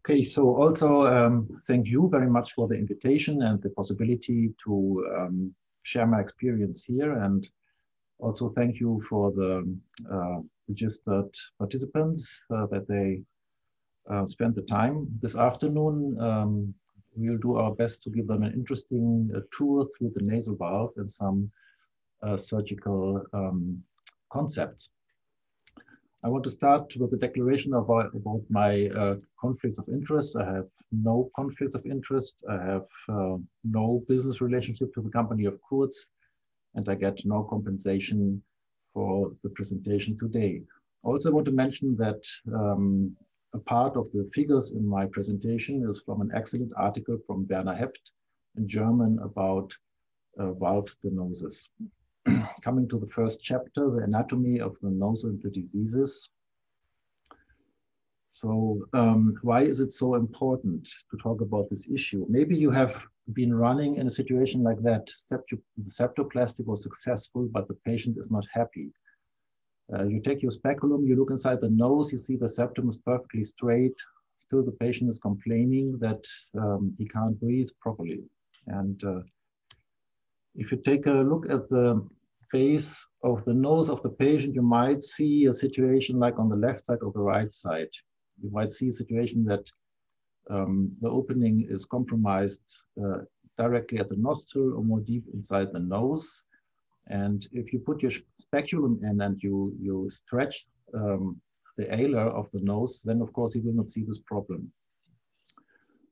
Okay, so also um, thank you very much for the invitation and the possibility to um, share my experience here. And also thank you for the uh, registered participants uh, that they uh, spend the time this afternoon. Um, we'll do our best to give them an interesting uh, tour through the nasal valve and some uh, surgical um, concepts. I want to start with a declaration about, about my uh, conflicts of interest. I have no conflicts of interest. I have uh, no business relationship to the company of Kurz, and I get no compensation for the presentation today. Also, I want to mention that um, a part of the figures in my presentation is from an excellent article from Werner Heppt in German about uh, valve stenosis. coming to the first chapter, the anatomy of the nose and the diseases. So um, why is it so important to talk about this issue? Maybe you have been running in a situation like that. The septoplasty was successful, but the patient is not happy. Uh, you take your speculum, you look inside the nose, you see the septum is perfectly straight. Still, the patient is complaining that um, he can't breathe properly. And uh, if you take a look at the base of the nose of the patient, you might see a situation like on the left side or the right side. You might see a situation that um, the opening is compromised uh, directly at the nostril or more deep inside the nose. And if you put your speculum in and you, you stretch um, the alar of the nose, then of course you will not see this problem.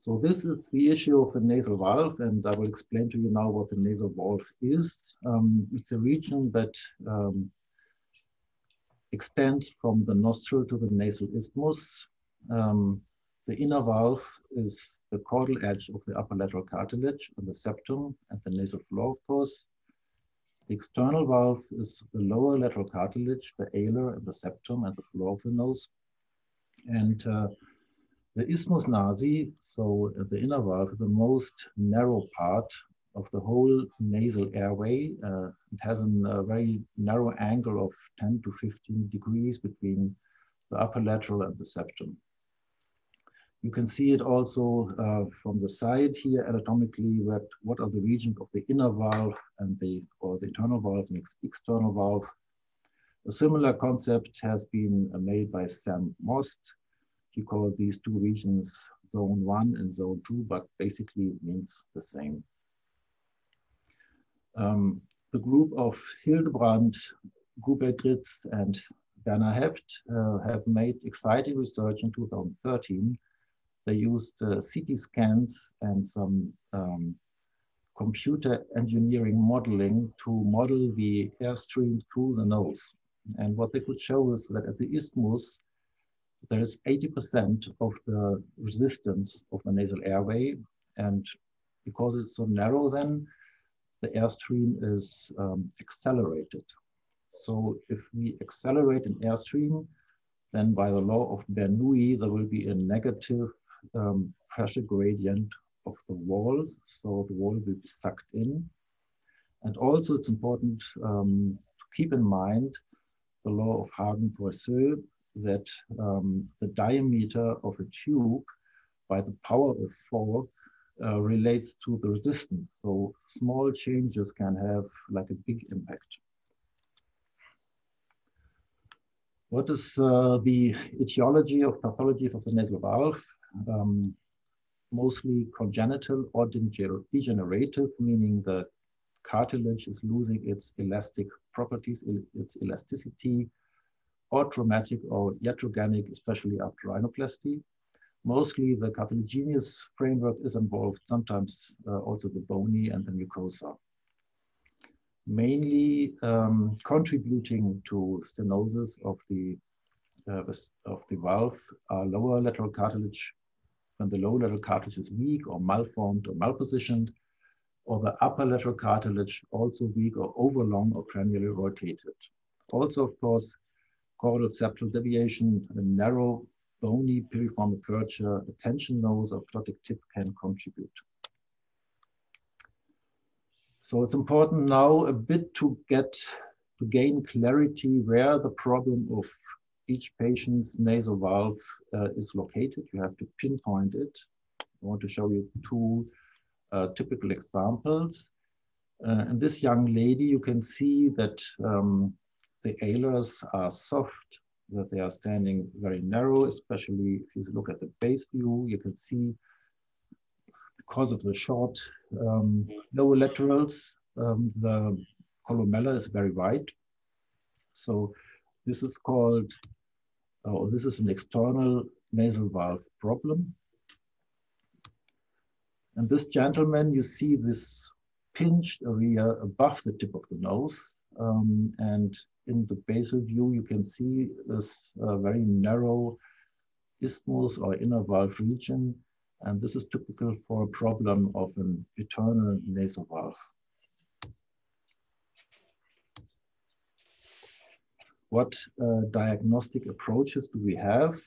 So this is the issue of the nasal valve, and I will explain to you now what the nasal valve is. Um, it's a region that um, extends from the nostril to the nasal isthmus. Um, the inner valve is the caudal edge of the upper lateral cartilage and the septum and the nasal floor, of course. The external valve is the lower lateral cartilage, the alar and the septum and the floor of the nose. And uh, the isthmus nasi, so the inner valve, is the most narrow part of the whole nasal airway. Uh, it has a very narrow angle of 10 to 15 degrees between the upper lateral and the septum. You can see it also uh, from the side here anatomically, what, what are the regions of the inner valve and the, or the internal valve and external valve. A similar concept has been uh, made by Sam Most he called these two regions zone one and zone two, but basically it means the same. Um, the group of Hildebrandt, Goubergrits, and Werner Heppt uh, have made exciting research in 2013. They used uh, CT scans and some um, computer engineering modeling to model the airstream through the nose. And what they could show is that at the isthmus, there is 80% of the resistance of the nasal airway. And because it's so narrow then, the airstream is um, accelerated. So if we accelerate an airstream, then by the law of Bernoulli, there will be a negative um, pressure gradient of the wall. So the wall will be sucked in. And also it's important um, to keep in mind the law of Hagen-Poiseuille, that um, the diameter of a tube by the power of four uh, relates to the resistance. So small changes can have like a big impact. What is uh, the etiology of pathologies of the nasal valve? Um, mostly congenital or degenerative, meaning the cartilage is losing its elastic properties, its elasticity, or traumatic or iatrogenic, especially after rhinoplasty. Mostly the cartilaginous framework is involved, sometimes uh, also the bony and the mucosa. Mainly um, contributing to stenosis of the, uh, of the valve are lower lateral cartilage when the lower lateral cartilage is weak or malformed or malpositioned, or the upper lateral cartilage also weak or overlong or cranially rotated. Also, of course, caudal septal deviation, a narrow bony piriform aperture, a tension nose or ptotic tip can contribute. So it's important now a bit to get to gain clarity where the problem of each patient's nasal valve uh, is located. You have to pinpoint it. I want to show you two uh, typical examples. Uh, in this young lady, you can see that um, the alars are soft, that they are standing very narrow, especially if you look at the base view, you can see because of the short um, lower laterals, um, the columella is very wide. So this is called, oh, this is an external nasal valve problem. And this gentleman, you see this pinched area above the tip of the nose. Um, and in the basal view, you can see this uh, very narrow isthmus or inner valve region. And this is typical for a problem of an internal nasal valve. What uh, diagnostic approaches do we have?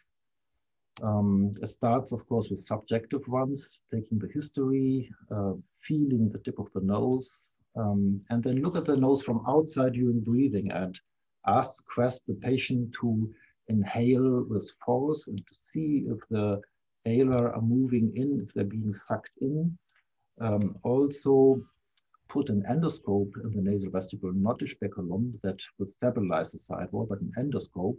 Um, it starts, of course, with subjective ones, taking the history, uh, feeling the tip of the nose, um, and then look at the nose from outside during breathing and ask quest the patient to inhale with force and to see if the alar are moving in, if they're being sucked in. Um, also, put an endoscope in the nasal vestibule, not a speculum that will stabilize the sidewall, but an endoscope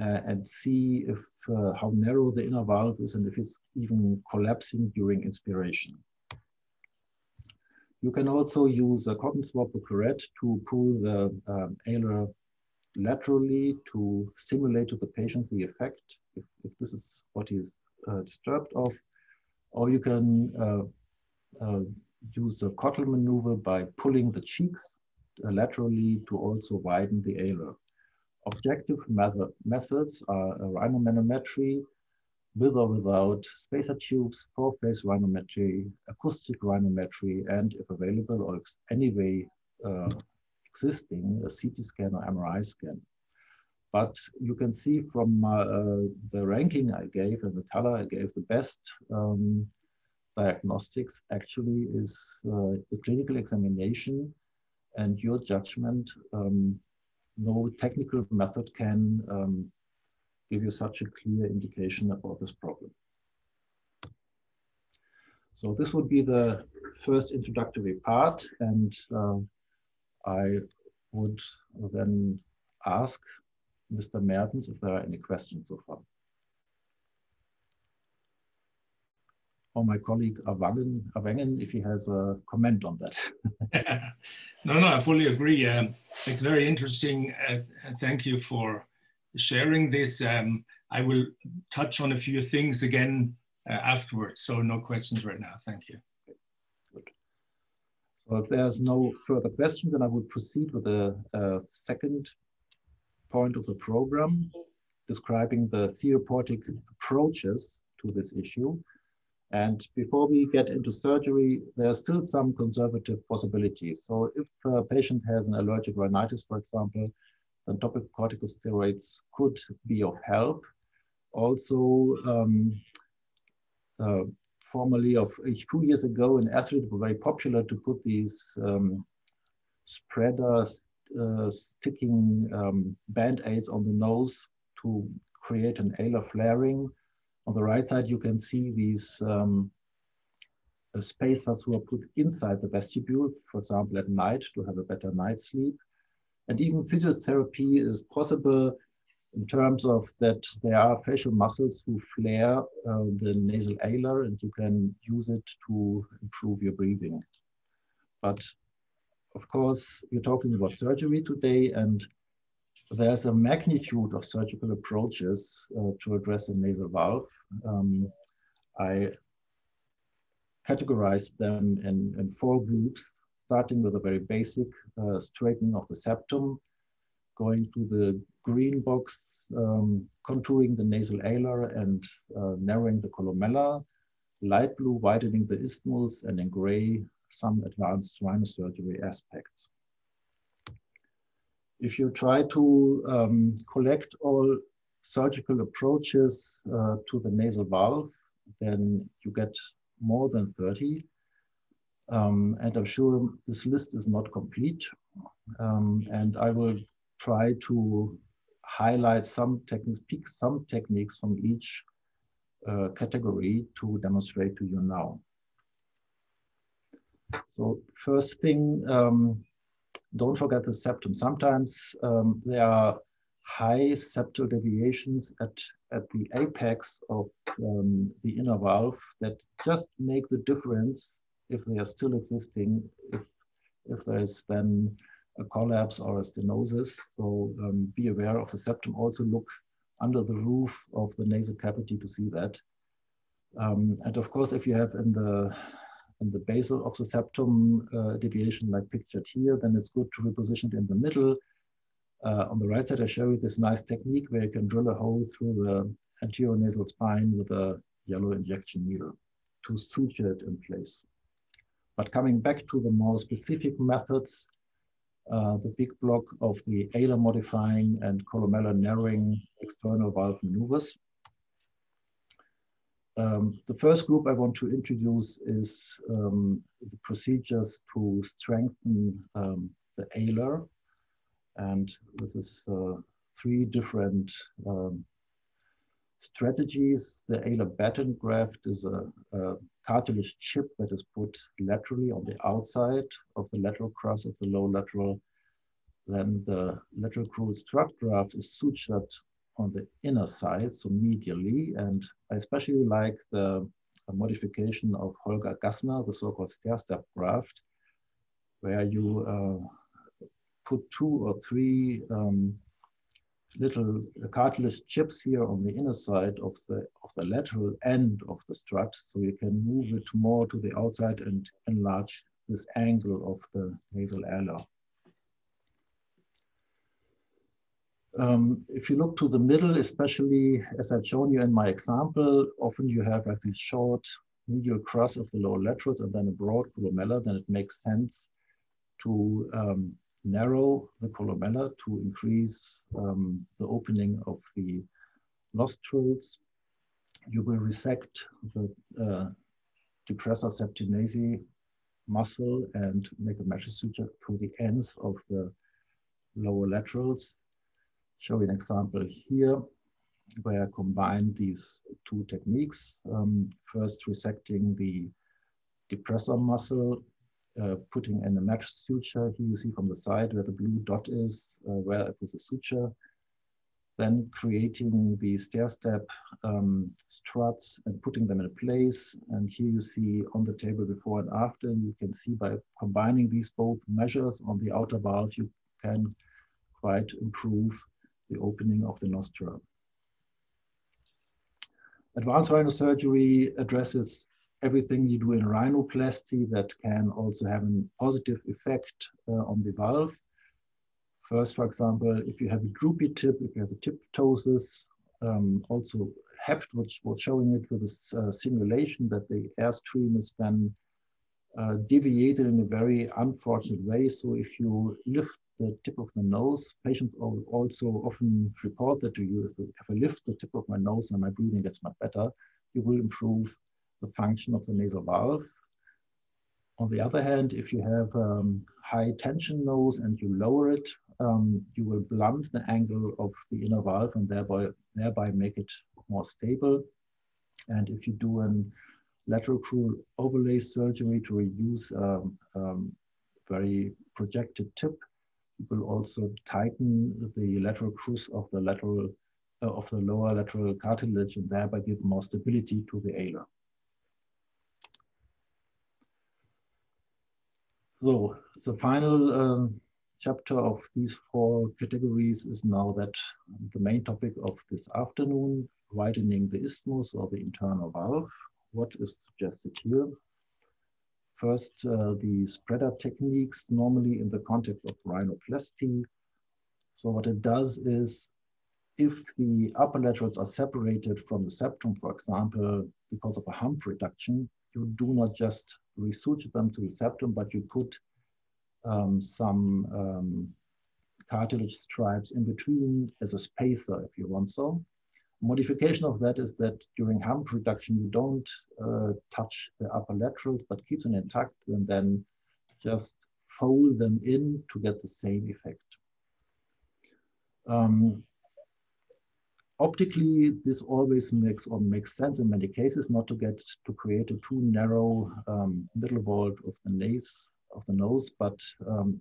uh, and see if uh, how narrow the inner valve is and if it's even collapsing during inspiration. You can also use a cotton swab or curette to pull the um, laterally to simulate to the patient the effect, if, if this is what he's uh, disturbed of. Or you can uh, uh, use the Cottle maneuver by pulling the cheeks uh, laterally to also widen the alar. Objective method, methods are rhinomanometry, with or without spacer tubes, four-phase rhinometry, acoustic rhinometry, and if available or if anyway uh, existing, a CT scan or MRI scan. But you can see from uh, the ranking I gave and the color I gave, the best um, diagnostics actually is uh, the clinical examination and your judgment um, no technical method can um, give you such a clear indication about this problem. So this would be the first introductory part and uh, I would then ask Mr. Mertens if there are any questions so far. or my colleague àWengen, if he has a comment on that. no, no, I fully agree. Um, it's very interesting. Uh, thank you for sharing this. Um, I will touch on a few things again uh, afterwards. So no questions right now. Thank you. So if there's no further question, then I would proceed with the uh, second point of the program, describing the therapeutic approaches to this issue. And before we get into surgery, there are still some conservative possibilities. So if a patient has an allergic rhinitis, for example, then topical corticosteroids could be of help. Also, um, uh, formerly of two years ago in athlete were very popular to put these um, spreader uh, sticking um, band-aids on the nose to create an alar flaring on the right side, you can see these um, uh, spacers who are put inside the vestibule, for example, at night to have a better night's sleep. And even physiotherapy is possible in terms of that there are facial muscles who flare uh, the nasal alar and you can use it to improve your breathing. But of course, we're talking about surgery today and there's a magnitude of surgical approaches uh, to address the nasal valve. Um, I categorized them in, in, four groups, starting with a very basic uh, straightening of the septum, going to the green box, um, contouring the nasal alar and uh, narrowing the columella, light blue widening the isthmus, and in gray, some advanced rhinosurgery aspects if you try to um, collect all surgical approaches uh, to the nasal valve, then you get more than 30. Um, and I'm sure this list is not complete. Um, and I will try to highlight some techniques, pick some techniques from each uh, category to demonstrate to you now. So first thing, um, don't forget the septum. Sometimes um, there are high septal deviations at, at the apex of um, the inner valve that just make the difference if they are still existing, if, if there is then a collapse or a stenosis. So um, be aware of the septum. Also look under the roof of the nasal cavity to see that. Um, and of course, if you have in the in the basal of the septum uh, deviation like pictured here, then it's good to reposition it in the middle. Uh, on the right side, I show you this nice technique where you can drill a hole through the anterior nasal spine with a yellow injection needle to suture it in place. But coming back to the more specific methods, uh, the big block of the alar modifying and columellar narrowing external valve maneuvers. Um, the first group I want to introduce is um, the procedures to strengthen um, the alar. And this is uh, three different um, strategies. The alar batten graft is a, a, cartilage chip that is put laterally on the outside of the lateral crus of the low lateral. Then the lateral crural strut graft is sutured on the inner side, so medially. And I especially like the modification of Holger Gassner, the so-called stair-step graft, where you uh, put two or three um, little cartilage chips here on the inner side of the of the lateral end of the strut, so you can move it more to the outside and enlarge this angle of the nasal alar. Um, if you look to the middle, especially as I've shown you in my example, often you have like this short medial crus of the lower laterals and then a broad columella, then it makes sense to um, narrow the columella to increase um, the opening of the nostrils. You will resect the uh, depressor septi nasi muscle and make a mesh suture to the ends of the lower laterals show you an example here where I combine these two techniques. Um, first, resecting the depressor muscle, uh, putting in a match suture. Here you see from the side where the blue dot is, uh, where it was a suture. Then creating the stair-step um, struts and putting them in place. And here you see on the table before and after, and you can see by combining these both measures on the outer valve, you can quite improve the opening of the nostril. Advanced rhinosurgery addresses everything you do in rhinoplasty that can also have a positive effect uh, on the valve. First, for example, if you have a droopy tip, if you have a tip ptosis, um, also Heppt, which was showing it with a uh, simulation that the airstream is then uh, deviated in a very unfortunate way. So if you lift the tip of the nose. Patients also often report that to you, if, I lift the tip of my nose and my breathing gets much better, you will improve the function of the nasal valve. On the other hand, if you have um, high tension nose and you lower it, um, you will blunt the angle of the inner valve and thereby, thereby make it more stable. And if you do an lateral crural overlay surgery to reduce um, um, very projected tip, you will also tighten the lateral crus of the lateral uh, of the lower lateral cartilage and thereby give more stability to the alar. So the final um, chapter of these four categories is now that the main topic of this afternoon, widening the isthmus or the internal valve. What is suggested here? First, uh, the spreader techniques, normally in the context of rhinoplasty. So what it does is, if the upper laterals are separated from the septum, for example, because of a hump reduction, you do not just resuture them to the septum, but you put um, some um, cartilage stripes in between as a spacer, if you want so modification of that is that during hump reduction, you don't uh, touch the upper laterals, but keep them intact and then just fold them in to get the same effect. Um, optically, this always makes or makes sense in many cases not to get to create a too narrow um, middle vault of the nose of the nose, but um,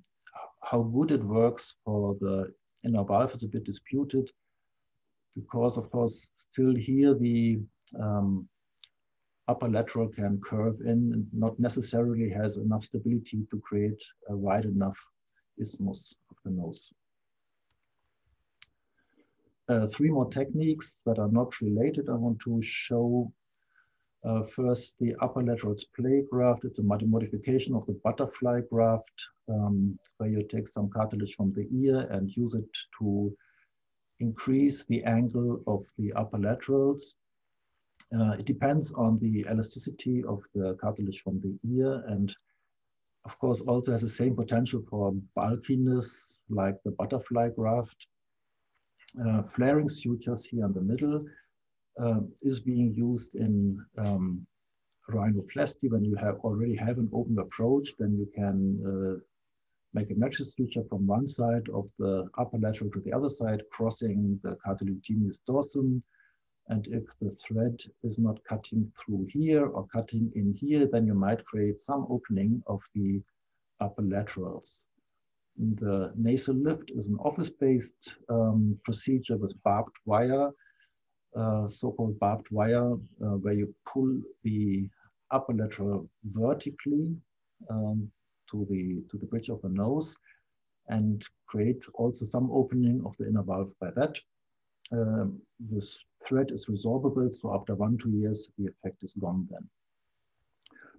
how good it works for the inner valve is a bit disputed because of course still here the um, upper lateral can curve in and not necessarily has enough stability to create a wide enough isthmus of the nose. Uh, three more techniques that are not related I want to show. Uh, first, the upper lateral splay graft. It's a modification of the butterfly graft, um, where you take some cartilage from the ear and use it to increase the angle of the upper laterals. Uh, it depends on the elasticity of the cartilage from the ear and of course also has the same potential for bulkiness like the butterfly graft. Uh, flaring sutures here in the middle uh, is being used in um, rhinoplasty when you have already have an open approach, then you can uh, make a metric suture from one side of the upper lateral to the other side, crossing the cartilaginous dorsum. And if the thread is not cutting through here or cutting in here, then you might create some opening of the upper laterals. The nasal lift is an office-based um, procedure with barbed wire, uh, so-called barbed wire, uh, where you pull the upper lateral vertically um, to the to the bridge of the nose, and create also some opening of the inner valve by that. Um, this thread is resorbable, so after one two years, the effect is gone then.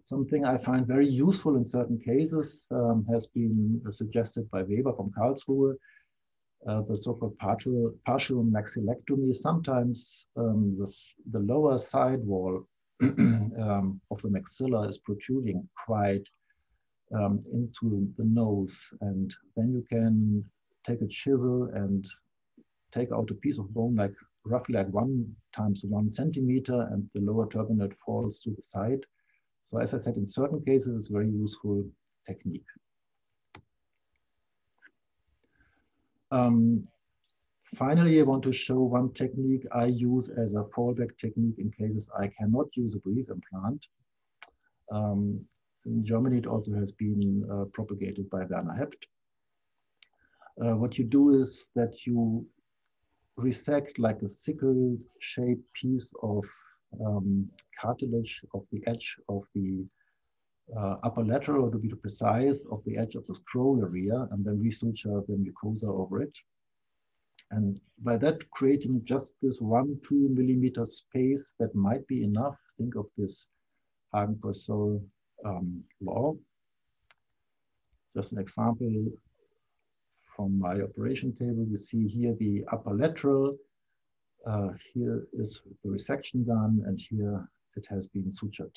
Something I find very useful in certain cases um, has been suggested by Weber from Karlsruhe, uh, the so-called partial, partial maxillectomy. Sometimes um, this, the lower side wall um, of the maxilla is protruding quite um, into the nose. And then you can take a chisel and take out a piece of bone like roughly like one times one centimeter and the lower turbinate falls to the side. So as I said, in certain cases, it's a very useful technique. Um, finally, I want to show one technique I use as a fallback technique in cases I cannot use a breathe implant. Um, in Germany, it also has been uh, propagated by Werner Heppt. Uh, what you do is that you resect like a sickle-shaped piece of um, cartilage of the edge of the uh, upper lateral, to be precise, of the edge of the scroll area, and then we resuture the mucosa over it. And by that, creating just this one, two millimeter space that might be enough. Think of this Hagen-Poiseuille um, law. Just an example from my operation table. You see here the upper lateral. Uh, here is the resection done, and here it has been sutured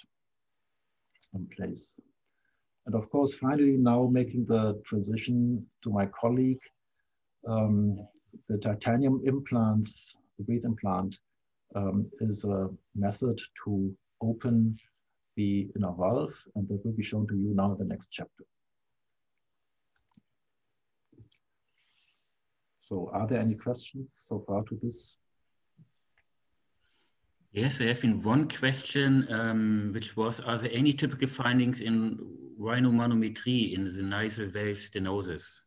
in place. And of course, finally, now making the transition to my colleague, um, the titanium implants, the breathe implant, um, is a method to open the inner valve, and that will be shown to you now in the next chapter. So are there any questions so far to this? Yes, there have been one question, um, which was, are there any typical findings in rhinomanometry in the nasal valve stenosis?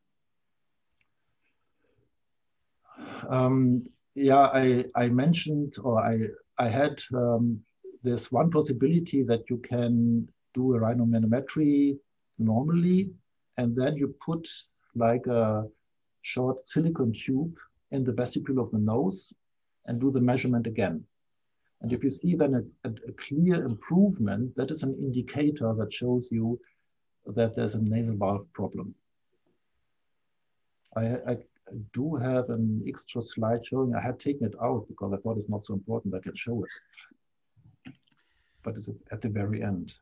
Um, yeah, I, I mentioned, or I, I had um, there's one possibility that you can do a rhinomanometry normally, and then you put like a short silicone tube in the vestibule of the nose and do the measurement again. And if you see then a, a, a clear improvement, that is an indicator that shows you that there's a nasal valve problem. I, I, do have an extra slide showing. I had taken it out because I thought it's not so important. I can show it but it's at the very end.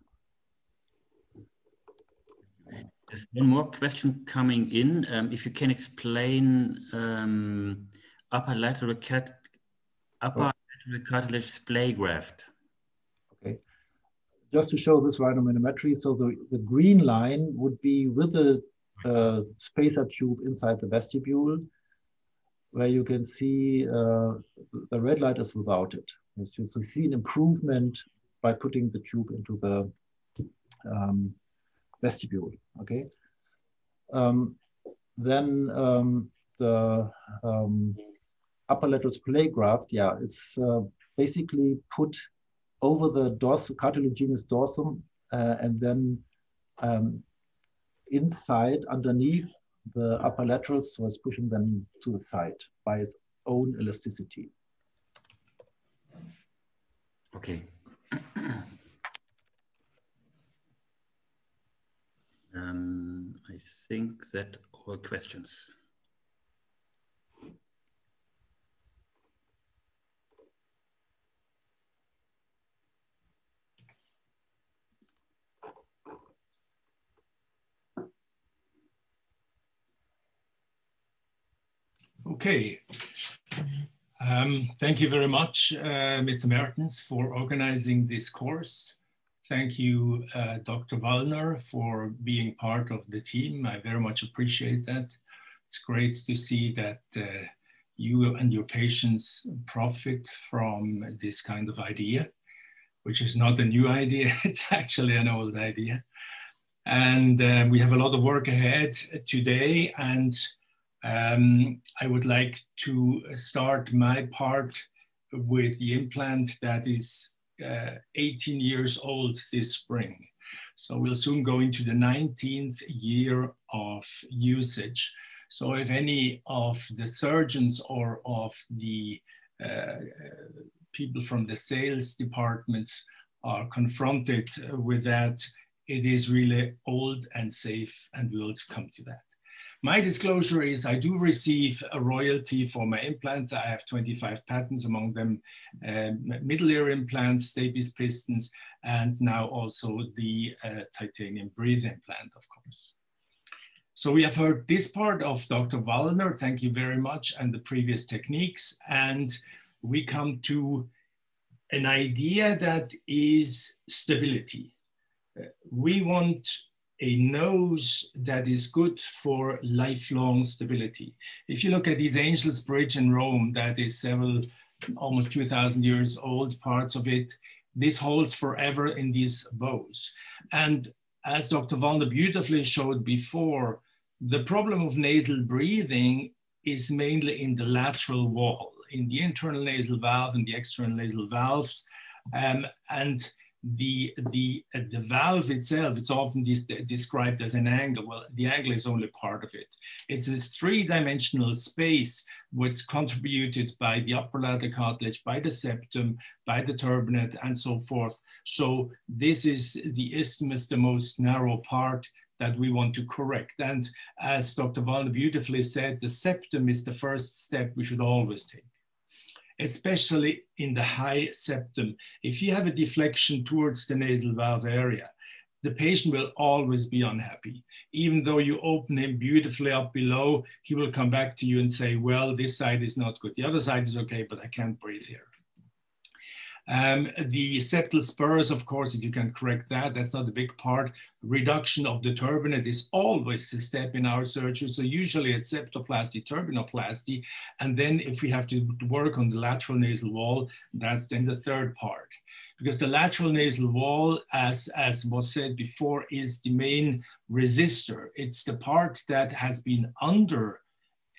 There's one more question coming in. Um, if you can explain um, upper lateral cat, upper lateral cartilage splay graft. Okay. Just to show this rhinomanometry, so the, the green line would be with the uh, spacer tube inside the vestibule. where you can see uh, the red light is without it. So you see an improvement by putting the tube into the um, vestibule, okay? Um, then um, the um, upper lateral splay graft, yeah, it's uh, basically put over the dorsal cartilaginous dorsum uh, and then um, inside underneath the upper laterals was pushing them to the side by its own elasticity. Okay. um, I think that all questions. Okay. Um, thank you very much, uh, Mr. Mertens, for organizing this course. Thank you, uh, Dr. Wallner, for being part of the team. I very much appreciate that. It's great to see that uh, you and your patients profit from this kind of idea, which is not a new idea, it's actually an old idea. And uh, we have a lot of work ahead today and um, I would like to start my part with the implant that is uh, 18 years old this spring. So we'll soon go into the 19th year of usage. So if any of the surgeons or of the uh, people from the sales departments are confronted with that, it is really old and safe and we'll come to that. My disclosure is I do receive a royalty for my implants. I have 25 patents, among them um, middle ear implants, stapes pistons, and now also the uh, titanium breathe implant, of course. So we have heard this part of Dr. Wallner, thank you very much, and the previous techniques. And we come to an idea that is stability. Uh, we want a nose that is good for lifelong stability. If you look at these Angels Bridge in Rome, that is several, almost 2,000 years old, parts of it, this holds forever in these bows. And as Dr. Wallner beautifully showed before, the problem of nasal breathing is mainly in the lateral wall, in the internal nasal valve and the external nasal valves. Um, and the the uh, the valve itself it's often described as an angle. Well the angle is only part of it. It's this three-dimensional space which contributed by the upper lateral cartilage by the septum by the turbinate and so forth. So this is the isthmus the most narrow part that we want to correct. And as dr Wallner beautifully said the septum is the first step we should always take especially in the high septum. If you have a deflection towards the nasal valve area, the patient will always be unhappy. Even though you open him beautifully up below, he will come back to you and say, well, this side is not good. The other side is okay, but I can't breathe here. Um, the septal spurs, of course, if you can correct that, that's not a big part. Reduction of the turbinate is always a step in our surgery. So usually it's septoplasty, turbinoplasty. And then if we have to work on the lateral nasal wall, that's then the third part. Because the lateral nasal wall, as, as was said before, is the main resistor. It's the part that has been under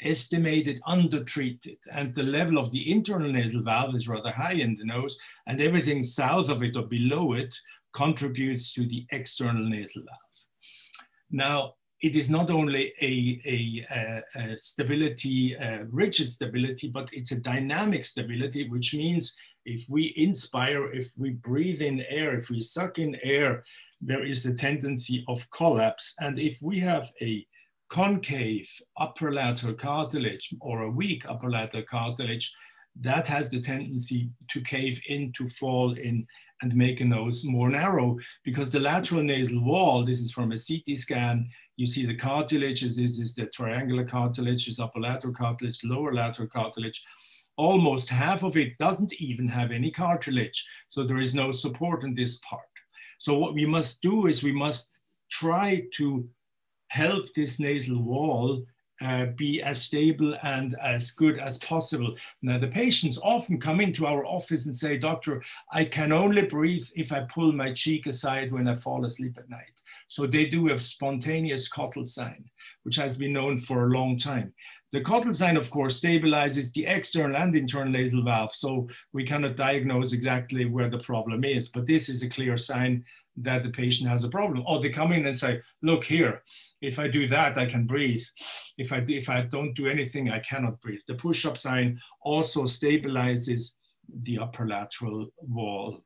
estimated undertreated and the level of the internal nasal valve is rather high in the nose and everything south of it or below it contributes to the external nasal valve. Now, it is not only a, a, a, stability, a rigid stability, but it's a dynamic stability, which means if we inspire, if we breathe in air, if we suck in air, there is a tendency of collapse. And if we have a concave upper lateral cartilage or a weak upper lateral cartilage, that has the tendency to cave in, to fall in, and make a nose more narrow because the lateral nasal wall, this is from a CT scan, you see the cartilages, this is the triangular cartilage, is upper lateral cartilage, lower lateral cartilage. Almost half of it doesn't even have any cartilage, so there is no support in this part. So what we must do is we must try to help this nasal wall uh, be as stable and as good as possible. Now, the patients often come into our office and say, Doctor, I can only breathe if I pull my cheek aside when I fall asleep at night. So they do a spontaneous Cottle sign, which has been known for a long time. The Cottle sign, of course, stabilizes the external and internal nasal valve, so we cannot diagnose exactly where the problem is, but this is a clear sign that the patient has a problem. Or they come in and say, look here, if I do that, I can breathe. If I, if I don't do anything, I cannot breathe. The push-up sign also stabilizes the upper lateral wall.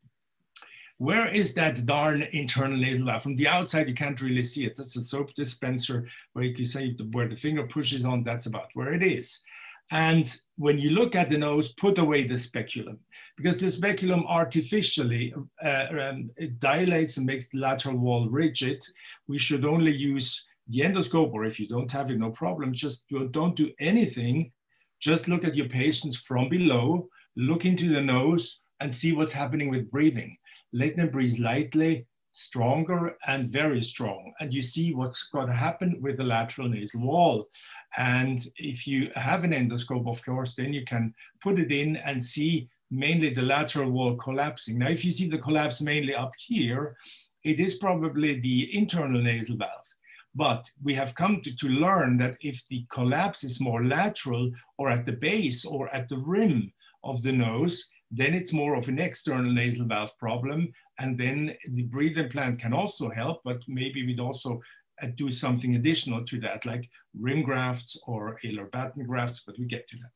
Where is that darn internal nasal valve? From the outside, you can't really see it. That's a soap dispenser where you can say where the finger pushes on, that's about where it is. And when you look at the nose, put away the speculum because the speculum artificially uh, um, dilates and makes the lateral wall rigid. We should only use the endoscope, or if you don't have it, no problem. Just don't do anything. Just look at your patients from below, look into the nose, and see what's happening with breathing let them breathe lightly, stronger and very strong. And you see what's going to happen with the lateral nasal wall. And if you have an endoscope, of course, then you can put it in and see mainly the lateral wall collapsing. Now, if you see the collapse mainly up here, it is probably the internal nasal valve. But we have come to, to learn that if the collapse is more lateral or at the base or at the rim of the nose, then it's more of an external nasal valve problem. And then the breathe implant can also help, but maybe we'd also uh, do something additional to that, like rim grafts or alar batten grafts, but we get to that.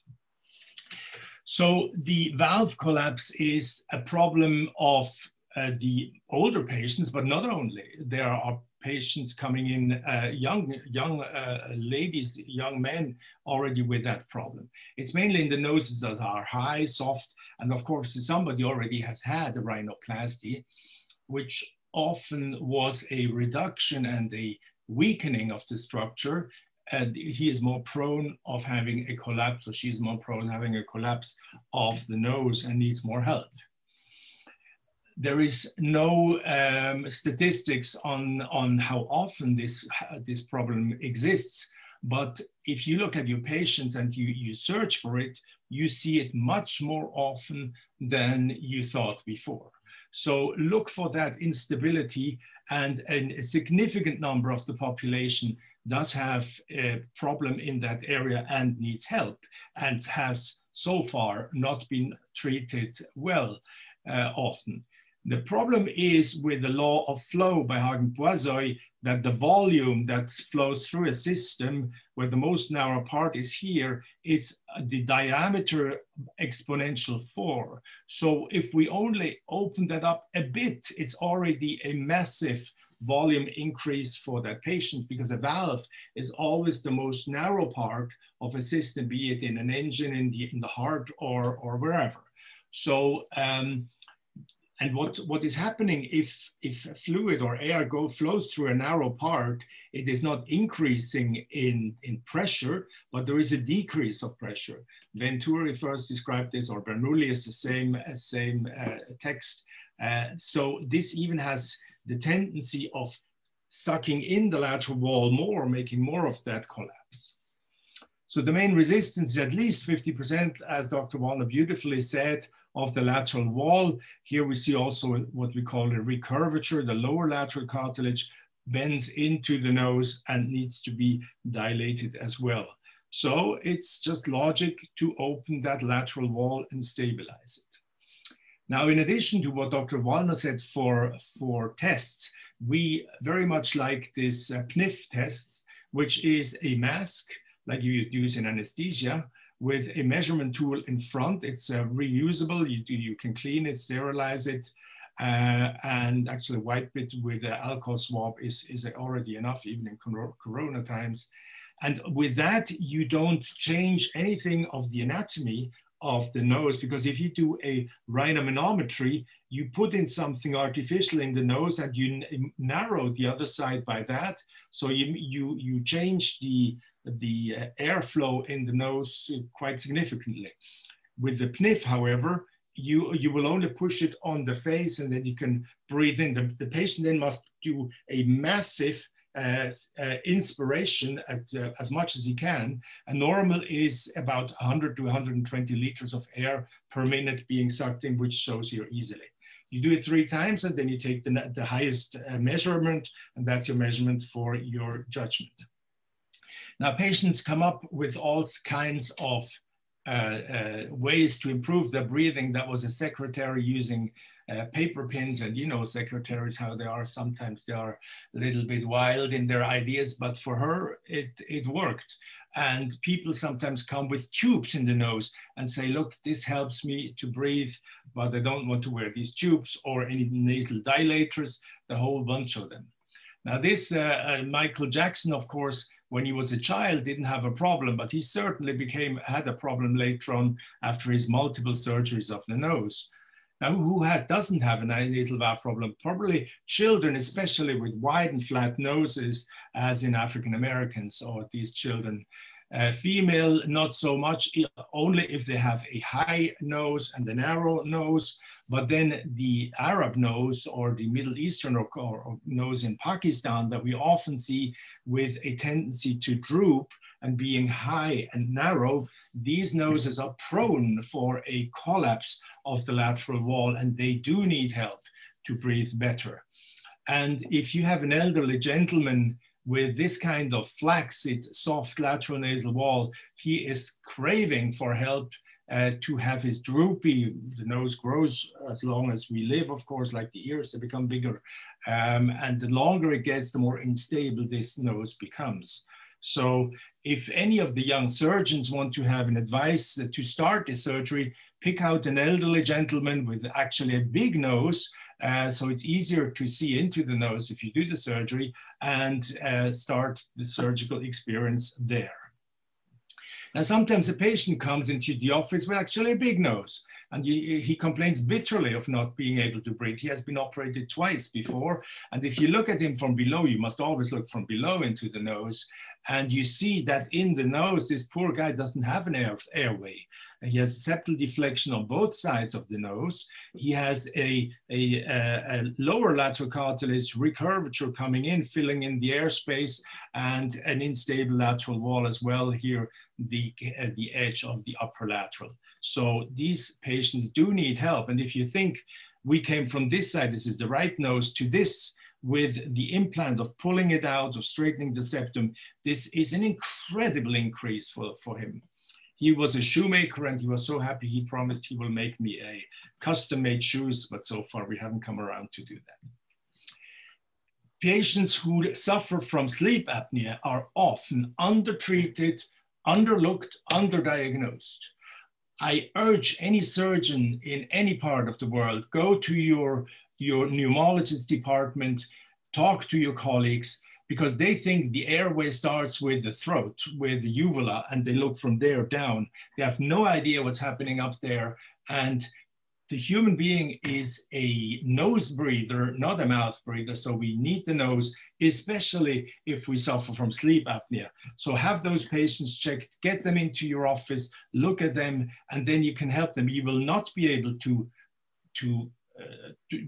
So the valve collapse is a problem of uh, the older patients, but not only. There are patients coming in, uh, young, young uh, ladies, young men already with that problem. It's mainly in the noses that are high, soft, and of course, somebody already has had a rhinoplasty, which often was a reduction and a weakening of the structure and he is more prone of having a collapse or she is more prone having a collapse of the nose and needs more help there is no um, statistics on, on how often this, this problem exists. But if you look at your patients and you, you search for it, you see it much more often than you thought before. So look for that instability and, and a significant number of the population does have a problem in that area and needs help and has so far not been treated well uh, often. The problem is with the law of flow by Hagen-Poiseuille that the volume that flows through a system where the most narrow part is here, it's the diameter exponential four. So if we only open that up a bit, it's already a massive volume increase for that patient because the valve is always the most narrow part of a system, be it in an engine, in the, in the heart or, or wherever. So um, and what, what is happening if, if fluid or air go, flows through a narrow part, it is not increasing in, in pressure, but there is a decrease of pressure. Venturi first described this, or Bernoulli is the same, uh, same uh, text. Uh, so this even has the tendency of sucking in the lateral wall more, making more of that collapse. So the main resistance is at least 50%, as Dr. Wallner beautifully said, of the lateral wall. Here we see also what we call a recurvature. The lower lateral cartilage bends into the nose and needs to be dilated as well. So it's just logic to open that lateral wall and stabilize it. Now, in addition to what Dr. Wallner said for, for tests, we very much like this uh, PNIF test, which is a mask like you use in anesthesia, with a measurement tool in front. It's uh, reusable. You, you can clean it, sterilize it. Uh, and actually white bit with the alcohol swab is, is already enough, even in corona times. And with that, you don't change anything of the anatomy of the nose because if you do a rhinomanometry, you put in something artificial in the nose and you narrow the other side by that. So you, you, you change the the uh, airflow in the nose quite significantly. With the PNIF, however, you, you will only push it on the face and then you can breathe in. The, the patient then must do a massive uh, uh, inspiration at, uh, as much as he can. And normal is about 100 to 120 liters of air per minute being sucked in, which shows here easily. You do it three times and then you take the, the highest uh, measurement and that's your measurement for your judgment. Now patients come up with all kinds of uh, uh, ways to improve their breathing. That was a secretary using uh, paper pins and you know secretaries how they are. Sometimes they are a little bit wild in their ideas but for her it it worked. And people sometimes come with tubes in the nose and say look this helps me to breathe but i don't want to wear these tubes or any nasal dilators the whole bunch of them. Now this uh, uh, michael jackson of course when he was a child didn't have a problem but he certainly became had a problem later on after his multiple surgeries of the nose now, who has, doesn't have a nasal valve problem? Probably children, especially with wide and flat noses, as in African Americans or these children. Uh, female, not so much, only if they have a high nose and a narrow nose. But then the Arab nose or the Middle Eastern or, or nose in Pakistan that we often see with a tendency to droop and being high and narrow, these noses are prone for a collapse of the lateral wall and they do need help to breathe better. And if you have an elderly gentleman with this kind of flaccid, soft lateral nasal wall, he is craving for help uh, to have his droopy, the nose grows as long as we live, of course, like the ears, they become bigger. Um, and the longer it gets, the more unstable this nose becomes. So if any of the young surgeons want to have an advice to start the surgery, pick out an elderly gentleman with actually a big nose, uh, so it's easier to see into the nose if you do the surgery, and uh, start the surgical experience there. Now, sometimes a patient comes into the office with actually a big nose and he, he, complains bitterly of not being able to breathe. He has been operated twice before. And if you look at him from below, you must always look from below into the nose. And you see that in the nose, this poor guy doesn't have an air, airway. He has septal deflection on both sides of the nose. He has a, a, a, lower lateral cartilage recurvature coming in, filling in the airspace, and an unstable lateral wall as well here, the, uh, the edge of the upper lateral. So these patients do need help. And if you think we came from this side, this is the right nose, to this, with the implant of pulling it out, of straightening the septum, this is an incredible increase for, for him. He was a shoemaker and he was so happy he promised he will make me a custom made shoes, but so far we haven't come around to do that. Patients who suffer from sleep apnea are often undertreated, underlooked, underdiagnosed. I urge any surgeon in any part of the world, go to your your pneumologist department, talk to your colleagues, because they think the airway starts with the throat, with the uvula, and they look from there down. They have no idea what's happening up there. And the human being is a nose breather, not a mouth breather. So we need the nose, especially if we suffer from sleep apnea. So have those patients checked, get them into your office, look at them, and then you can help them. You will not be able to, to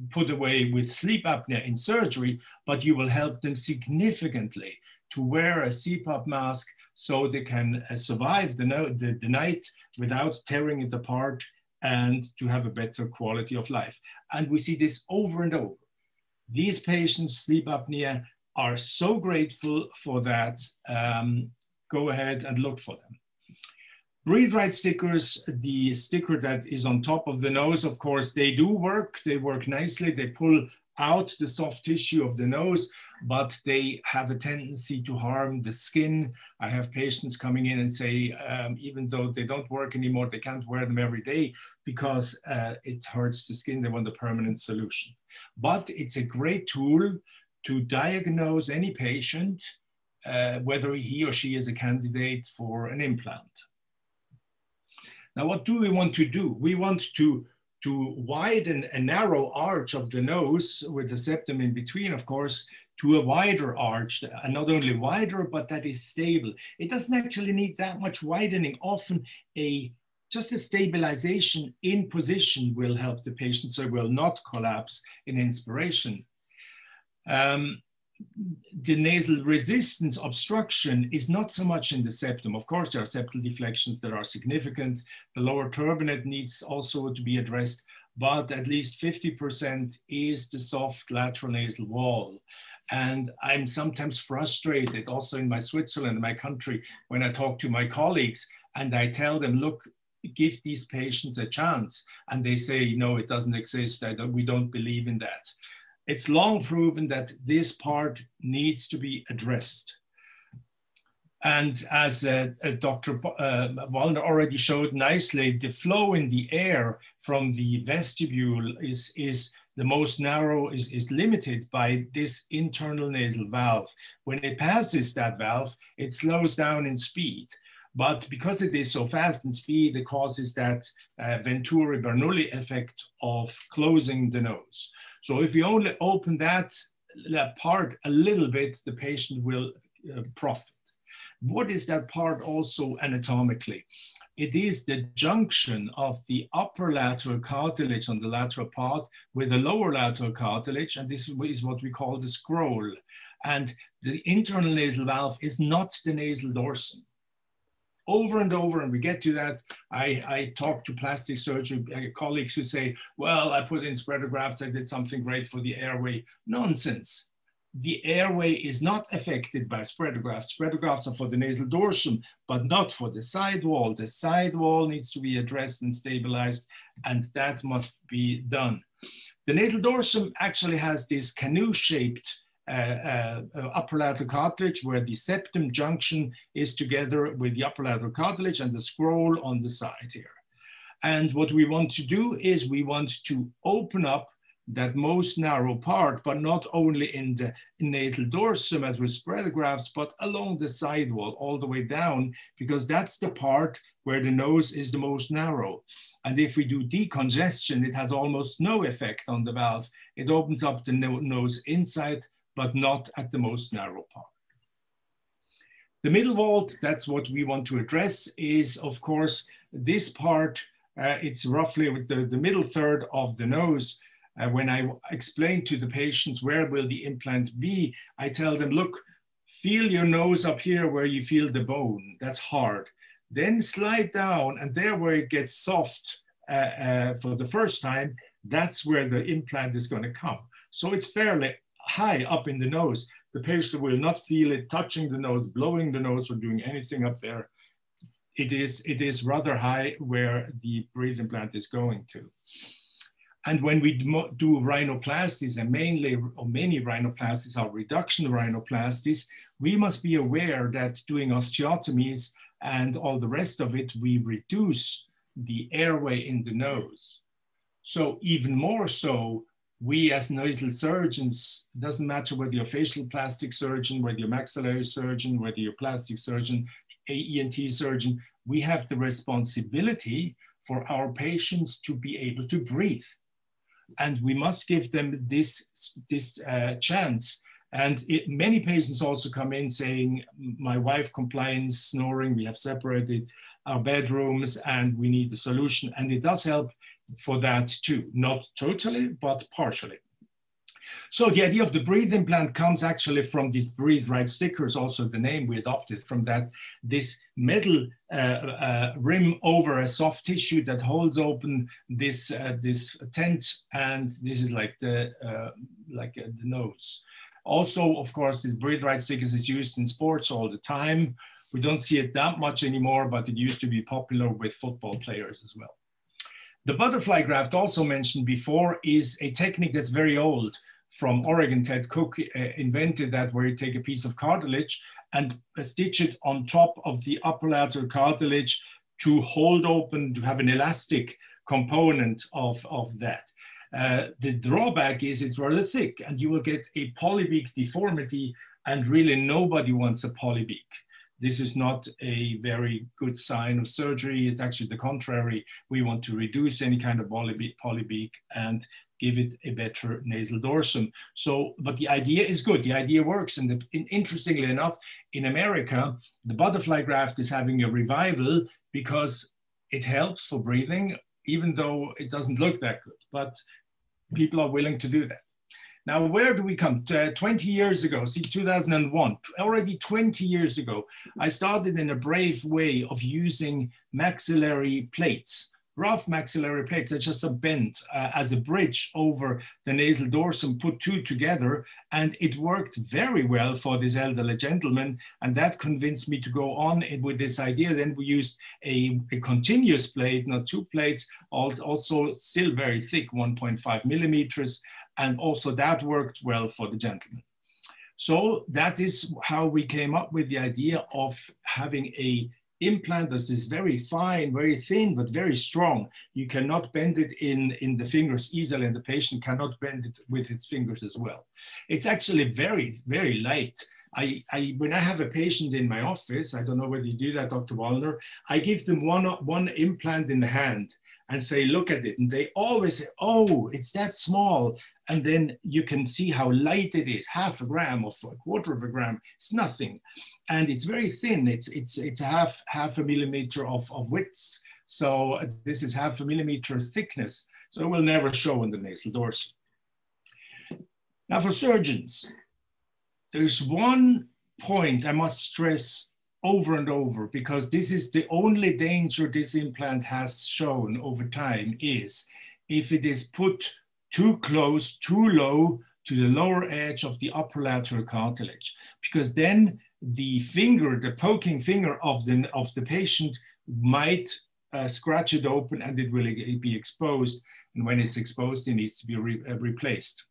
put away with sleep apnea in surgery, but you will help them significantly to wear a CPAP mask so they can uh, survive the, no the, the night without tearing it apart and to have a better quality of life. And we see this over and over. These patients, sleep apnea, are so grateful for that. Um, go ahead and look for them. Breathe Right stickers, the sticker that is on top of the nose, of course, they do work. They work nicely. They pull out the soft tissue of the nose, but they have a tendency to harm the skin. I have patients coming in and say, um, even though they don't work anymore, they can't wear them every day because uh, it hurts the skin. They want a permanent solution. But it's a great tool to diagnose any patient, uh, whether he or she is a candidate for an implant. Now, what do we want to do? We want to, to widen a narrow arch of the nose with the septum in between, of course, to a wider arch, and not only wider, but that is stable. It doesn't actually need that much widening. Often a just a stabilization in position will help the patient so it will not collapse in inspiration. Um, the nasal resistance obstruction is not so much in the septum. Of course, there are septal deflections that are significant. The lower turbinate needs also to be addressed, but at least 50% is the soft lateral nasal wall. And I'm sometimes frustrated also in my Switzerland, my country, when I talk to my colleagues and I tell them, look, give these patients a chance. And they say, no, it doesn't exist. Don't, we don't believe in that. It's long proven that this part needs to be addressed. And as uh, uh, Dr. Uh, Wallner already showed nicely, the flow in the air from the vestibule is, is the most narrow, is, is limited by this internal nasal valve. When it passes that valve, it slows down in speed. But because it is so fast in speed, it causes that uh, Venturi-Bernoulli effect of closing the nose. So if you only open that, that part a little bit, the patient will uh, profit. What is that part also anatomically? It is the junction of the upper lateral cartilage on the lateral part with the lower lateral cartilage, and this is what we call the scroll. And the internal nasal valve is not the nasal dorsum over and over, and we get to that. I, I talk to plastic surgeon uh, colleagues who say, well, I put in spreader grafts, I did something great for the airway. Nonsense the airway is not affected by spreader grafts. Spreader grafts are for the nasal dorsum, but not for the side wall. The side wall needs to be addressed and stabilized, and that must be done. The nasal dorsum actually has this canoe-shaped Uh, uh, uh, upper lateral cartilage where the septum junction is together with the upper lateral cartilage and the scroll on the side here. And what we want to do is we want to open up that most narrow part, but not only in the nasal dorsum as with spreader grafts, but along the sidewall all the way down, because that's the part where the nose is the most narrow. And if we do decongestion, it has almost no effect on the valve. It opens up the no nose inside, but not at the most narrow part. The middle vault, that's what we want to address, is of course this part, uh, it's roughly with the, the middle third of the nose, uh, when I explain to the patients where will the implant be, I tell them, look, feel your nose up here where you feel the bone. That's hard. Then slide down, and there where it gets soft uh, uh, for the first time, that's where the implant is going to come. So it's fairly high up in the nose. The patient will not feel it touching the nose, blowing the nose, or doing anything up there. It is, it is rather high where the breathe implant is going to. And when we do rhinoplasties, and mainly or many rhinoplasties are reduction rhinoplasties, we must be aware that doing osteotomies and all the rest of it, we reduce the airway in the nose. So even more so, we as nasal surgeons, doesn't matter whether you're facial plastic surgeon, whether you're maxillary surgeon, whether you're plastic surgeon, ENT surgeon, we have the responsibility for our patients to be able to breathe and we must give them this, this uh, chance. And it, many patients also come in saying, my wife complains, snoring, we have separated our bedrooms and we need a solution. And it does help for that too, not totally, but partially. So the idea of the breathe implant comes actually from the breathe right stickers, also the name we adopted from that, this metal uh, uh, rim over a soft tissue that holds open this, uh, this tent. And this is like the, uh, like uh, the nose. Also, of course, this breathe right stickers is used in sports all the time. We don't see it that much anymore, but it used to be popular with football players as well. The butterfly graft also mentioned before is a technique that's very old from Oregon, Ted Cook uh, invented that where you take a piece of cartilage and stitch it on top of the upper lateral cartilage to hold open, to have an elastic component of, of that. Uh, the drawback is it's rather thick and you will get a polybeak deformity and really nobody wants a polybeak. This is not a very good sign of surgery. It's actually the contrary. We want to reduce any kind of polybeak, and give it a better nasal dorsum. So, but the idea is good. The idea works. And the, in, interestingly enough, in America, the butterfly graft is having a revival because it helps for breathing, even though it doesn't look that good. But people are willing to do that. Now, where do we come? Uh, 20 years ago, see, 2001, already 20 years ago, I started in a brave way of using maxillary plates rough maxillary plates that just are bent uh, as a bridge over the nasal dorsum, put two together, and it worked very well for this elderly gentleman, and that convinced me to go on with this idea. Then we used a, a continuous plate, not two plates, also still very thick, 1.5 millimeters, and also that worked well for the gentleman. So that is how we came up with the idea of having a implant that is very fine, very thin, but very strong. You cannot bend it in, in the fingers easily, and the patient cannot bend it with his fingers as well. It's actually very, very light. I, I, when I have a patient in my office, I don't know whether you do that, Dr. Wallner, I give them one, one implant in the hand and say, look at it. And they always say, oh, it's that small. And then you can see how light it is, half a gram or a quarter of a gram. It's nothing. And it's very thin. It's, it's, it's half, half a millimeter of, of width. So uh, this is half a millimeter thickness. So it will never show in the nasal dorsum. Now for surgeons, there's one point I must stress over and over because this is the only danger this implant has shown over time is if it is put too close, too low to the lower edge of the upper lateral cartilage, because then the finger, the poking finger of the, of the patient might uh, scratch it open and it will be exposed. And when it's exposed, it needs to be re uh, replaced.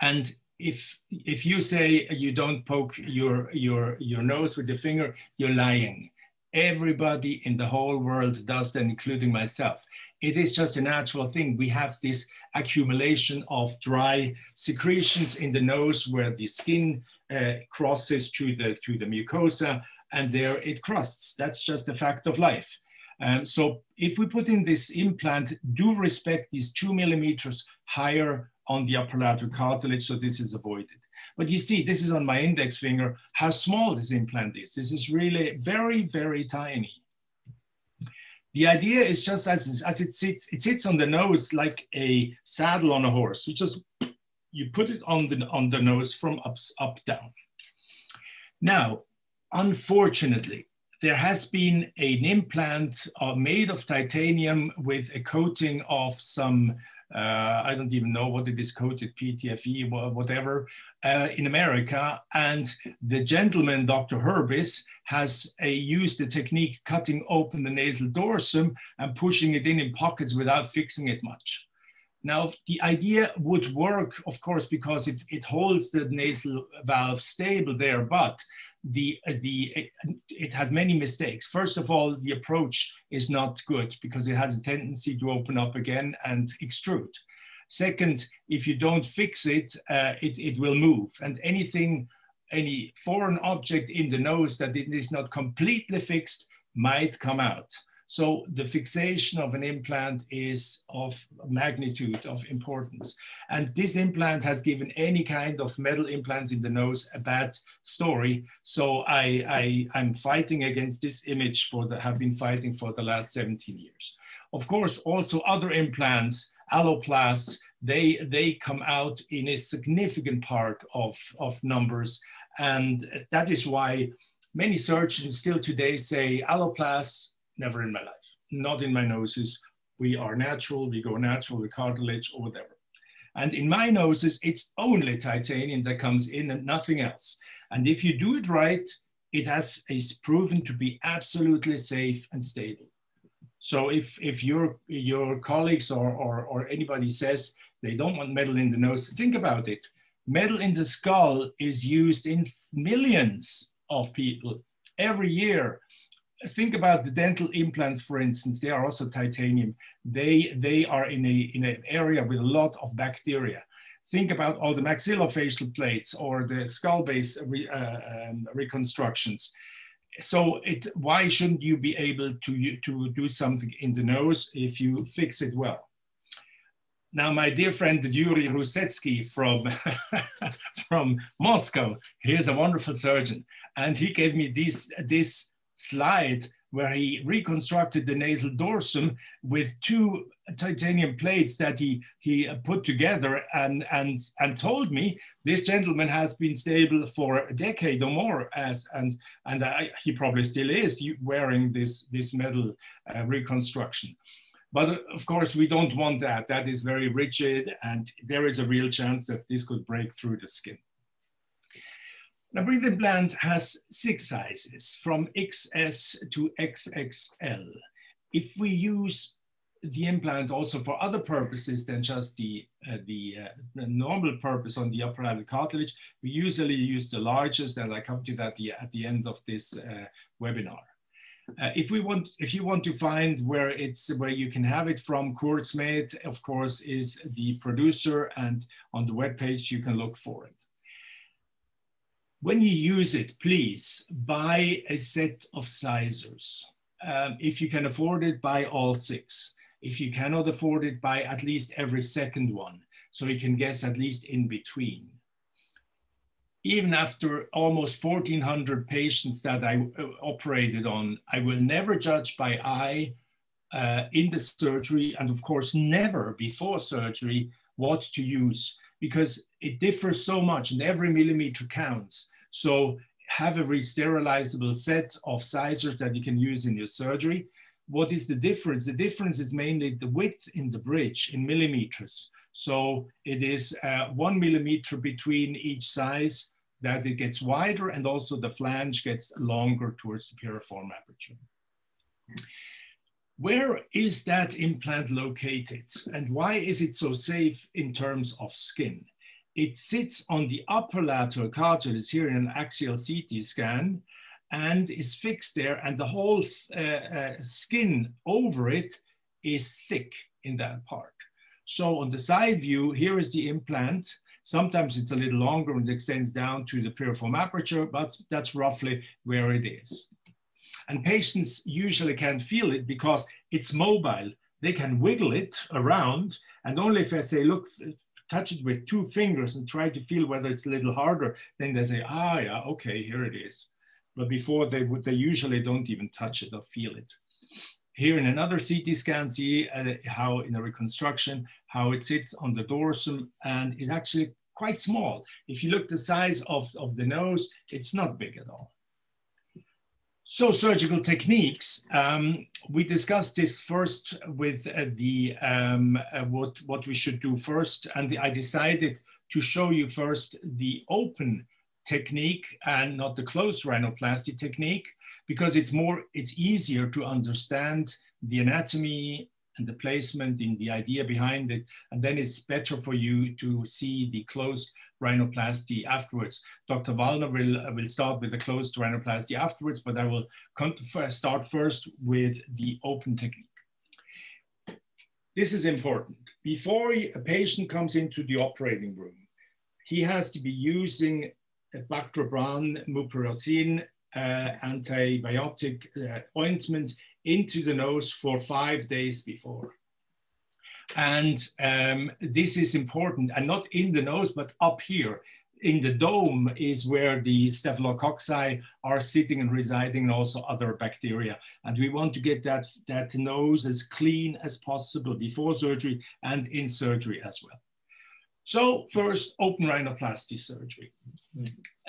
And if if you say you don't poke your your your nose with the finger, you're lying. Everybody in the whole world does that, including myself. It is just a natural thing. We have this accumulation of dry secretions in the nose where the skin uh, crosses to the to the mucosa, and there it crusts. That's just a fact of life. Um, so if we put in this implant, do respect these two millimeters higher on the upper lateral cartilage, so this is avoided. But you see, this is on my index finger, how small this implant is. This is really very, very tiny. The idea is just as, as it sits, it sits on the nose like a saddle on a horse. You just, you put it on the, on the nose from up, up down. Now, unfortunately, there has been an implant uh, made of titanium with a coating of some uh, I don't even know what it is coated, PTFE, whatever, uh, in America. And the gentleman, Dr. Herbis, has uh, used the technique cutting open the nasal dorsum and pushing it in in pockets without fixing it much. Now, the idea would work, of course, because it, it holds the nasal valve stable there, but the, the, it has many mistakes. First of all, the approach is not good because it has a tendency to open up again and extrude. Second, if you don't fix it, uh, it, it will move. And anything, any foreign object in the nose that it is not completely fixed might come out. So the fixation of an implant is of magnitude of importance. And this implant has given any kind of metal implants in the nose a bad story. So I, I, I'm fighting against this image for the, have been fighting for the last 17 years. Of course, also other implants, alloplasts, they, they come out in a significant part of, of numbers. And that is why many surgeons still today say alloplasts never in my life, not in my noses. We are natural, we go natural with cartilage or whatever. And in my noses, it's only titanium that comes in and nothing else. And if you do it right, it has is proven to be absolutely safe and stable. So if, if your, your colleagues or, or, or anybody says they don't want metal in the nose, think about it. Metal in the skull is used in millions of people every year think about the dental implants, for instance, they are also titanium. They, they are in, a, in an area with a lot of bacteria. Think about all the maxillofacial plates or the skull base re, uh, um, reconstructions. So it, why shouldn't you be able to, to do something in the nose if you fix it well? Now, my dear friend Yuri Rusetsky from, from Moscow, he is a wonderful surgeon. And he gave me this, this slide where he reconstructed the nasal dorsum with two titanium plates that he he put together and and and told me this gentleman has been stable for a decade or more as and and I, he probably still is wearing this this metal uh, reconstruction. But uh, of course we don't want that. That is very rigid and there is a real chance that this could break through the skin now breathe implant has six sizes from XS to XXL if we use the implant also for other purposes than just the, uh, the, uh, normal purpose on the upper lateral cartilage. We usually use the largest, and I come to that the, at the end of this uh, webinar. Uh, if we want, if you want to find where it's where you can have it from, Kurzmed, of course, is the producer, and on the web page you can look for it. When you use it, please buy a set of sizers. Um, if you can afford it, buy all six. If you cannot afford it, buy at least every second one, so you can guess at least in between. Even after almost 1,400 patients that I uh, operated on, I will never judge by eye uh, in the surgery, and of course, never before surgery, what to use, because it differs so much and every millimeter counts. So have a re-sterilizable set of sizers that you can use in your surgery what is the difference? The difference is mainly the width in the bridge in millimeters. So it is uh, one millimeter between each size that it gets wider and also the flange gets longer towards the piriform aperture. Where is that implant located and why is it so safe in terms of skin? It sits on the upper lateral cartilage here in an axial CT scan and is fixed there and the whole uh, uh, skin over it is thick in that part. So on the side view, here is the implant. Sometimes it's a little longer and extends down to the piriform aperture, but that's roughly where it is. And patients usually can't feel it because it's mobile. They can wiggle it around and only if I say, look, touch it with two fingers and try to feel whether it's a little harder, then they say, ah, yeah, okay, here it is but before they would, they usually don't even touch it or feel it. Here in another CT scan, see uh, how in a reconstruction, how it sits on the dorsum and is actually quite small. If you look the size of, of the nose, it's not big at all. So surgical techniques, um, we discussed this first with uh, the, um, uh, what, what we should do first. And I decided to show you first the open technique and not the closed rhinoplasty technique because it's more, it's easier to understand the anatomy and the placement in the idea behind it. And then it's better for you to see the closed rhinoplasty afterwards. Dr. Wallner will, will start with the closed rhinoplasty afterwards, but I will start first with the open technique. This is important. Before a patient comes into the operating room, he has to be using bactroban, mupirocin, uh, antibiotic uh, ointment into the nose for five days before. And um, this is important, and not in the nose, but up here. In the dome is where the staphylococci are sitting and residing, and also other bacteria. And we want to get that, that nose as clean as possible before surgery and in surgery as well. So first, open rhinoplasty surgery.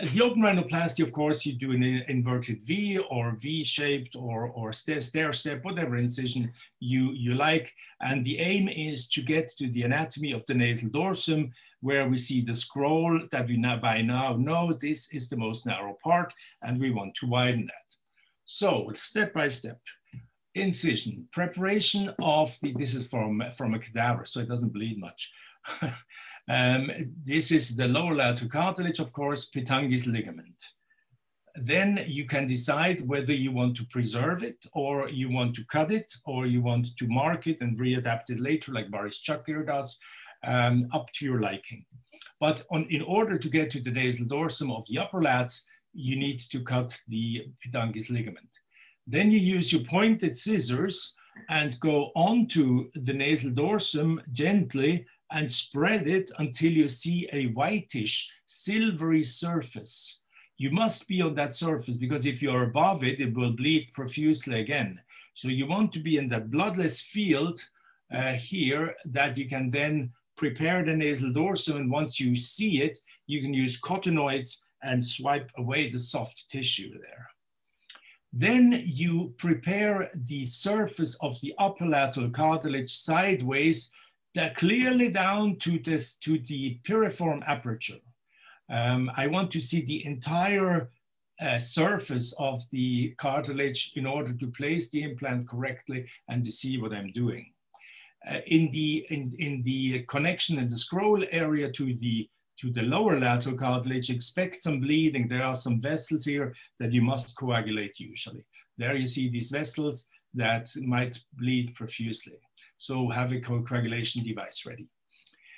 Uh, the open rhinoplasty, of course, you do an inverted V or V-shaped or, or stair step, whatever incision you, you like. And the aim is to get to the anatomy of the nasal dorsum, where we see the scroll that we now by now know this is the most narrow part, and we want to widen that. So step by step, incision, preparation of the, this is from, from a cadaver, so it doesn't bleed much. Um, this is the lower lateral cartilage, of course, Pitanguy's ligament. Then you can decide whether you want to preserve it or you want to cut it or you want to mark it and readapt it later like Baris Cakir does, um, up to your liking. But on, in order to get to the nasal dorsum of the upper lats, you need to cut the Pitanguy's ligament. Then you use your pointed scissors and go onto the nasal dorsum gently and spread it until you see a whitish, silvery surface. You must be on that surface because if you're above it, it will bleed profusely again. So you want to be in that bloodless field uh, here that you can then prepare the nasal dorsum. And once you see it, you can use cottonoids and swipe away the soft tissue there. Then you prepare the surface of the upper lateral cartilage sideways that clearly down to, this, to the piriform aperture. Um, I want to see the entire uh, surface of the cartilage in order to place the implant correctly and to see what I'm doing. Uh, in, the, in, in the connection in the scroll area to the, to the lower lateral cartilage, expect some bleeding. There are some vessels here that you must coagulate usually. There you see these vessels that might bleed profusely. So have a coagulation device ready.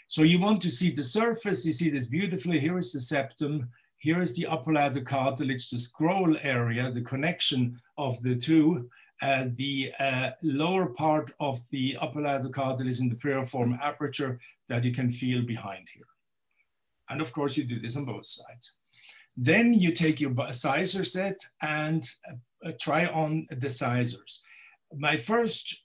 So you want to see the surface, you see this beautifully, here is the septum, here is the upper lateral cartilage, the scroll area, the connection of the two, uh, the uh, lower part of the upper lateral cartilage in the piriform aperture that you can feel behind here. And of course you do this on both sides. Then you take your sizer set and uh, try on the sizers. My first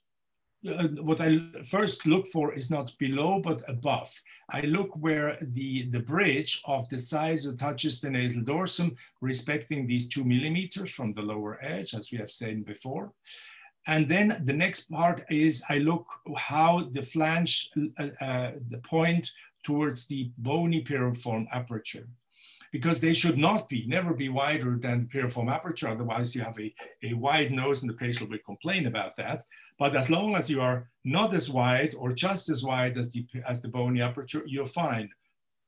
uh, what I first look for is not below, but above. I look where the, the bridge of the sizer touches the nasal dorsum, respecting these two millimeters from the lower edge, as we have said before. And then the next part is I look how the flange, uh, uh, the point towards the bony piriform aperture because they should not be, never be wider than the piriform aperture. Otherwise, you have a, a wide nose and the patient will complain about that. But as long as you are not as wide or just as wide as the, as the bony aperture, you're fine.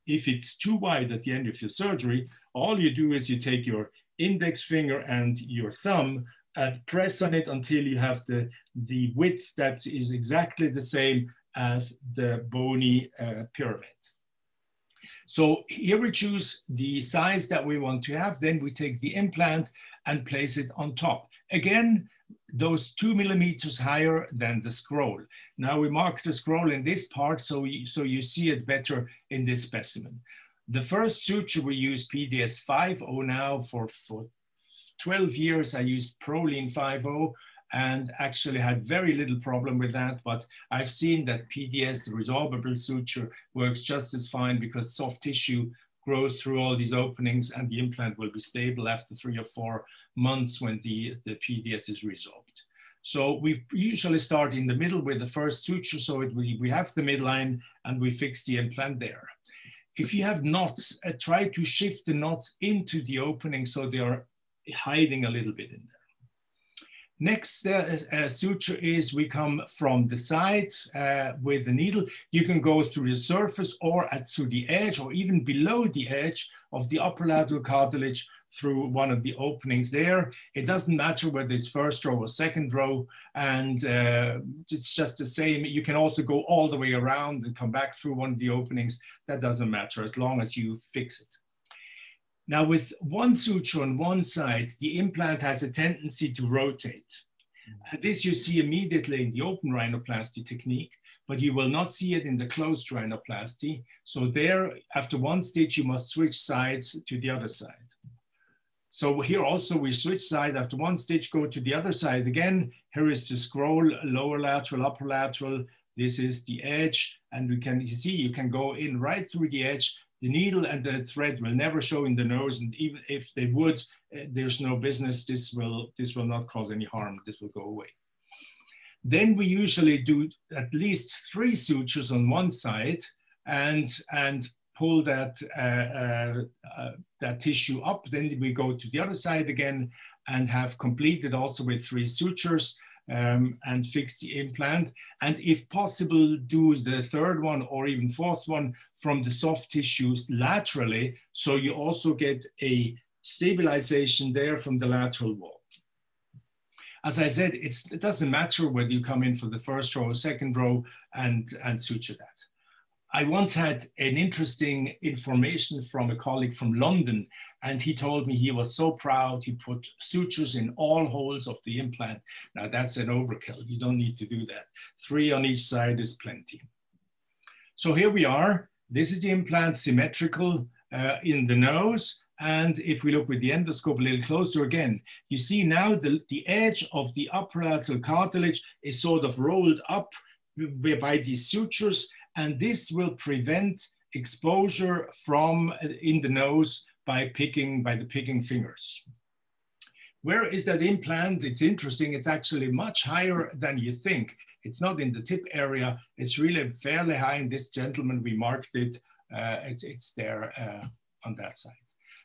If it's too wide at the end of your surgery, all you do is you take your index finger and your thumb and press on it until you have the, the width that is exactly the same as the bony uh, pyramid. So here we choose the size that we want to have. Then we take the implant and place it on top. Again, those two millimeters higher than the scroll. Now we mark the scroll in this part so, we, so you see it better in this specimen. The first suture we use PDS 5.0 now for, for 12 years I used Prolene 5.0 and actually had very little problem with that. But I've seen that PDS, resorbable suture, works just as fine because soft tissue grows through all these openings and the implant will be stable after three or four months when the, the PDS is resolved. So we usually start in the middle with the first suture. So it, we, we have the midline and we fix the implant there. If you have knots, uh, try to shift the knots into the opening so they are hiding a little bit in there. Next uh, uh, suture is we come from the side uh, with the needle. You can go through the surface or at, through the edge or even below the edge of the upper lateral cartilage through one of the openings there. It doesn't matter whether it's first row or second row and uh, it's just the same. You can also go all the way around and come back through one of the openings. That doesn't matter as long as you fix it. Now with one suture on one side, the implant has a tendency to rotate. And this you see immediately in the open rhinoplasty technique, but you will not see it in the closed rhinoplasty. So there, after one stitch, you must switch sides to the other side. So here also we switch side after one stitch, go to the other side again. Here is the scroll, lower lateral, upper lateral. This is the edge. And we can, you see, you can go in right through the edge the needle and the thread will never show in the nose, and even if they would, uh, there's no business. This will this will not cause any harm. This will go away. Then we usually do at least three sutures on one side, and and pull that uh, uh, uh, that tissue up. Then we go to the other side again and have completed also with three sutures um, and fix the implant. And if possible, do the third one or even fourth one from the soft tissues laterally. So you also get a stabilization there from the lateral wall. As I said, it doesn't matter whether you come in for the first row or second row and, and suture that. I once had an interesting information from a colleague from London, and he told me he was so proud he put sutures in all holes of the implant. Now that's an overkill. You don't need to do that. Three on each side is plenty. So here we are. This is the implant symmetrical uh, in the nose. And if we look with the endoscope a little closer again, you see now the, the edge of the upper lateral cartilage is sort of rolled up by these sutures, and this will prevent exposure from in the nose by picking by the picking fingers. Where is that implant? It's interesting. It's actually much higher than you think. It's not in the tip area. It's really fairly high. In this gentleman, we marked it. Uh, it's, it's there uh, on that side.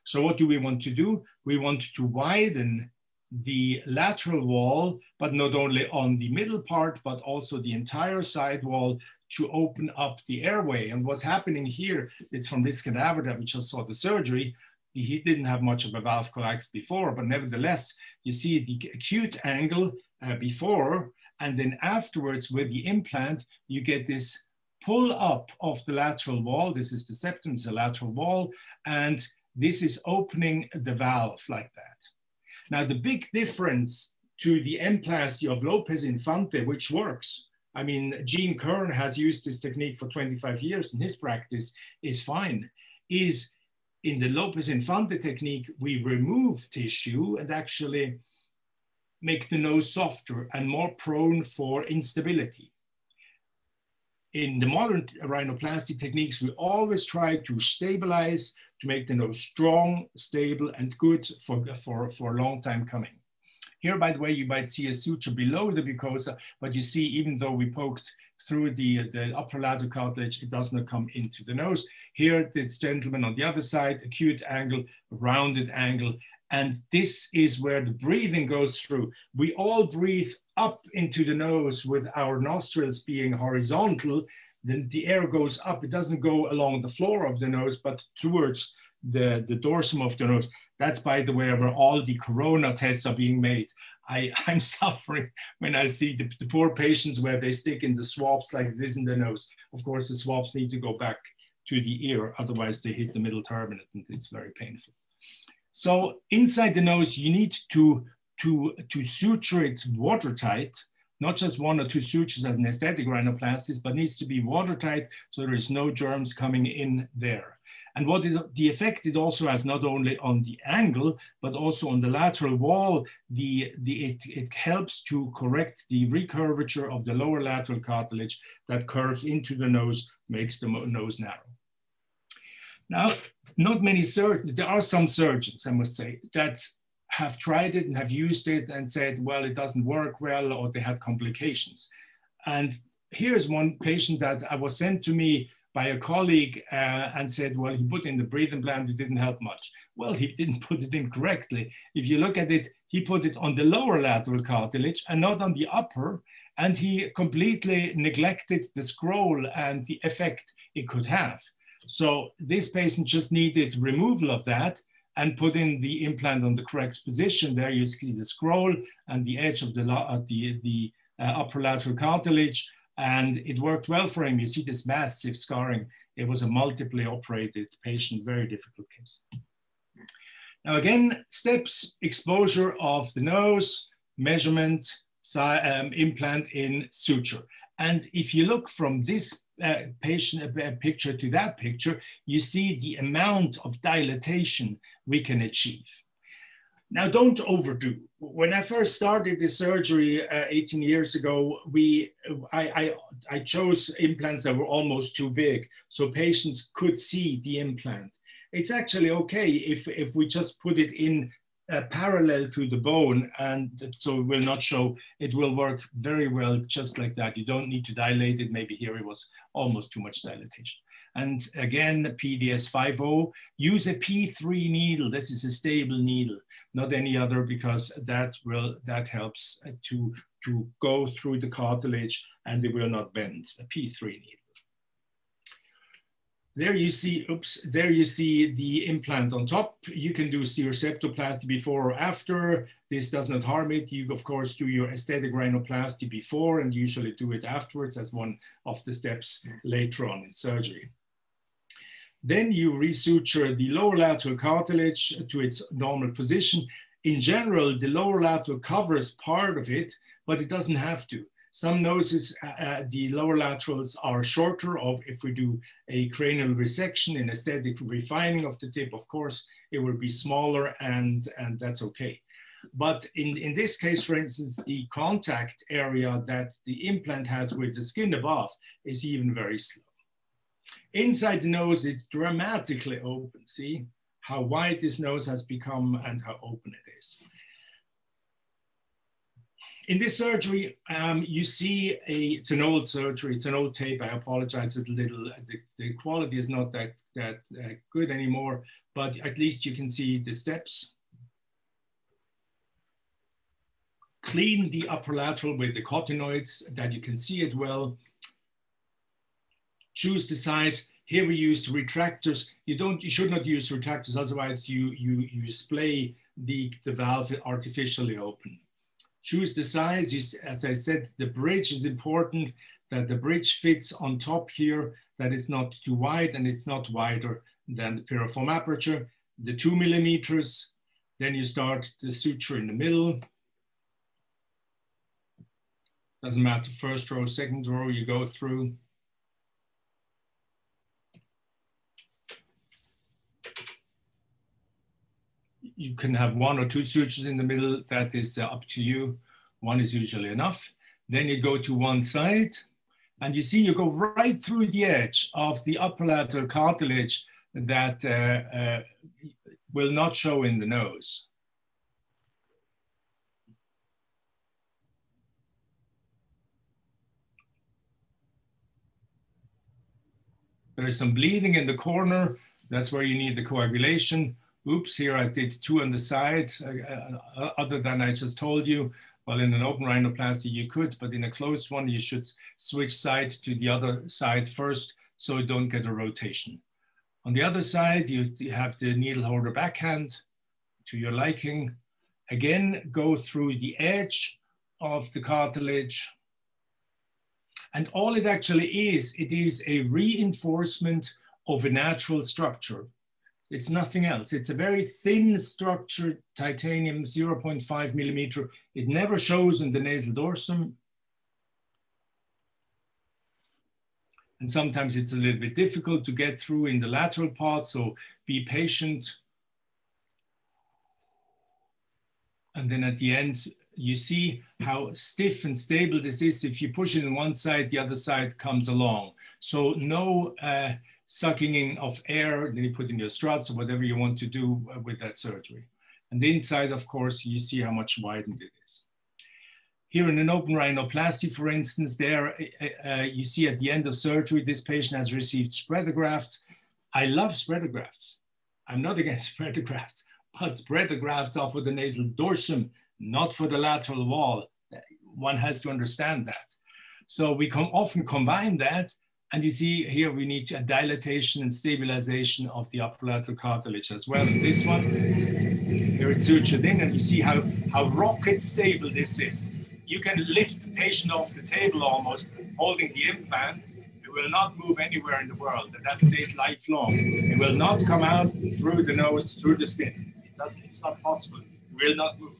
So what do we want to do? We want to widen the lateral wall, but not only on the middle part, but also the entire side wall to open up the airway. And what's happening here is from this cadaver that we just saw the surgery, he didn't have much of a valve collapse before, but nevertheless, you see the acute angle uh, before, and then afterwards with the implant, you get this pull up of the lateral wall. This is the septum, it's a lateral wall, and this is opening the valve like that. Now, the big difference to the M-plasty of Lopez Infante, which works, I mean, Gene Kern has used this technique for 25 years and his practice, is fine, is in the Lopez Infante technique, we remove tissue and actually make the nose softer and more prone for instability. In the modern rhinoplasty techniques, we always try to stabilize, to make the nose strong, stable, and good for, for, for a long time coming. Here, by the way, you might see a suture below the mucosa, but you see, even though we poked through the, the upper lateral cartilage, it does not come into the nose. Here, this gentleman on the other side, acute angle, rounded angle, and this is where the breathing goes through. We all breathe up into the nose with our nostrils being horizontal. Then the air goes up. It doesn't go along the floor of the nose, but towards the, the dorsum of the nose. That's, by the way, where all the corona tests are being made. I, I'm suffering when I see the, the poor patients where they stick in the swabs like this in the nose. Of course, the swabs need to go back to the ear, otherwise they hit the middle turbinate and it's very painful. So inside the nose, you need to, to, to suture it watertight, not just one or two sutures as an aesthetic rhinoplasty, but needs to be watertight so there is no germs coming in there. And what is the effect it also has not only on the angle, but also on the lateral wall, the, the, it, it helps to correct the recurvature of the lower lateral cartilage that curves into the nose, makes the nose narrow. Now, not many surgeons, there are some surgeons, I must say, that have tried it and have used it and said, well, it doesn't work well, or they had complications. And here's one patient that I was sent to me by a colleague uh, and said, well, he put in the breathing implant, it didn't help much. Well, he didn't put it in correctly. If you look at it, he put it on the lower lateral cartilage and not on the upper, and he completely neglected the scroll and the effect it could have. So this patient just needed removal of that and put in the implant on the correct position. There you see the scroll and the edge of the, uh, the, the uh, upper lateral cartilage and it worked well for him. You see this massive scarring. It was a multiply operated patient, very difficult case. Now again, steps, exposure of the nose, measurement, um, implant in suture. And if you look from this uh, patient uh, picture to that picture, you see the amount of dilatation we can achieve. Now, don't overdo. When I first started the surgery uh, 18 years ago, we, I, I, I, chose implants that were almost too big so patients could see the implant. It's actually okay if, if we just put it in uh, parallel to the bone and so it will not show, it will work very well just like that. You don't need to dilate it. Maybe here it was almost too much dilatation. And again, PDS 5.0, use a P3 needle. This is a stable needle, not any other, because that will that helps to, to go through the cartilage and it will not bend, a P3 needle. There you see, oops, there you see the implant on top. You can do seer septoplasty before or after. This does not harm it. You, of course, do your aesthetic rhinoplasty before and usually do it afterwards as one of the steps later on in surgery. Then you resuture the lower lateral cartilage to its normal position. In general, the lower lateral covers part of it, but it doesn't have to. Some noses, uh, uh, the lower laterals are shorter of if we do a cranial resection and aesthetic refining of the tip, of course, it will be smaller and, and that's okay. But in, in this case, for instance, the contact area that the implant has with the skin above is even very slow. Inside the nose, it's dramatically open. See how wide this nose has become and how open it is. In this surgery, um, you see a, it's an old surgery, it's an old tape. I apologize a little, the, the quality is not that, that uh, good anymore, but at least you can see the steps. Clean the upper lateral with the cottonoids that you can see it well. Choose the size. Here we used retractors. You don't, you should not use retractors, otherwise you, you, you splay the, the valve artificially open. Choose the size, as I said, the bridge is important, that the bridge fits on top here, that it's not too wide and it's not wider than the piriform aperture. The two millimeters, then you start the suture in the middle. Doesn't matter, first row, second row, you go through. You can have one or two sutures in the middle. That is uh, up to you. One is usually enough. Then you go to one side and you see you go right through the edge of the upper lateral cartilage that uh, uh, will not show in the nose. There is some bleeding in the corner. That's where you need the coagulation oops, here I did two on the side, uh, other than I just told you. Well, in an open rhinoplasty, you could, but in a closed one, you should switch side to the other side first so you don't get a rotation. On the other side, you, you have the needle holder backhand to your liking. Again, go through the edge of the cartilage. And all it actually is, it is a reinforcement of a natural structure. It's nothing else. It's a very thin structured titanium, 0.5 millimeter. It never shows in the nasal dorsum. And sometimes it's a little bit difficult to get through in the lateral part, so be patient. And then at the end, you see how stiff and stable this is. If you push it on one side, the other side comes along. So no uh, sucking in of air, then you put in your struts or whatever you want to do uh, with that surgery. And the inside, of course, you see how much widened it is. Here in an open rhinoplasty, for instance, there uh, uh, uh you see at the end of surgery, this patient has received spreader grafts. I love spreader grafts. I'm not against spreader grafts, but spreader grafts are for the nasal dorsum, not for the lateral wall. One has to understand that. So we com often combine that and you see here we need a dilatation and stabilization of the upper lateral cartilage as well. In this one, here it's sutured in and you see how, how rocket stable this is. You can lift the patient off the table almost, holding the implant. It will not move anywhere in the world and that stays lifelong. It will not come out through the nose, through the skin. It doesn't, it's not possible. It will not move.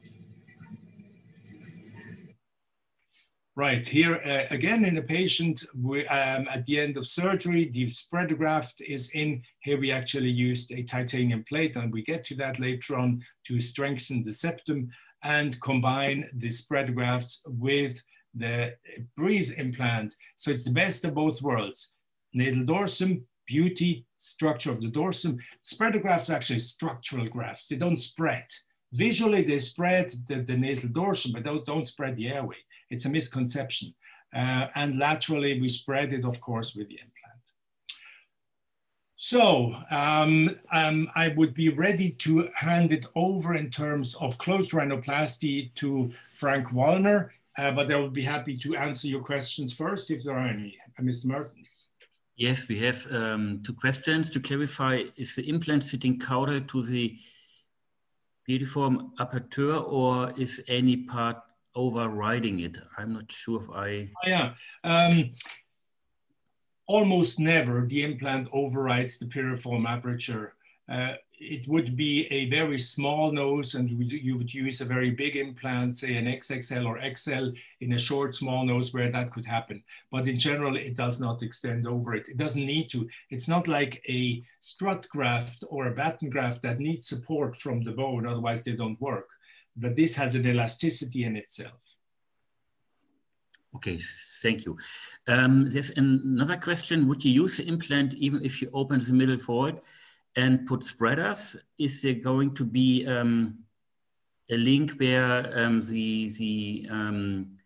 Right, here uh, again in a patient we, um, at the end of surgery, the spreader graft is in. Here we actually used a titanium plate and we get to that later on to strengthen the septum and combine the spread grafts with the breathe implant. So it's the best of both worlds. Nasal dorsum, beauty, structure of the dorsum. Spreader grafts actually structural grafts. They don't spread. Visually, they spread the, the nasal dorsum, but don't, don't spread the airway. It's a misconception. Uh, and laterally, we spread it, of course, with the implant. So um, um, I would be ready to hand it over in terms of closed rhinoplasty to Frank Wallner, uh, but I would be happy to answer your questions first if there are any. Uh, Mr. Mertens. Yes, we have um, two questions to clarify. Is the implant sitting counter to the piriform aperture or is any part overriding it. I'm not sure if I. Oh, yeah. Um, almost never the implant overrides the piriform aperture. Uh, it would be a very small nose and you would use a very big implant, say an XXL or XL in a short, small nose where that could happen. But in general, it does not extend over it. It doesn't need to. It's not like a strut graft or a batten graft that needs support from the bone, otherwise they don't work. But this has an elasticity in itself. Okay, thank you. Um, there's another question. Would you use the implant even if you open the middle vault and put spreaders? Is there going to be um, a link where um, the, the um,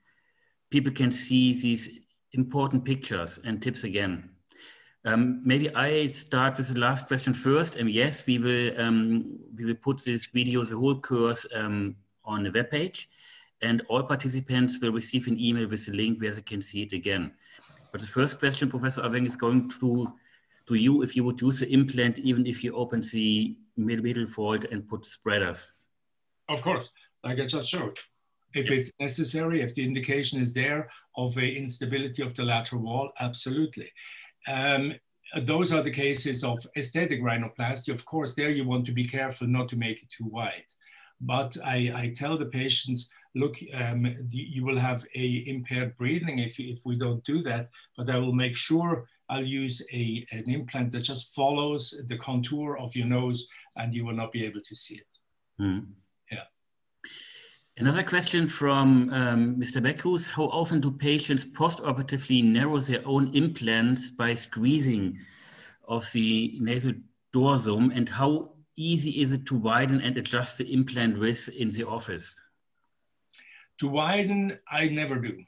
people can see these important pictures and tips again? Um, maybe I start with the last question first. And yes, we will um, we will put this video, the whole course, um, on the web page, and all participants will receive an email with a link where they can see it again. But the first question, Professor àWengen, is going to to you if you would use the implant even if you open the middle, middle vault and put spreaders. Of course, like I just showed. If it's necessary, if the indication is there of a instability of the lateral wall, absolutely. Um, those are the cases of aesthetic rhinoplasty. Of course, there you want to be careful not to make it too wide. But I, I tell the patients, look, um, you will have a impaired breathing if, if we don't do that, but I will make sure I'll use a, an implant that just follows the contour of your nose and you will not be able to see it. Mm. Another question from um, Mr. Beckus. How often do patients postoperatively narrow their own implants by squeezing of the nasal dorsum and how easy is it to widen and adjust the implant width in the office? To widen, I never do.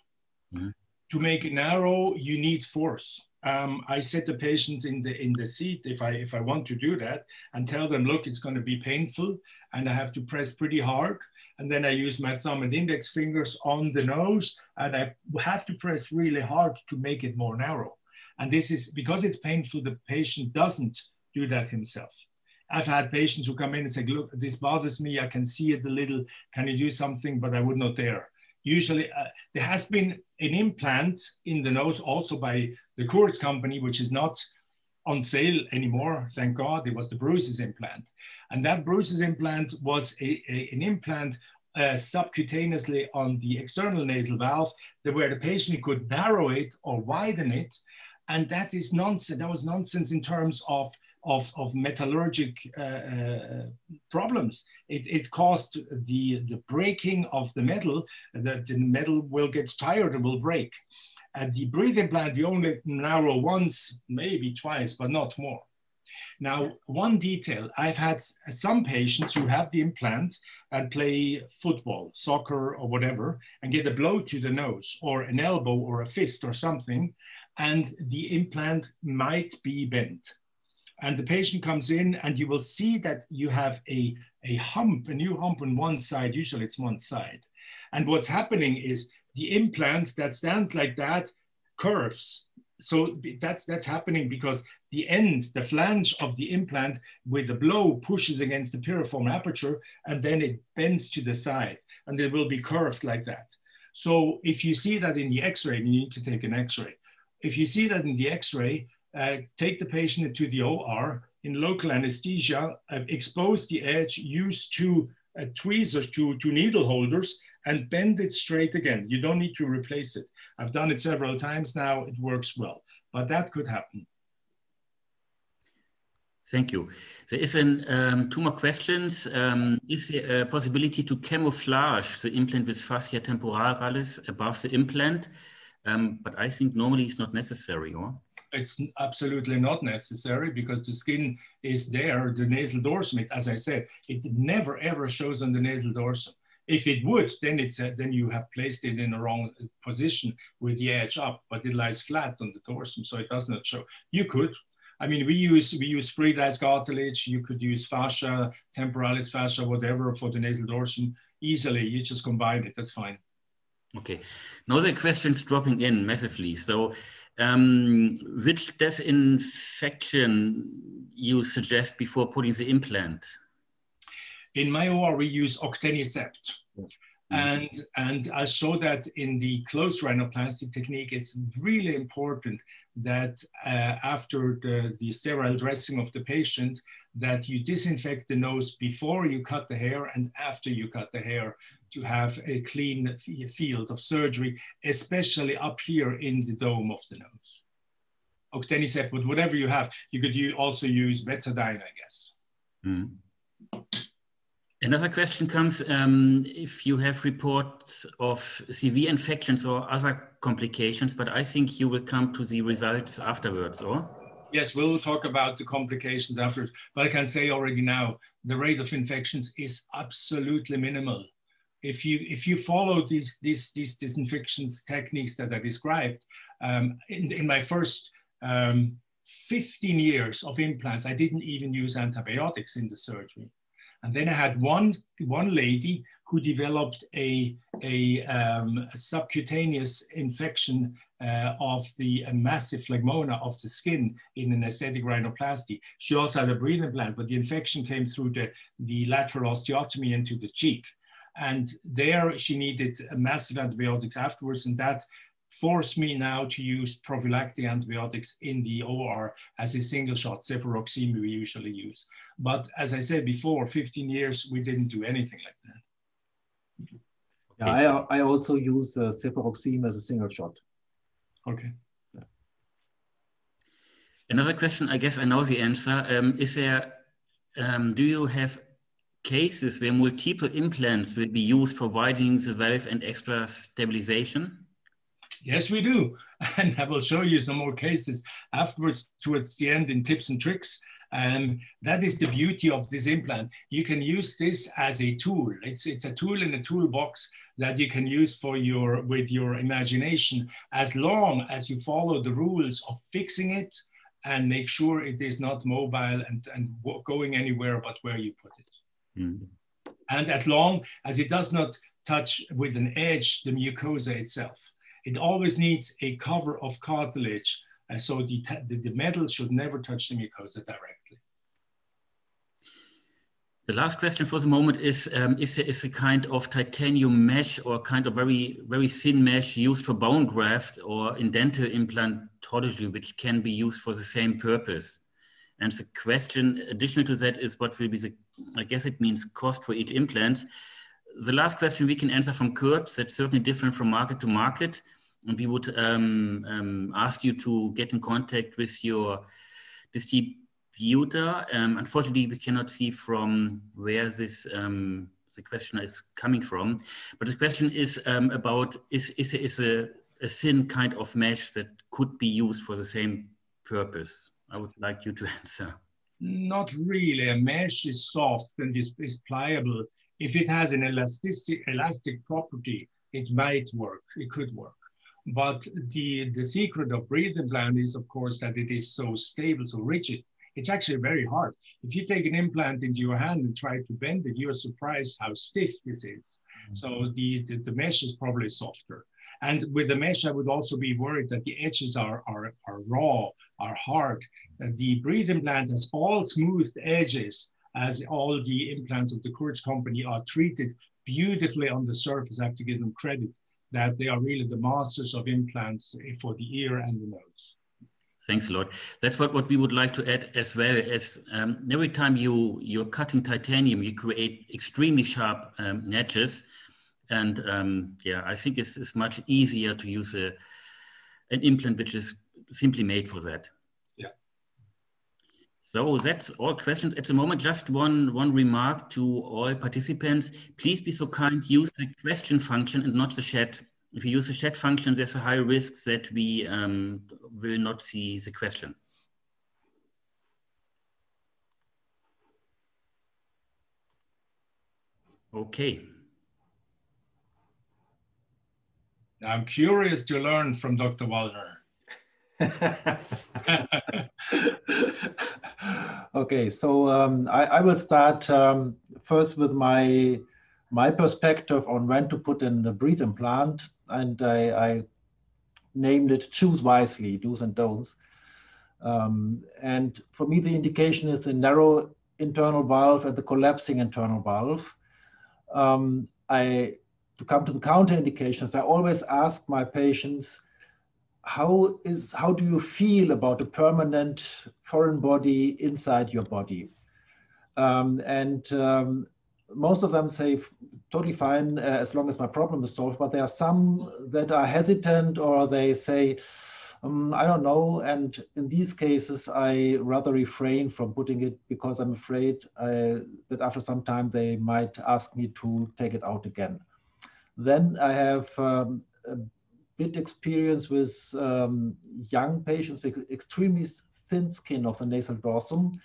Mm -hmm. To make it narrow, you need force. Um, I set the patients in the in the seat if I if I want to do that and tell them, look, it's going to be painful and I have to press pretty hard and then I use my thumb and index fingers on the nose, and I have to press really hard to make it more narrow. And this is because it's painful, the patient doesn't do that himself. I've had patients who come in and say, look, this bothers me, I can see it a little, can you do something? But I would not dare. Usually, uh, there has been an implant in the nose also by the Kurz company, which is not on sale anymore, thank God. It was the Bruces implant. And that Bruces implant was a, a, an implant uh, subcutaneously on the external nasal valve that where the patient could narrow it or widen it. And that is nonsense. That was nonsense in terms of, of, of metallurgic uh, uh, problems. It, it caused the, the breaking of the metal, that the metal will get tired and will break. At the breathing implant, you only narrow once, maybe twice, but not more. Now, one detail, I've had some patients who have the implant and play football, soccer, or whatever, and get a blow to the nose or an elbow or a fist or something, and the implant might be bent. And the patient comes in and you will see that you have a, a hump, a new hump on one side, usually it's one side. And what's happening is the implant that stands like that curves. So that's, that's happening because the end, the flange of the implant with the blow pushes against the piriform aperture and then it bends to the side and it will be curved like that. So if you see that in the x-ray, you need to take an x-ray. If you see that in the x-ray, uh, take the patient to the OR in local anesthesia, uh, expose the edge, use two uh, tweezers, two, two needle holders, and bend it straight again. You don't need to replace it. I've done it several times now, it works well, but that could happen. Thank you. There is an, um, two more questions. Um, is there a possibility to camouflage the implant with fascia temporalis above the implant? Um, but I think normally it's not necessary, or? It's absolutely not necessary because the skin is there, the nasal dorsum, as I said, it never ever shows on the nasal dorsum. If it would, then it's a, then you have placed it in the wrong position with the edge up, but it lies flat on the dorsum, so it does not show. You could. I mean, we use we use Friedreich's cartilage. You could use fascia, temporalis fascia, whatever for the nasal dorsum easily. You just combine it. That's fine. Okay. Now the questions dropping in massively. So, um, which disinfection you suggest before putting the implant? In my OR, we use octenisept. Mm. And, and I show that in the closed rhinoplasty technique, it's really important that uh, after the, the sterile dressing of the patient, that you disinfect the nose before you cut the hair and after you cut the hair to have a clean field of surgery, especially up here in the dome of the nose. Octenisept, but whatever you have, you could also use betadine, I guess. Mm. Another question comes um, if you have reports of severe infections or other complications, but I think you will come to the results afterwards, or? Yes, we'll talk about the complications afterwards, but I can say already now the rate of infections is absolutely minimal. If you if you follow these these these disinfections techniques that I described, um, in, in my first um, 15 years of implants, I didn't even use antibiotics in the surgery. And then I had one, one lady who developed a, a, um, a subcutaneous infection uh, of the massive phlegmona of the skin in an aesthetic rhinoplasty. She also had a breathing implant, but the infection came through the, the lateral osteotomy into the cheek. And there she needed a massive antibiotics afterwards, and that force me now to use prophylactic antibiotics in the OR as a single shot cefuroxime we usually use. But as I said before, 15 years, we didn't do anything like that. Yeah, I, I also use uh, cefuroxime as a single shot. Okay. Another question, I guess I know the answer. Um, is there, um, do you have cases where multiple implants will be used for widening the valve and extra stabilization? Yes, we do. And I will show you some more cases afterwards towards the end in tips and tricks. And that is the beauty of this implant. You can use this as a tool. It's, it's a tool in a toolbox that you can use for your, with your imagination as long as you follow the rules of fixing it and make sure it is not mobile and, and going anywhere but where you put it. Mm. And as long as it does not touch with an edge the mucosa itself it always needs a cover of cartilage. Uh, so the, the, the, metal should never touch the mucosa directly. The last question for the moment is, um, is there is a kind of titanium mesh or kind of very, very thin mesh used for bone graft or in dental implantology, which can be used for the same purpose? And the question additional to that is what will be the, I guess it means cost for each implant. The last question we can answer from Kurz, that's certainly different from market to market and we would um, um, ask you to get in contact with your distributor. Um, unfortunately, we cannot see from where this the question is coming from, but the question is um, about is is is a, a thin kind of mesh that could be used for the same purpose? I would like you to answer. Not really. A mesh is soft and is, is pliable. If it has an elastic elastic property, it might work. It could work. But the, the secret of breathing implant is, of course, that it is so stable, so rigid. It's actually very hard. If you take an implant into your hand and try to bend it, you're surprised how stiff this is. Mm-hmm. So the, the, the, mesh is probably softer. And with the mesh, I would also be worried that the edges are, are, are raw, are hard. The breathing implant has all smooth edges as all the implants of the Kurz company are treated beautifully on the surface. I have to give them credit that they are really the masters of implants for the ear and the nose. Thanks a lot. That's what, what we would like to add as well as um, every time you, you're cutting titanium, you create extremely sharp um. And um, yeah, I think it's, it's much easier to use a, an implant which is simply made for that. So that's all questions at the moment. Just one, one remark to all participants. Please be so kind, use the question function and not the chat if you use the chat function, there's a high risk that we um, will not see the question. Okay. Now I'm curious to learn from Dr. Wallner. okay, so um, I, I, will start um, first with my my perspective on when to put in the breathe implant and I, I named it choose wisely, do's and don'ts. Um, and for me, the indication is the narrow internal valve and the collapsing internal valve. Um, I, to come to the counter-indications, I always ask my patients, how is how do you feel about a permanent foreign body inside your body? Um, and um, most of them say totally fine uh, as long as my problem is solved, but there are some that are hesitant or they say, Um, I don't know. And in these cases, I rather refrain from putting it because I'm afraid I, that after some time they might ask me to take it out again. Then I have um, a bit experience with um, young patients with extremely thin skin of the nasal dorsum,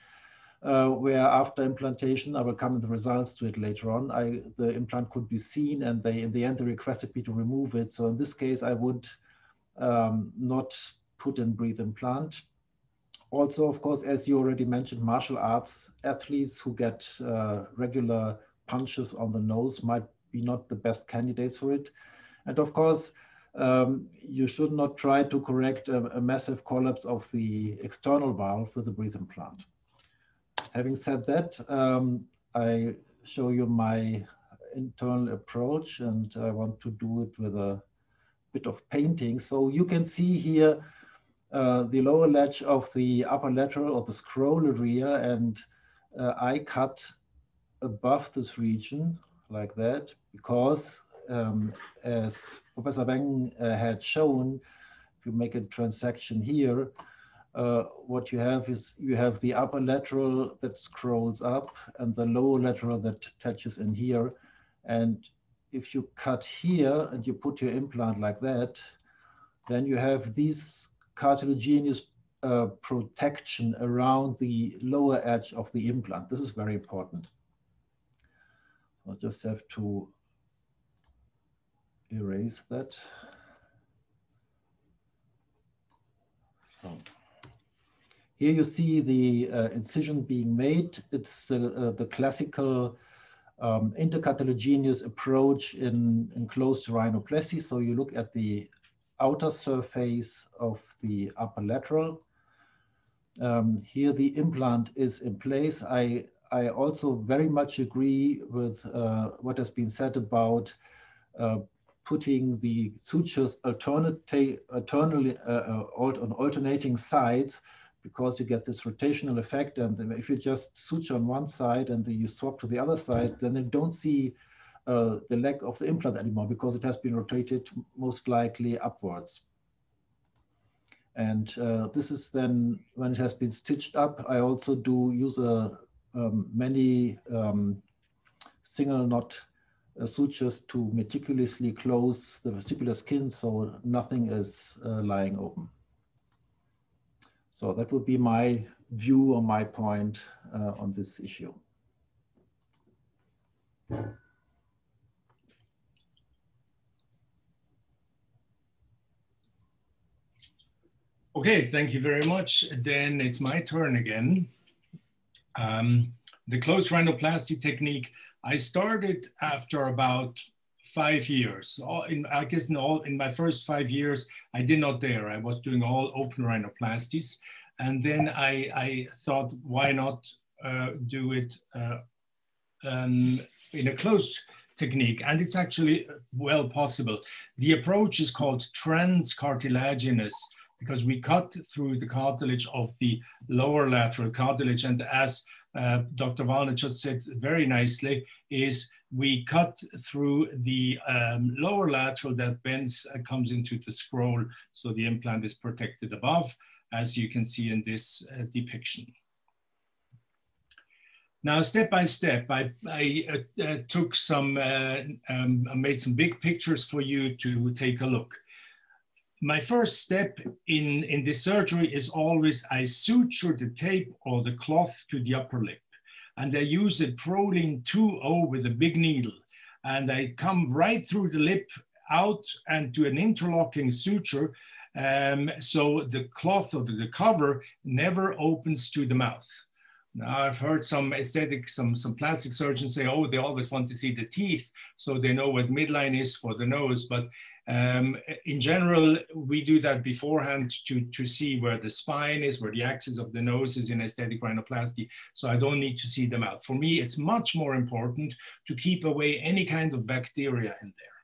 uh, where after implantation, I will come in the results to it later on, I, the implant could be seen and they, in the end, they requested me to remove it. So in this case, I would um, not put in breathe implant. Also, of course, as you already mentioned, martial arts athletes who get uh, regular punches on the nose might be not the best candidates for it. And of course, um, you should not try to correct a, a, massive collapse of the external valve with a breathe implant. Having said that, um, I show you my internal approach and I want to do it with a bit of painting. So you can see here uh, the lower ledge of the upper lateral of the scroll area and uh, I cut above this region like that because um, as Professor àWengen uh, had shown, if you make a transection here, uh, what you have is you have the upper lateral that scrolls up and the lower lateral that touches in here. And if you cut here and you put your implant like that, then you have these cartilaginous uh, protection around the lower edge of the implant. This is very important. I'll just have to erase that. So here you see the uh, incision being made. It's uh, uh, the classical um, intercartilaginous approach in, in closed rhinoplasty. So you look at the outer surface of the upper lateral. Um, here the implant is in place. I, I also very much agree with uh, what has been said about uh, putting the sutures alternately, uh, uh on alternating sides because you get this rotational effect. And if you just suture on one side and you swap to the other side, then you don't see uh, the leg of the implant anymore because it has been rotated most likely upwards. And uh, this is then when it has been stitched up. I also do use a, um, many um, single knot sutures to meticulously close the vestibular skin so nothing is uh, lying open. So that would be my view or my point uh, on this issue. Okay, thank you very much. Then it's my turn again. Um, the closed rhinoplasty technique, I started after about five years. All in, I guess in all in my first five years, I did not dare. I was doing all open rhinoplasties, and then I, I thought, why not uh, do it uh, um, in a closed technique? And it's actually well possible. The approach is called transcartilaginous because we cut through the cartilage of the lower lateral cartilage. And as uh, Dr. Wallner just said very nicely, is we cut through the um, lower lateral that bends uh, comes into the scroll. So the implant is protected above, as you can see in this uh, depiction. Now, step by step, I, I uh, uh took some, uh, um, I made some big pictures for you to take a look my first step in, in this surgery is always I suture the tape or the cloth to the upper lip. And I use a Prolene 2O with a big needle. And I come right through the lip out and do an interlocking suture. Um, so the cloth or the cover never opens to the mouth. Now I've heard some aesthetic, some, some plastic surgeons say, oh, they always want to see the teeth so they know what midline is for the nose. But um, in general, we do that beforehand to, to see where the spine is, where the axis of the nose is in aesthetic rhinoplasty. So I don't need to see them out. For me, it's much more important to keep away any kind of bacteria in there.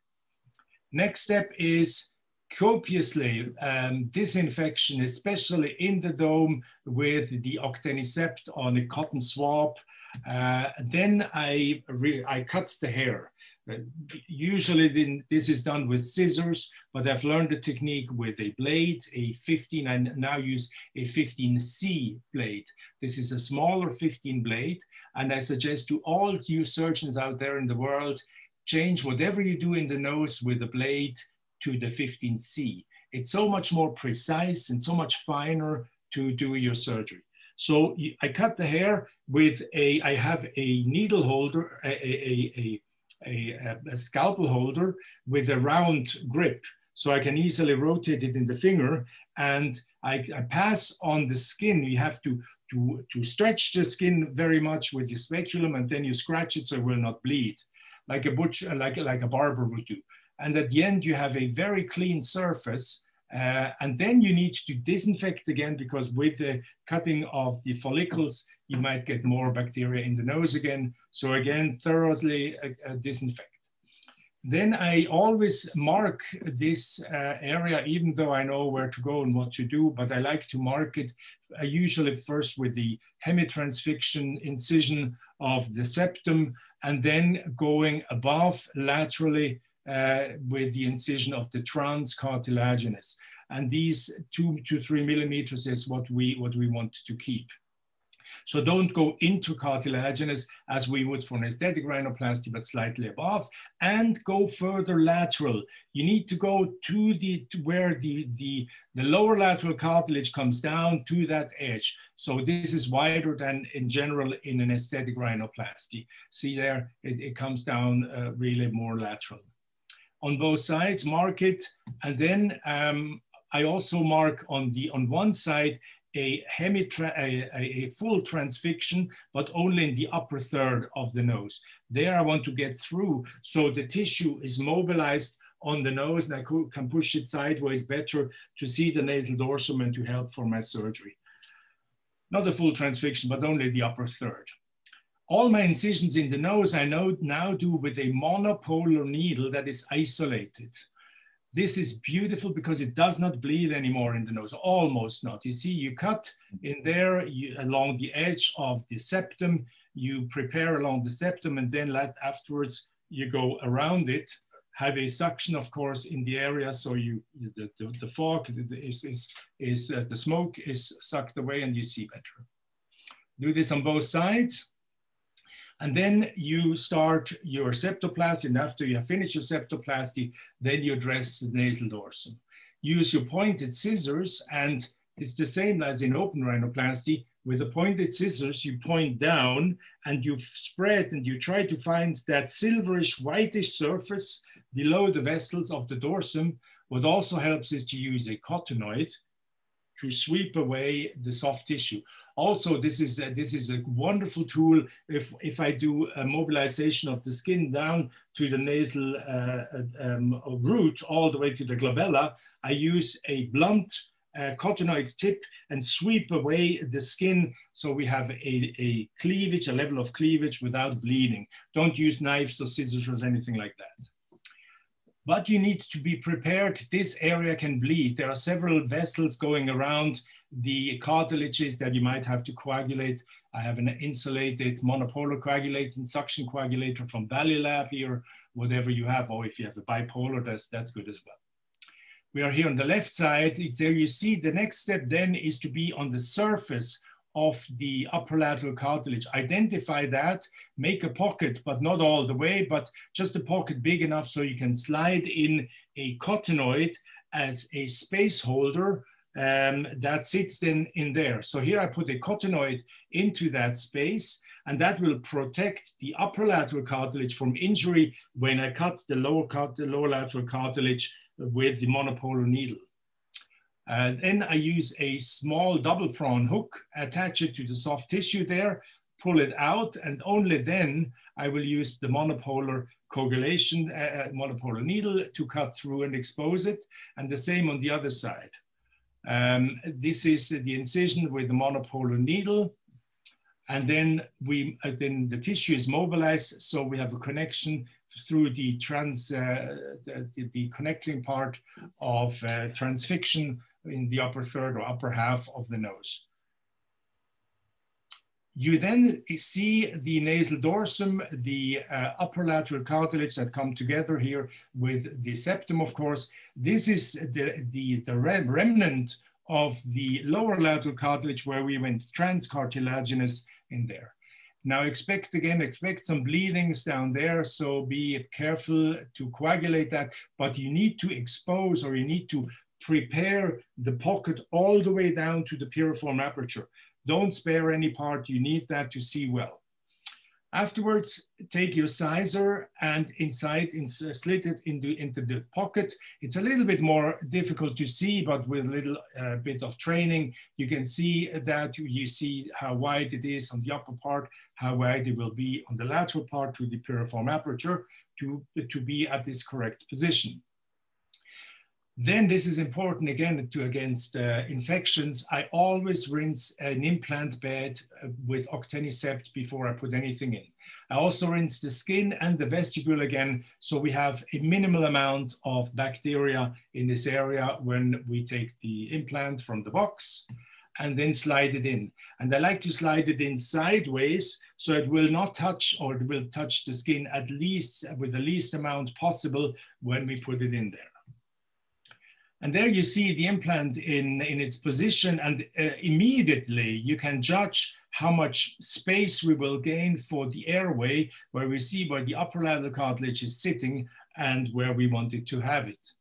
Next step is copiously um, disinfection, especially in the dome with the octenisept on a cotton swab. Uh, then I, I cut the hair. Uh, usually this is done with scissors, but I've learned the technique with a blade, a 15, I now use a 15C blade. This is a smaller 15 blade, and I suggest to all you surgeons out there in the world, change whatever you do in the nose with the blade to the 15C. It's so much more precise and so much finer to do your surgery. So I cut the hair with a, I have a needle holder, a, a, a a, a, scalpel holder with a round grip. So I can easily rotate it in the finger and I, I pass on the skin. You have to, to, to stretch the skin very much with the speculum and then you scratch it so it will not bleed like a butcher, like, like a barber would do. And at the end, you have a very clean surface. Uh, and then you need to disinfect again because with the cutting of the follicles, you might get more bacteria in the nose again. So again, thoroughly uh, uh, disinfect. Then I always mark this uh, area, even though I know where to go and what to do, but I like to mark it uh, usually first with the hemitransfixion incision of the septum, and then going above laterally uh, with the incision of the transcartilaginous. And these two to three millimeters is what we, what we want to keep. So don't go into cartilaginous as we would for an aesthetic rhinoplasty, but slightly above, and go further lateral. You need to go to the to where the, the, the lower lateral cartilage comes down to that edge. So this is wider than in general in an aesthetic rhinoplasty. See there, it, it comes down uh, really more lateral. On both sides, mark it, and then um, I also mark on the on one side a, a, a, full transfixion, but only in the upper third of the nose. There I want to get through so the tissue is mobilized on the nose and I can push it sideways better to see the nasal dorsum and to help for my surgery. Not a full transfixion, but only the upper third. All my incisions in the nose I now do with a monopolar needle that is isolated. This is beautiful because it does not bleed anymore in the nose, almost not. You see, you cut in there you, along the edge of the septum, you prepare along the septum and then let afterwards you go around it, have a suction, of course, in the area. So you, the, the, the fog is, is, is uh, the smoke is sucked away and you see better. Do this on both sides. And then you start your septoplasty, and after you have finished your septoplasty, then you address the nasal dorsum. Use your pointed scissors, and it's the same as in open rhinoplasty. With the pointed scissors, you point down and you spread and you try to find that silverish whitish surface below the vessels of the dorsum. What also helps is to use a cottonoid to sweep away the soft tissue. Also, this is a, this is a wonderful tool if, if I do a mobilization of the skin down to the nasal uh, um, root all the way to the glabella. I use a blunt uh, tip and sweep away the skin so we have a, a cleavage, a level of cleavage without bleeding. Don't use knives or scissors or anything like that but you need to be prepared. This area can bleed. There are several vessels going around the cartilages that you might have to coagulate. I have an insulated monopolar coagulating suction coagulator from Valleylab here, whatever you have, or if you have a bipolar, that's, that's good as well. We are here on the left side. It's there you see the next step then is to be on the surface of the upper lateral cartilage. Identify that, make a pocket, but not all the way, but just a pocket big enough so you can slide in a cottonoid as a space holder um, that sits then in there. So here I put a cottonoid into that space and that will protect the upper lateral cartilage from injury when I cut the lower, the lower lateral cartilage with the monopolar needle. Uh, then I use a small double prong hook, attach it to the soft tissue there, pull it out, and only then I will use the monopolar coagulation, uh, uh monopolar needle to cut through and expose it, and the same on the other side. Um, this is the incision with the monopolar needle. And then we uh, then the tissue is mobilized, so we have a connection through the trans uh, the, the, connecting part of uh, transfixion in the upper third or upper half of the nose. you then see the nasal dorsum, the uh, upper lateral cartilage that come together here with the septum, of course. This is the, the, the remnant of the lower lateral cartilage where we went transcartilaginous in there. Now expect again, expect some bleedings down there, so be careful to coagulate that, but you need to expose or you need to prepare the pocket all the way down to the piriform aperture. Don't spare any part, you need that to see well. Afterwards, take your sizer and inside, in, uh, slit it into, into the pocket. It's a little bit more difficult to see, but with a little uh, bit of training, you can see that you see how wide it is on the upper part, how wide it will be on the lateral part to the piriform aperture to, to be at this correct position. Then this is important again to against uh, infections. I always rinse an implant bed uh, with octenisept before I put anything in. I also rinse the skin and the vestibule again, so we have a minimal amount of bacteria in this area when we take the implant from the box and then slide it in. And I like to slide it in sideways so it will not touch or it will touch the skin at least with the least amount possible when we put it in there. And there you see the implant in, in its position and uh, immediately you can judge how much space we will gain for the airway where we see where the upper lateral cartilage is sitting and where we wanted to have it.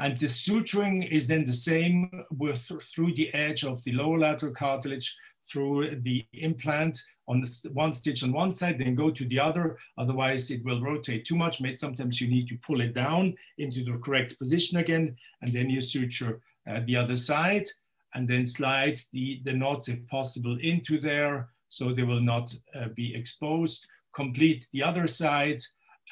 And the suturing is then the same with, through the edge of the lower lateral cartilage through the implant on one stitch on one side, then go to the other. Otherwise, it will rotate too much. Sometimes you need to pull it down into the correct position again, and then you suture uh, the other side, and then slide the, the knots, if possible, into there so they will not uh, be exposed. Complete the other side,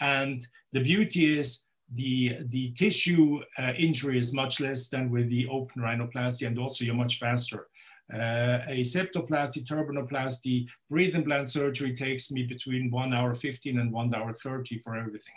and the beauty is the, the tissue uh, injury is much less than with the open rhinoplasty, and also you're much faster uh, a septoplasty, turbinoplasty, breathe implant surgery takes me between one hour 15 and one hour 30 for everything.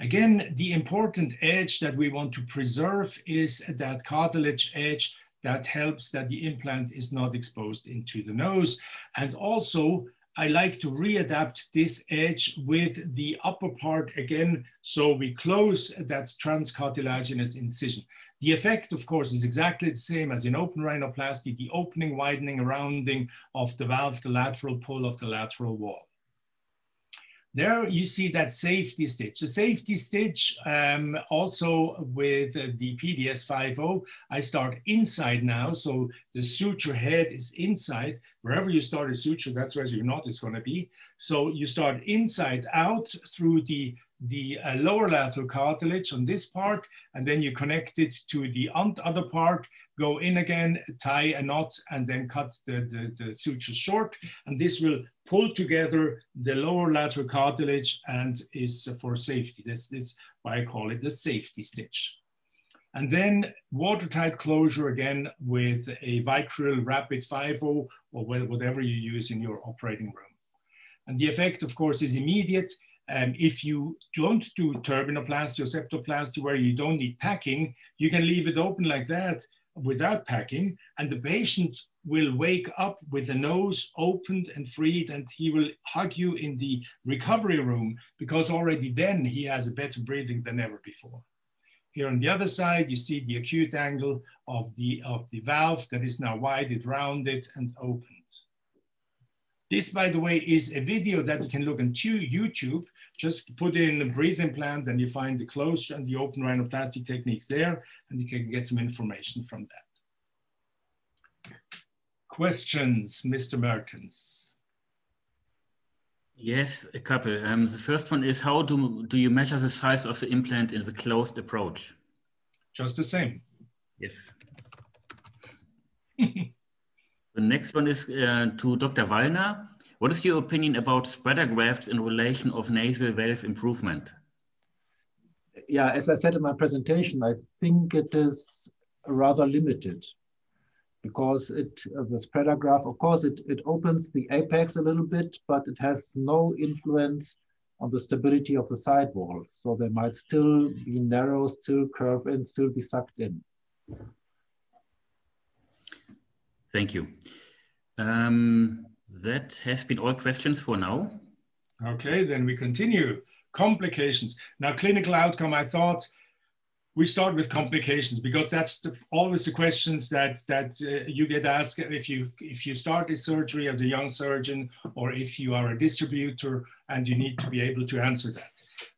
Again, the important edge that we want to preserve is that cartilage edge that helps that the implant is not exposed into the nose. And also I like to readapt this edge with the upper part again, so we close that transcartilaginous incision. The effect, of course, is exactly the same as in open rhinoplasty, the opening, widening, rounding of the valve, the lateral pull of the lateral wall. There you see that safety stitch. The safety stitch um, also with the PDS 5.0, I start inside now. So the suture head is inside. Wherever you start a suture, that's where your knot is gonna be. So you start inside out through the the uh, lower lateral cartilage on this part, and then you connect it to the other part, go in again, tie a knot, and then cut the, the, the suture short. And this will pull together the lower lateral cartilage and is for safety. This is why I call it the safety stitch. And then watertight closure again with a Vicryl Rapid 5.0 or whatever you use in your operating room. And the effect, of course, is immediate. Um, if you don't do turbinoplasty or septoplasty where you don't need packing, you can leave it open like that without packing, and the patient will wake up with the nose opened and freed, and he will hug you in the recovery room because already then he has a better breathing than ever before. Here on the other side, you see the acute angle of the, of the valve that is now widened, rounded, and opened. This, by the way, is a video that you can look on YouTube just put in a breathe implant and you find the closed and the open rhinoplasty techniques there, and you can get some information from that. Questions, Mr. Mertens? Yes, a couple. Um, the first one is how do, do you measure the size of the implant in the closed approach? Just the same. Yes. the next one is uh, to Dr. Wallner. What is your opinion about spreader grafts in relation of nasal valve improvement? Yeah, as I said in my presentation, I think it is rather limited because it uh, the spreader graft, of course, it, it opens the apex a little bit, but it has no influence on the stability of the sidewall. So they might still be narrow, still curve in, still be sucked in. Thank you. Um, that has been all questions for now. Okay, then we continue. Complications. Now, clinical outcome, I thought we start with complications because that's the, always the questions that that uh, you get asked if you if you start this surgery as a young surgeon or if you are a distributor and you need to be able to answer that.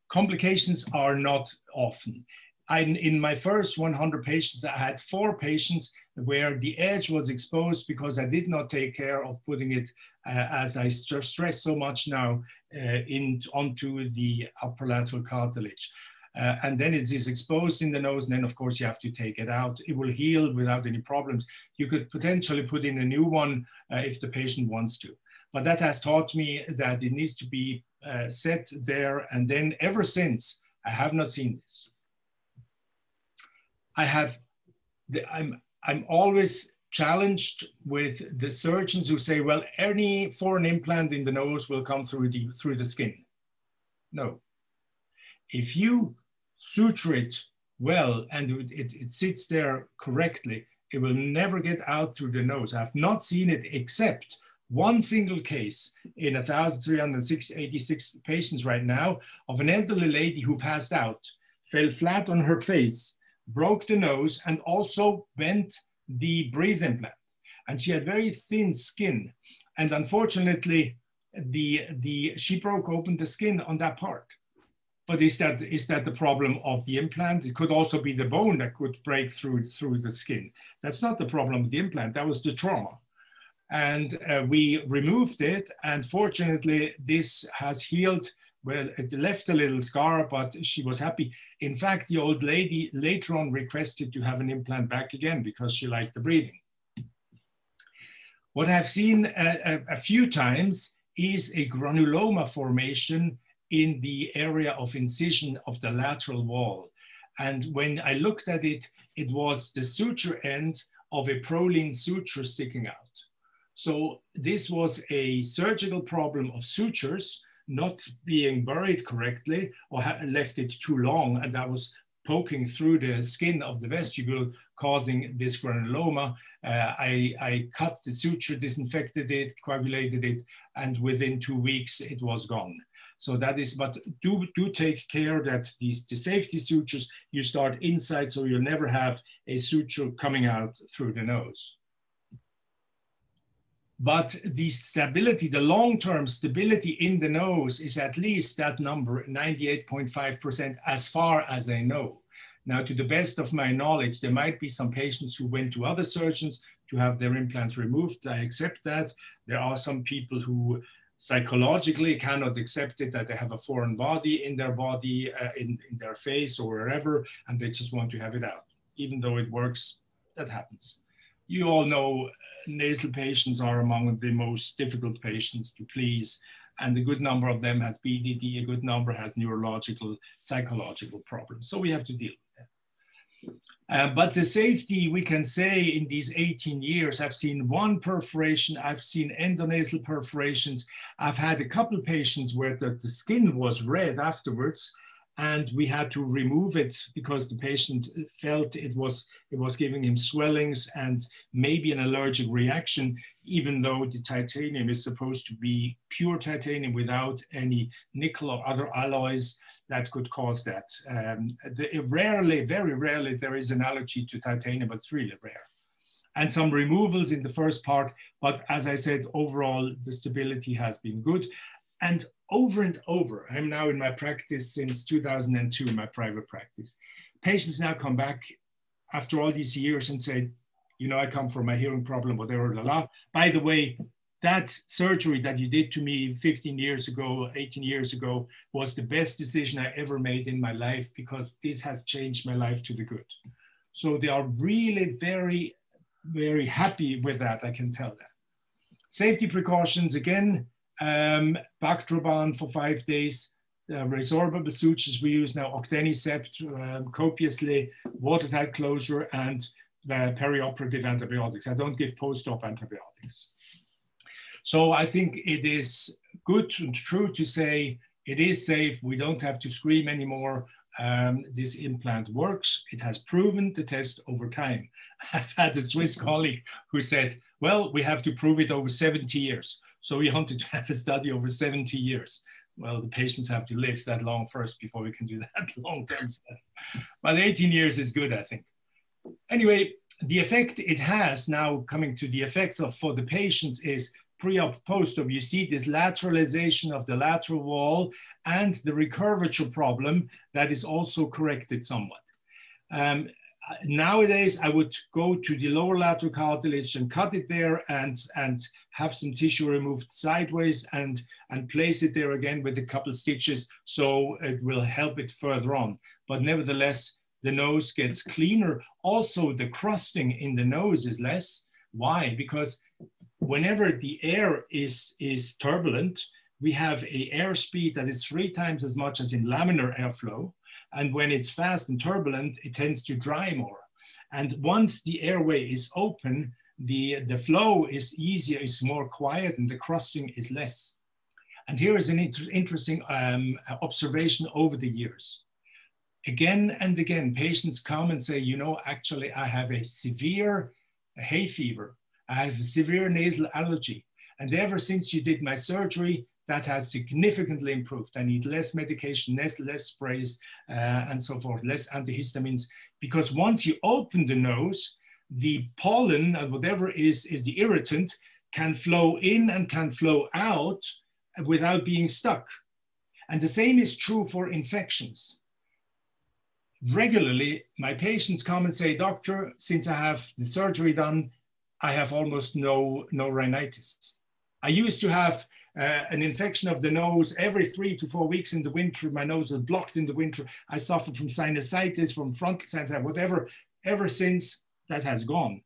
Complications are not often. I, in my first 100 patients, I had four patients where the edge was exposed because I did not take care of putting it, as I st stress so much now, uh, in, onto the upper lateral cartilage. Uh, and then it is exposed in the nose, and then of course you have to take it out. It will heal without any problems. You could potentially put in a new one uh, if the patient wants to. But that has taught me that it needs to be uh, set there, and then ever since, I have not seen this. I have, the, I'm, I'm always challenged with the surgeons who say, well, any foreign implant in the nose will come through the, through the skin. No. If you suture it well and it, it sits there correctly, it will never get out through the nose. I've not seen it except one single case in 1,386 patients right now of an elderly lady who passed out, fell flat on her face, broke the nose, and also bent the breathe implant. And she had very thin skin. And unfortunately, the, the, she broke open the skin on that part. But is that, is that the problem of the implant? It could also be the bone that could break through, through the skin. That's not the problem of the implant, that was the trauma. And uh, we removed it, and fortunately, this has healed well, it left a little scar, but she was happy. In fact, the old lady later on requested to have an implant back again because she liked the breathing. What I've seen a, a, a few times is a granuloma formation in the area of incision of the lateral wall. And when I looked at it, it was the suture end of a Prolene suture sticking out. So this was a surgical problem of sutures not being buried correctly or left it too long, and that was poking through the skin of the vestibule, causing this granuloma. Uh, I, I, cut the suture, disinfected it, coagulated it, and within two weeks it was gone. So that is, but do, do take care that these the safety sutures, you start inside so you'll never have a suture coming out through the nose. But the stability, the long-term stability in the nose is at least that number, 98.5% as far as I know. Now, to the best of my knowledge, there might be some patients who went to other surgeons to have their implants removed. I accept that. There are some people who psychologically cannot accept it that they have a foreign body in their body, uh, in, in their face or wherever, and they just want to have it out. Even though it works, that happens. You all know nasal patients are among the most difficult patients to please. And a good number of them has BDD, a good number has neurological, psychological problems. So we have to deal with that. Uh, but the safety, we can say in these 18 years, I've seen one perforation, I've seen endonasal perforations. I've had a couple patients where the, the skin was red afterwards, and we had to remove it because the patient felt it was it was giving him swellings and maybe an allergic reaction even though the titanium is supposed to be pure titanium without any nickel or other alloys that could cause that. Um, the, rarely very rarely there is an allergy to titanium but it's really rare. And some removals in the first part but as i said overall the stability has been good and over and over, I'm now in my practice since 2002, my private practice. Patients now come back after all these years and say, you know, I come from a hearing problem, whatever, la la. By the way, that surgery that you did to me 15 years ago, 18 years ago, was the best decision I ever made in my life because this has changed my life to the good. So they are really very, very happy with that, I can tell that. Safety precautions, again, um, Bactroban for five days, uh, resorbable sutures we use now, Octenisept um, copiously, watertight closure, and uh, perioperative antibiotics. I don't give post-op antibiotics. So I think it is good and true to say it is safe. We don't have to scream anymore. Um, this implant works. It has proven the test over time. I've had a Swiss colleague who said, well, we have to prove it over 70 years. So we wanted to have a study over 70 years. Well, the patients have to live that long first before we can do that long-term study. But 18 years is good, I think. Anyway, the effect it has now coming to the effects of for the patients is pre-op, post-op, you see this lateralization of the lateral wall and the recurvature problem that is also corrected somewhat. Um, nowadays, I would go to the lower lateral cartilage and cut it there and, and have some tissue removed sideways and, and place it there again with a couple stitches so it will help it further on. But nevertheless, the nose gets cleaner. Also, the crusting in the nose is less. Why? Because whenever the air is, is turbulent, we have a airspeed that is three times as much as in laminar airflow. And when it's fast and turbulent, it tends to dry more. And once the airway is open, the, the flow is easier, is more quiet, and the crusting is less. And here is an inter interesting um, observation over the years. Again and again, patients come and say, you know, actually, I have a severe hay fever. I have a severe nasal allergy. And ever since you did my surgery, that has significantly improved. I need less medication, less, less sprays, uh, and so forth, less antihistamines. Because once you open the nose, the pollen and whatever is, is the irritant can flow in and can flow out without being stuck. And the same is true for infections. Regularly, my patients come and say, Doctor, since I have the surgery done, I have almost no, no rhinitis. I used to have uh, an infection of the nose every three to four weeks in the winter. My nose was blocked in the winter. I suffered from sinusitis, from frontal sinusitis, whatever. Ever since that has gone.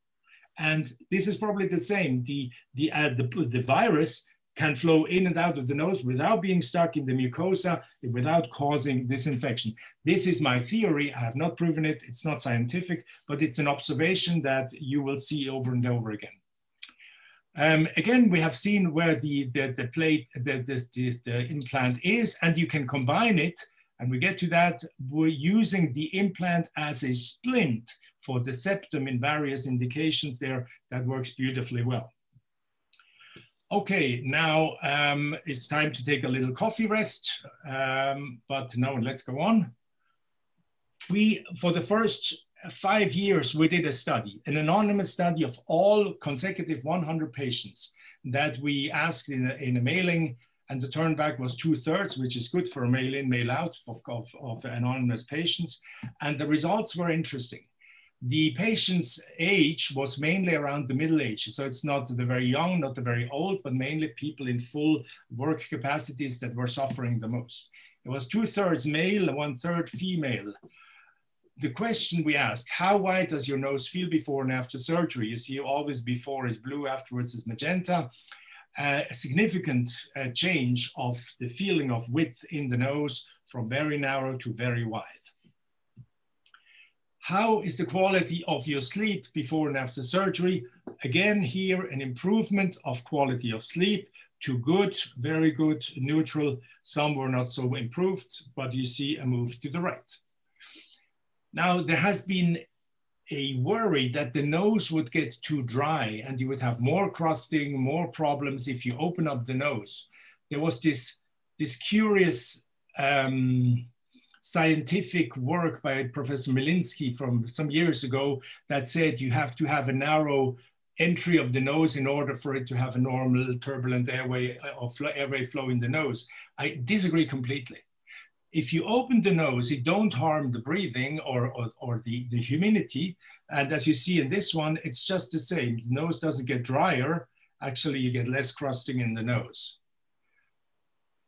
And this is probably the same. The, the, uh, the, the virus can flow in and out of the nose without being stuck in the mucosa, without causing this infection. This is my theory. I have not proven it. It's not scientific, but it's an observation that you will see over and over again. Um, again, we have seen where the, the, the plate, the, the, the, implant is, and you can combine it, and we get to that, we're using the implant as a splint for the septum in various indications there, that works beautifully well. Okay, now um, it's time to take a little coffee rest, um, but now let's go on. We, for the first five years, we did a study, an anonymous study of all consecutive 100 patients that we asked in a, in a mailing, and the turnback was two thirds, which is good for mail in, mail out of, of, of anonymous patients. And the results were interesting. The patient's age was mainly around the middle age. So it's not the very young, not the very old, but mainly people in full work capacities that were suffering the most. It was two thirds male one third female the question we ask, how white does your nose feel before and after surgery? You see always before is blue, afterwards is magenta. Uh, a significant uh, change of the feeling of width in the nose from very narrow to very wide. How is the quality of your sleep before and after surgery? Again, here an improvement of quality of sleep to good, very good, neutral. Some were not so improved, but you see a move to the right. Now, there has been a worry that the nose would get too dry and you would have more crusting, more problems if you open up the nose. There was this, this curious um, scientific work by Professor Mlynski from some years ago that said you have to have a narrow entry of the nose in order for it to have a normal turbulent airway uh, or airway flow in the nose. I disagree completely if you open the nose, it don't harm the breathing or, or, or, the, the humidity. And as you see in this one, it's just the same. The nose doesn't get drier. Actually, you get less crusting in the nose.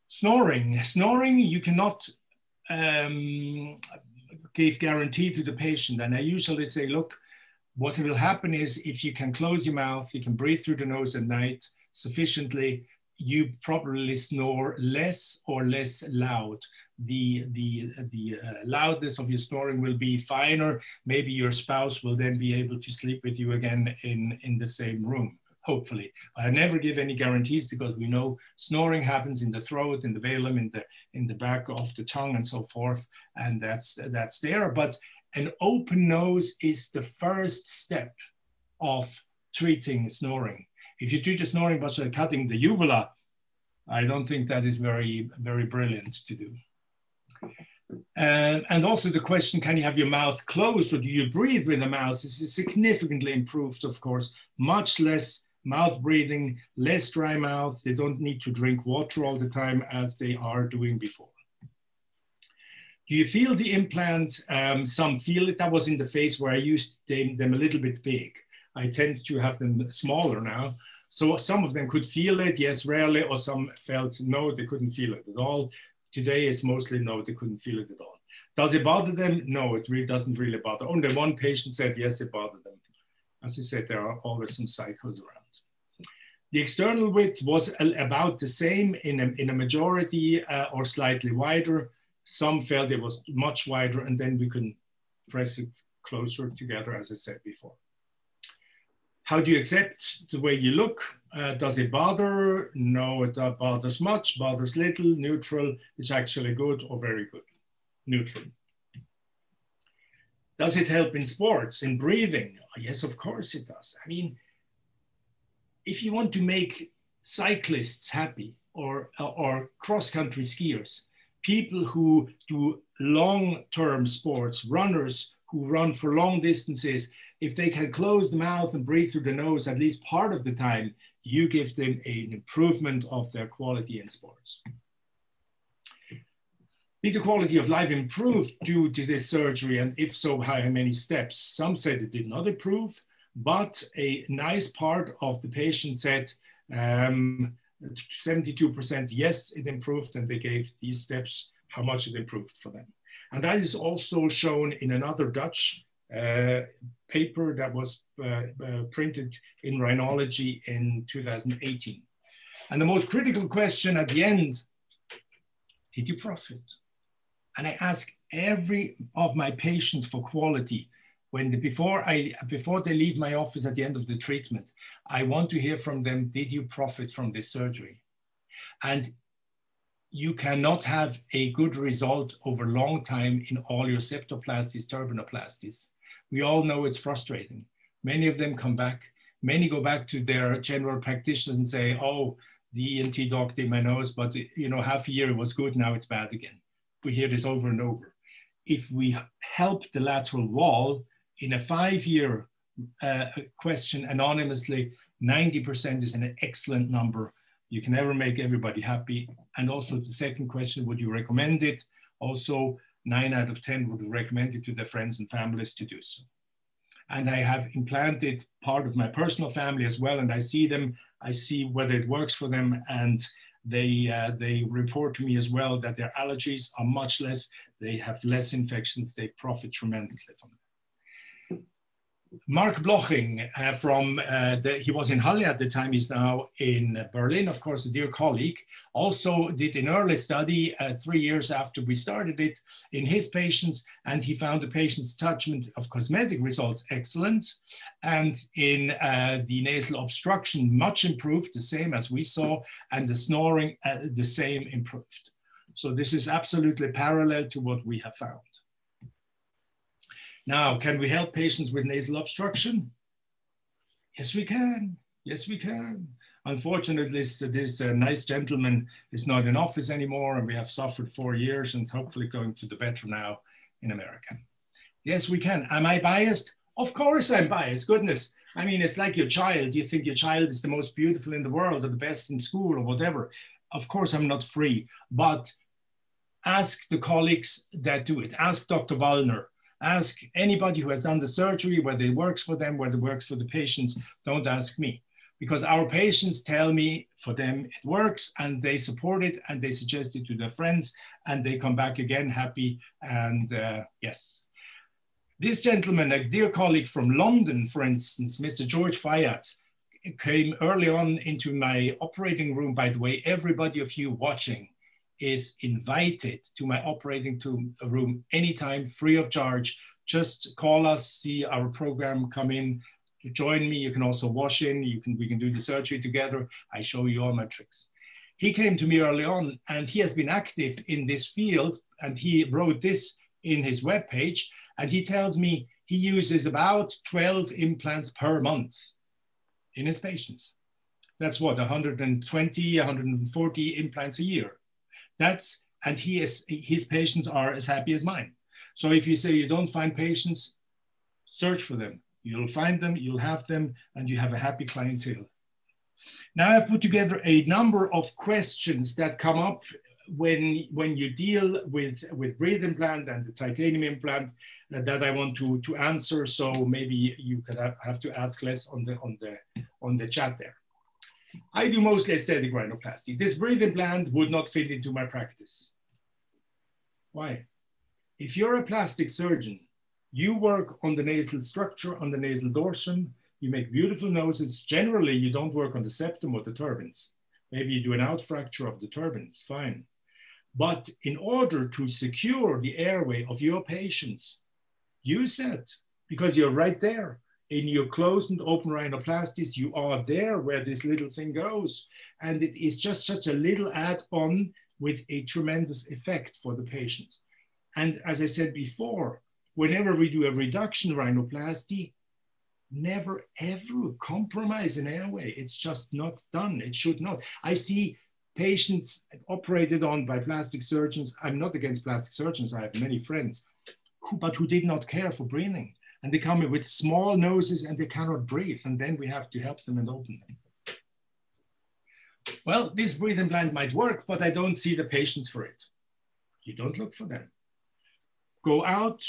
Snoring. Snoring, you cannot um, give guarantee to the patient. And I usually say, look, what will happen is if you can close your mouth, you can breathe through the nose at night sufficiently, you probably snore less or less loud. The, the, the uh, loudness of your snoring will be finer. Maybe your spouse will then be able to sleep with you again in, in the same room, hopefully. I never give any guarantees because we know snoring happens in the throat, in the velum, in the, in the back of the tongue and so forth. And that's, that's there. But an open nose is the first step of treating snoring. If you treat the snoring by cutting the uvula, I don't think that is very, very brilliant to do. And, and also the question, can you have your mouth closed or do you breathe with the mouth? This is significantly improved, of course, much less mouth breathing, less dry mouth. They don't need to drink water all the time as they are doing before. Do you feel the implant? Um, some feel it. That was in the face where I used them, them a little bit big. I tend to have them smaller now. So some of them could feel it, yes, rarely, or some felt no, they couldn't feel it at all. Today is mostly no, they couldn't feel it at all. Does it bother them? No, it really doesn't really bother. Only one patient said yes, it bothered them. As I said, there are always some cycles around. The external width was about the same in a, in a majority uh, or slightly wider. Some felt it was much wider and then we can press it closer together, as I said before. How do you accept the way you look? Uh, does it bother? No, it bothers much, bothers little, neutral. It's actually good or very good, neutral. Does it help in sports, in breathing? Oh, yes, of course it does. I mean, if you want to make cyclists happy or, or cross-country skiers, people who do long-term sports, runners who run for long distances, if they can close the mouth and breathe through the nose at least part of the time, you give them an improvement of their quality in sports. Did the quality of life improve due to this surgery? And if so, how many steps? Some said it did not improve, but a nice part of the patient said 72% um, yes, it improved, and they gave these steps how much it improved for them. And that is also shown in another Dutch paper that was uh, uh, printed in Rhinology in 2018. And the most critical question at the end, did you profit? And I ask every of my patients for quality, when the, before I before they leave my office at the end of the treatment, I want to hear from them, did you profit from this surgery? And you cannot have a good result over long time in all your septoplasties, turbinoplasties we all know it's frustrating. Many of them come back. Many go back to their general practitioners and say, oh, the ENT doc did my nose, but you know, half a year it was good, now it's bad again. We hear this over and over. If we help the lateral wall in a five-year uh, question anonymously, 90% is an excellent number. You can never make everybody happy. And also the second question, would you recommend it? Also, nine out of 10 would recommend it to their friends and families to do so. And I have implanted part of my personal family as well, and I see them, I see whether it works for them, and they, uh, they report to me as well that their allergies are much less, they have less infections, they profit tremendously from it. Marc Bloching uh, from, uh, the, he was in Halle at the time, he's now in Berlin, of course, a dear colleague, also did an early study uh, three years after we started it in his patients, and he found the patient's attachment of cosmetic results excellent, and in uh, the nasal obstruction, much improved, the same as we saw, and the snoring, uh, the same improved. So this is absolutely parallel to what we have found. Now, can we help patients with nasal obstruction? Yes, we can. Yes, we can. Unfortunately, this, uh, nice gentleman is not in office anymore, and we have suffered four years and hopefully going to the better now in America. Yes, we can. Am I biased? Of course I'm biased. Goodness. I mean, it's like your child. You think your child is the most beautiful in the world or the best in school or whatever. Of course, I'm not free, but ask the colleagues that do it. Ask Dr. Wallner Ask anybody who has done the surgery, whether it works for them, whether it works for the patients. Don't ask me. Because our patients tell me for them it works and they support it and they suggest it to their friends and they come back again happy. And uh, yes. This gentleman, a dear colleague from London, for instance, Mr. George Fayad, came early on into my operating room. By the way, everybody of you watching, is invited to my operating uh, room anytime, free of charge. Just call us, see our program, come in, join me. You can also wash in. You can we can do the surgery together. I show you all my tricks. He came to me early on, and he has been active in this field. And he wrote this in his web page, and he tells me he uses about 12 implants per month in his patients. That's what 120, 140 implants a year. That's and he is his patients are as happy as mine. So if you say you don't find patients, search for them. You'll find them, you'll have them, and you have a happy clientele. Now I've put together a number of questions that come up when, when you deal with, with breathe implant and the titanium implant that I want to, to answer. So maybe you could have, have to ask less on the, on, the, on the chat there. I do mostly aesthetic rhinoplasty. This breathe implant would not fit into my practice. Why? If you're a plastic surgeon, you work on the nasal structure, on the nasal dorsum, you make beautiful noses. Generally, you don't work on the septum or the turbinates. Maybe you do an outfracture of the turbinates, fine. But in order to secure the airway of your patients, use it because you're right there. In your closed and open rhinoplasties, you are there where this little thing goes. And it is just such a little add-on with a tremendous effect for the patient. And as I said before, whenever we do a reduction rhinoplasty, never ever compromise an airway. It's just not done. It should not. I see patients operated on by plastic surgeons. I'm not against plastic surgeons. I have many friends, who, but who did not care for breathing. And they come with small noses and they cannot breathe. And then we have to help them and open them. Well, this breathe implant might work, but I don't see the patients for it. You don't look for them. Go out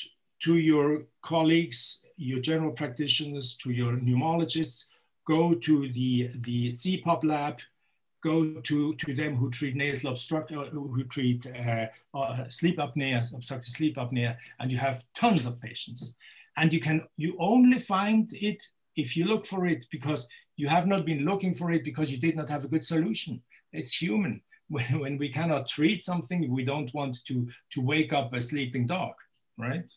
to your colleagues, your general practitioners, to your pneumologists, go to the, the CPAP lab, go to, to them who treat nasal obstruction, uh, who treat uh, uh, sleep apnea, obstructive sleep apnea, and you have tons of patients. And you can, you only find it if you look for it because you have not been looking for it because you did not have a good solution. It's human. When, when we cannot treat something, we don't want to, to wake up a sleeping dog, right?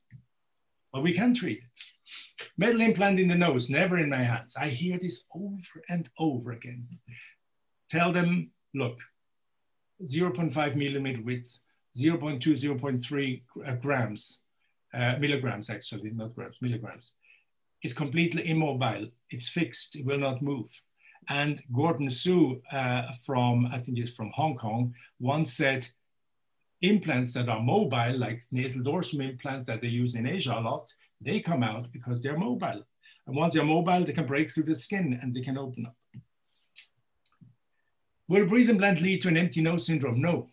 But we can treat it. Metal implant in the nose, never in my hands. I hear this over and over again. Tell them, look, 0.5 millimeter width, 0.2, 0.3 uh, grams, uh, milligrams actually, not grams, milligrams. It's completely immobile. It's fixed. It will not move. And Gordon Soo uh, from, I think it's from Hong Kong, once said, implants that are mobile, like nasal dorsum implants that they use in Asia a lot, they come out because they're mobile. And once they're mobile, they can break through the skin and they can open up. Will breathe implant lead to an empty nose syndrome? No,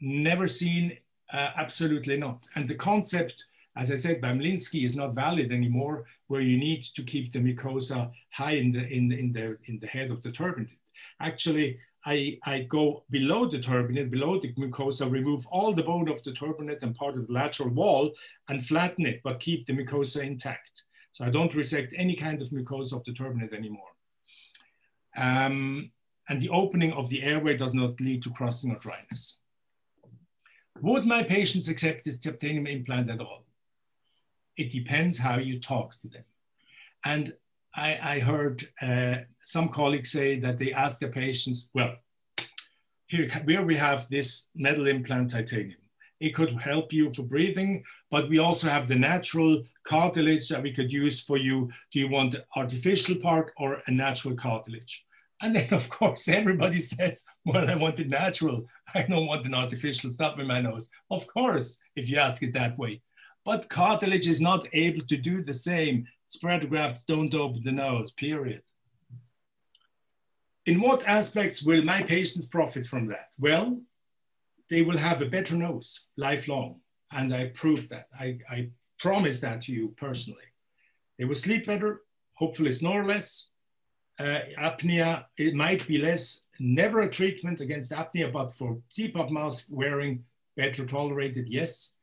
never seen, uh, absolutely not. And the concept, as I said, Bamlinski is not valid anymore, where you need to keep the mucosa high in the, in, in the, in the head of the turbinate. Actually, I, I go below the turbinate, below the mucosa, remove all the bone of the turbinate and part of the lateral wall and flatten it, but keep the mucosa intact. So I don't resect any kind of mucosa of the turbinate anymore. Um, and the opening of the airway does not lead to crusting or dryness. Would my patients accept this titanium implant at all? It depends how you talk to them. And I, I heard uh, some colleagues say that they ask their patients, well, here, here we have this metal implant titanium. It could help you for breathing, but we also have the natural cartilage that we could use for you. Do you want the artificial part or a natural cartilage? And then, of course, everybody says, well, I want it natural. I don't want an artificial stuff in my nose. Of course, if you ask it that way. But cartilage is not able to do the same spread grafts don't open the nose, period. In what aspects will my patients profit from that? Well, they will have a better nose lifelong. And I prove that. I, I promise that to you personally. They will sleep better, hopefully snore less. Uh, apnea, it might be less, never a treatment against apnea, but for CPAP mask wearing, better tolerated, yes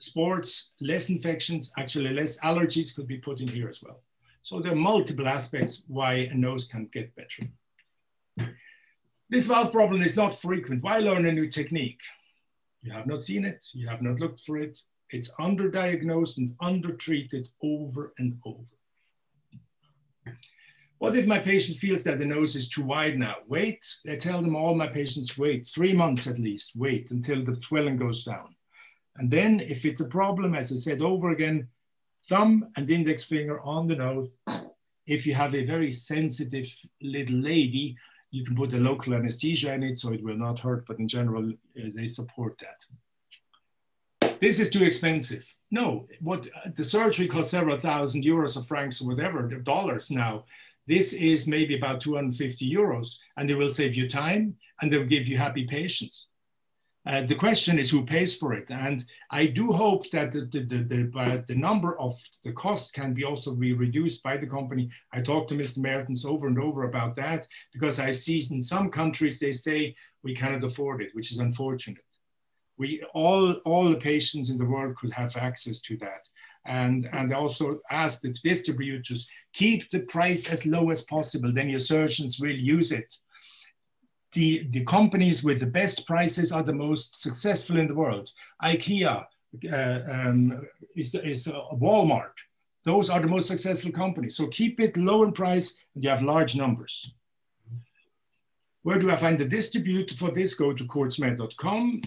sports, less infections, actually less allergies could be put in here as well. So there are multiple aspects why a nose can get better. This valve problem is not frequent. Why learn a new technique? You have not seen it, you have not looked for it. It's underdiagnosed and undertreated over and over. What if my patient feels that the nose is too wide now? Wait, I tell them all my patients wait, three months at least, wait until the swelling goes down. And then if it's a problem, as I said over again, thumb and index finger on the nose. If you have a very sensitive little lady, you can put a local anesthesia in it so it will not hurt, but in general, uh, they support that. This is too expensive. No, what the surgery costs several thousand euros or francs or whatever, dollars now. This is maybe about 250 euros and they will save you time and they'll give you happy patients. Uh, the question is who pays for it. And I do hope that the, the, the, the, number of the cost can be also be reduced by the company. I talked to Mr. Mertens over and over about that because I see in some countries they say we cannot afford it, which is unfortunate. We all, all the patients in the world could have access to that. And, and also ask the distributors, keep the price as low as possible, then your surgeons will use it the, the companies with the best prices are the most successful in the world. IKEA uh, um, is, is uh, Walmart. Those are the most successful companies. So keep it low in price and you have large numbers. Where do I find the distributor for this? Go to kurzmed.com.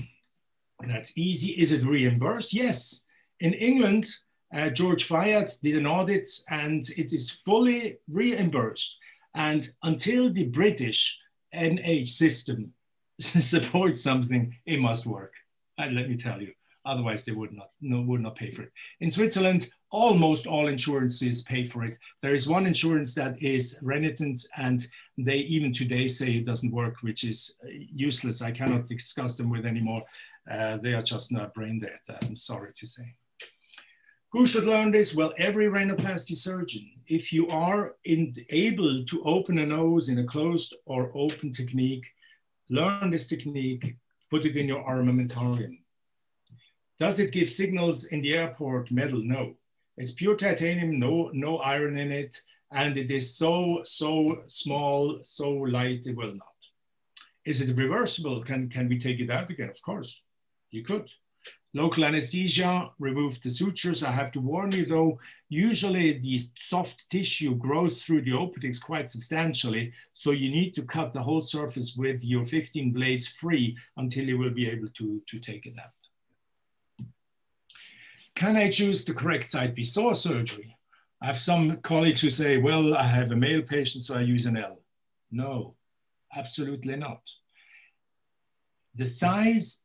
That's easy. Is it reimbursed? Yes. In England, uh, George Fayad did an audit and it is fully reimbursed. And until the British NH system supports something, it must work. And let me tell you, otherwise they would not, no, would not pay for it. In Switzerland, almost all insurances pay for it. There is one insurance that is renitent and they even today say it doesn't work, which is useless. I cannot discuss them with anymore. Uh, they are just not brain dead, I'm sorry to say. Who should learn this? Well, every rhinoplasty surgeon. If you are in, able to open a nose in a closed or open technique, learn this technique, put it in your armamentarium. Does it give signals in the airport metal? No. It's pure titanium, no, no iron in it, and it is so, so small, so light, it will not. Is it reversible? Can, can we take it out again? Of course, you could. Local anesthesia, remove the sutures. I have to warn you though, usually the soft tissue grows through the openings quite substantially. So you need to cut the whole surface with your 15 blades free until you will be able to, to take it out. Can I choose the correct site before surgery? I have some colleagues who say, well, I have a male patient, so I use an L. No, absolutely not. The size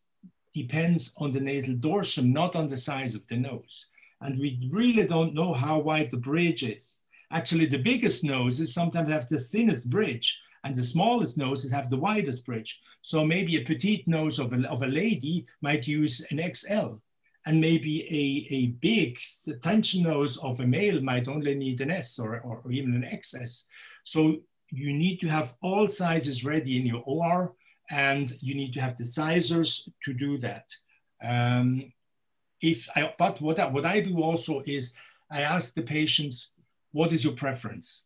depends on the nasal dorsum, not on the size of the nose. And we really don't know how wide the bridge is. Actually, the biggest noses sometimes have the thinnest bridge, and the smallest noses have the widest bridge. So maybe a petite nose of a, of a lady might use an XL, and maybe a, a big tension nose of a male might only need an S or, or, or even an XS. So you need to have all sizes ready in your OR and you need to have decisors to do that. Um, if I, but what I, what I do also is I ask the patients, what is your preference?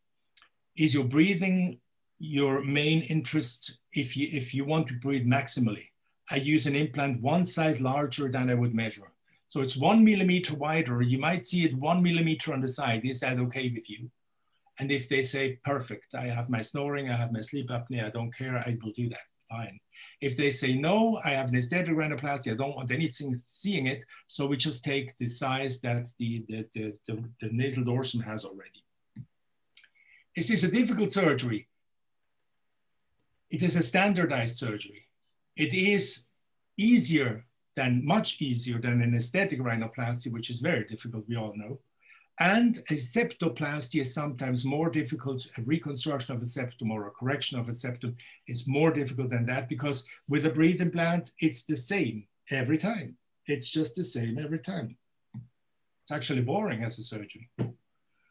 Is your breathing your main interest if you, if you want to breathe maximally? I use an implant one size larger than I would measure. So it's one millimeter wider. You might see it one millimeter on the side. Is that okay with you? And if they say, perfect, I have my snoring, I have my sleep apnea, I don't care, I will do that fine. If they say, no, I have an aesthetic rhinoplasty, I don't want anything seeing it, so we just take the size that the, the, the, the, the nasal dorsum has already. Is this a difficult surgery? It is a standardized surgery. It is easier than, much easier than an aesthetic rhinoplasty, which is very difficult, we all know. And a septoplasty is sometimes more difficult. A reconstruction of a septum or a correction of a septum is more difficult than that because with a breathe implant, it's the same every time. It's just the same every time. It's actually boring as a surgeon.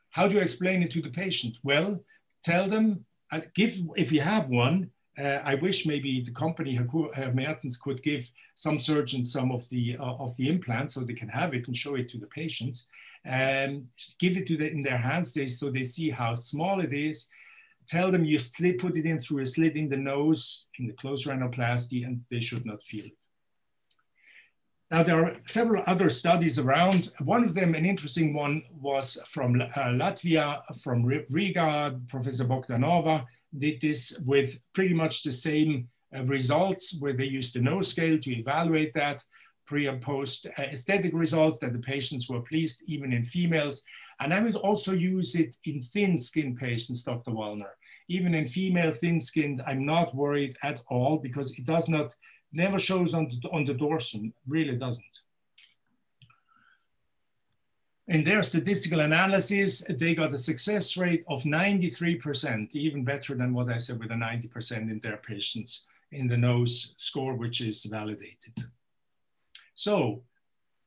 How do you explain it to the patient? Well, tell them, uh, give, if you have one, uh, I wish maybe the company Herr Mertens could give some surgeons some of the uh, of the implants so they can have it and show it to the patients and give it to them in their hands they, so they see how small it is. Tell them you slit, put it in through a slit in the nose in the closed rhinoplasty and they should not feel it. Now, there are several other studies around. One of them, an interesting one, was from uh, Latvia, from Riga, Professor Bogdanova, did this with pretty much the same uh, results where they used the nose scale to evaluate that. pre and post uh, aesthetic results that the patients were pleased, even in females. And I would also use it in thin skin patients, Dr. Wallner. Even in female thin skinned, I'm not worried at all because it does not, never shows on the, on the dorsum, really doesn't. In their statistical analysis, they got a success rate of 93%, even better than what I said with a 90% in their patients in the nose score, which is validated. So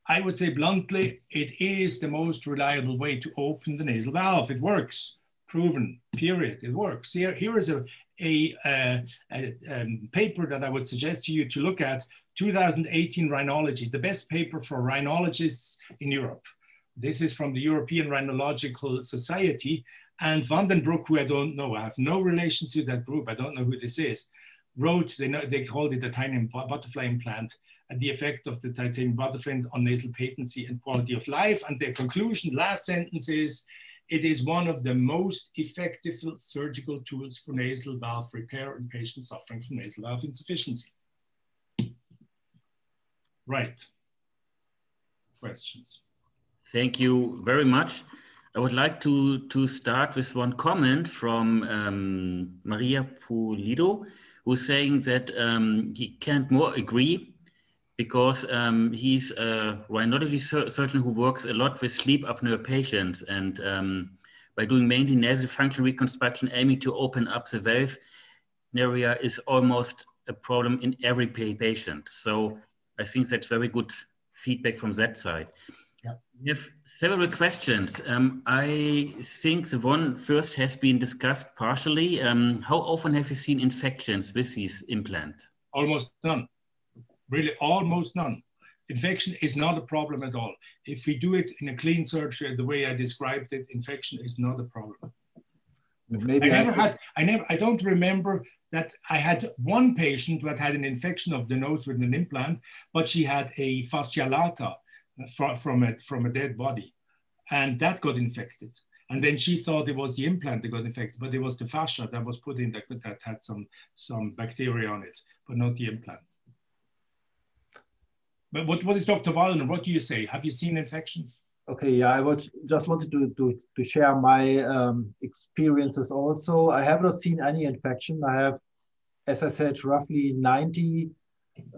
I would say bluntly, it is the most reliable way to open the nasal valve. It works, proven, period, it works. Here, here is a, a, a, a um, paper that I would suggest to you to look at, 2018 Rhinology, the best paper for rhinologists in Europe. This is from the European Rhinological Society. And Van den Broek, who I don't know, I have no relations to that group, I don't know who this is, wrote, they, know, they called it a titanium butterfly implant, and the effect of the titanium butterfly on nasal patency and quality of life. And their conclusion, last sentence is, it is one of the most effective surgical tools for nasal valve repair in patients suffering from nasal valve insufficiency. Right. Questions? Thank you very much. I would like to, to start with one comment from um, Maria Pulido who's saying that um, he can't more agree because um, he's a rhinology sur surgeon who works a lot with sleep apnea patients and um, by doing mainly nasal function reconstruction, aiming to open up the valve area is almost a problem in every patient. So I think that's very good feedback from that side. We have several questions. Um, I think the one first has been discussed partially. Um, how often have you seen infections with this implant? Almost none. Really, almost none. Infection is not a problem at all. If we do it in a clean surgery, the way I described it, infection is not a problem. Maybe I never I had, I never, I don't remember that I had one patient that had had an infection of the nose with an implant, but she had a fascia lata, from, a, from a dead body. And that got infected. And then she thought it was the implant that got infected, but it was the fascia that was put in that, that had some, some bacteria on it, but not the implant. But what, what is Dr. Wallner? What do you say? Have you seen infections? Okay, yeah, I would just wanted to, to, to share my um, experiences also. I have not seen any infection. I have, as I said, roughly 90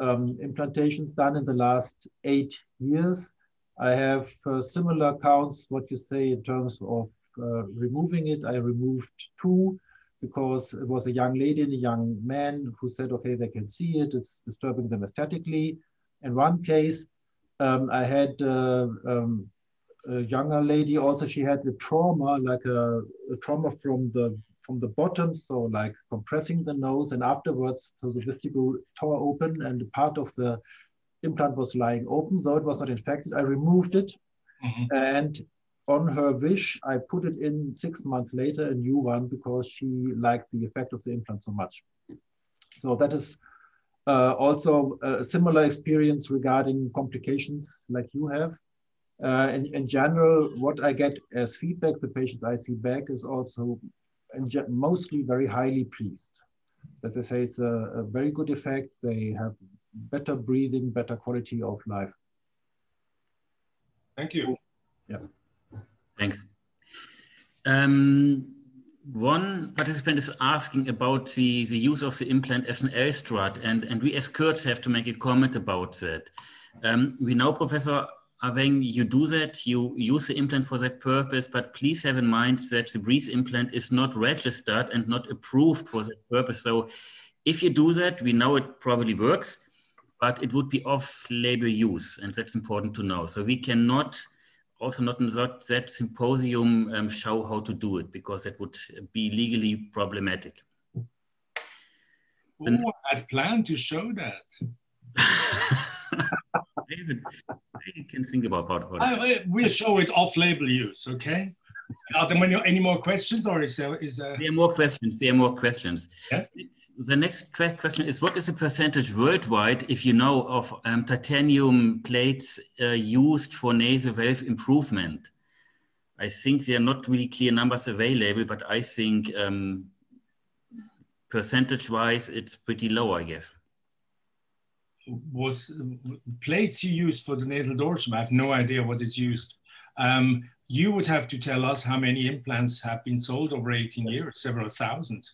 um, implantations done in the last eight years. I have uh, similar counts, what you say in terms of uh, removing it. I removed two because it was a young lady and a young man who said, okay, they can see it, it's disturbing them aesthetically. In one case, um, I had uh, um, a younger lady also, she had a trauma, like a, a trauma from the from the bottom, so like compressing the nose, and afterwards, so the vestibule tore open, and part of the implant was lying open, though it was not infected. I removed it, mm-hmm. and on her wish, I put it in six months later, a new one, because she liked the effect of the implant so much. So that is uh, also a similar experience regarding complications like you have. Uh, in, in general, what I get as feedback, the patients I see back is also and mostly very highly pleased. That they say it's a, a very good effect. They have better breathing, better quality of life. Thank you. Yeah. Thanks. Um, one participant is asking about the, the use of the implant as an L-strut, and, and we as Kurz have to make a comment about that. Um, we know Professor when you do that, you use the implant for that purpose, but please have in mind that the Breathe implant is not registered and not approved for that purpose. So if you do that, we know it probably works, but it would be off-label use, and that's important to know. So we cannot, also not in that, that symposium, um, show how to do it, because that would be legally problematic. Who had planned to show that? David, you can think about it. we'll show it off-label use, okay? Are there any, any more questions, or is there is there? There are more questions. There are more questions. The next question is: What is the percentage worldwide, if you know, of um, titanium plates uh, used for nasal valve improvement? I think there are not really clear numbers available, but I think um, percentage-wise, it's pretty low, I guess. What plates you used for the nasal dorsum, I have no idea what is used. Um, you would have to tell us how many implants have been sold over 18 years, several thousand.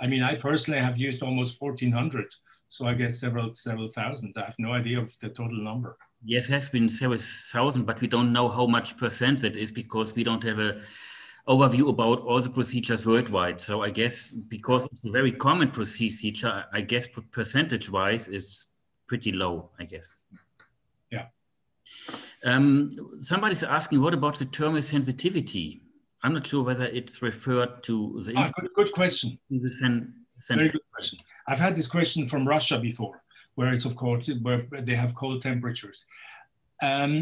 I mean, I personally have used almost 1400, so I guess several, several thousand. I have no idea of the total number. Yes, has been several thousand, but we don't know how much percent that is because we don't have a overview about all the procedures worldwide. So I guess because it's a very common procedure, I guess percentage wise is pretty low, I guess. Yeah. Um, somebody's asking, what about the thermal sensitivity? I'm not sure whether it's referred to the. Ah, good, good question. Very good question. I've had this question from Russia before, where it's of course where they have cold temperatures. Um,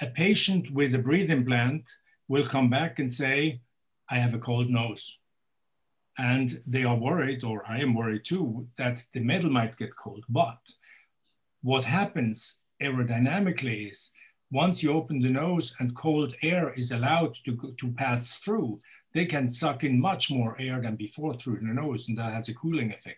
a patient with a breathe implant will come back and say, I have a cold nose. And they are worried, or I am worried too, that the metal might get cold. But what happens aerodynamically is once you open the nose and cold air is allowed to, to pass through, they can suck in much more air than before through the nose, and that has a cooling effect.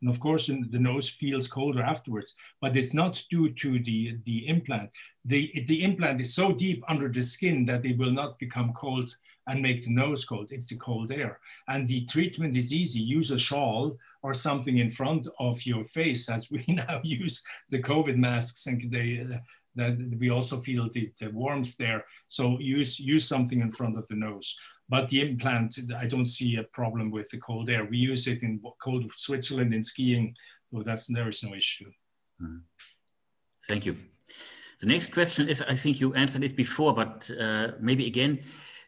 And of course, the nose feels colder afterwards, but it's not due to the, the implant. The, the implant is so deep under the skin that it will not become cold and make the nose cold. It's the cold air. And the treatment is easy. Use a shawl or something in front of your face as we now use the COVID masks and they, that we also feel the, the warmth there. So use, use something in front of the nose. But the implant, I don't see a problem with the cold air. We use it in cold Switzerland in skiing, so that's there is no issue. Mm. Thank you. The next question is, I think you answered it before, but uh, maybe again,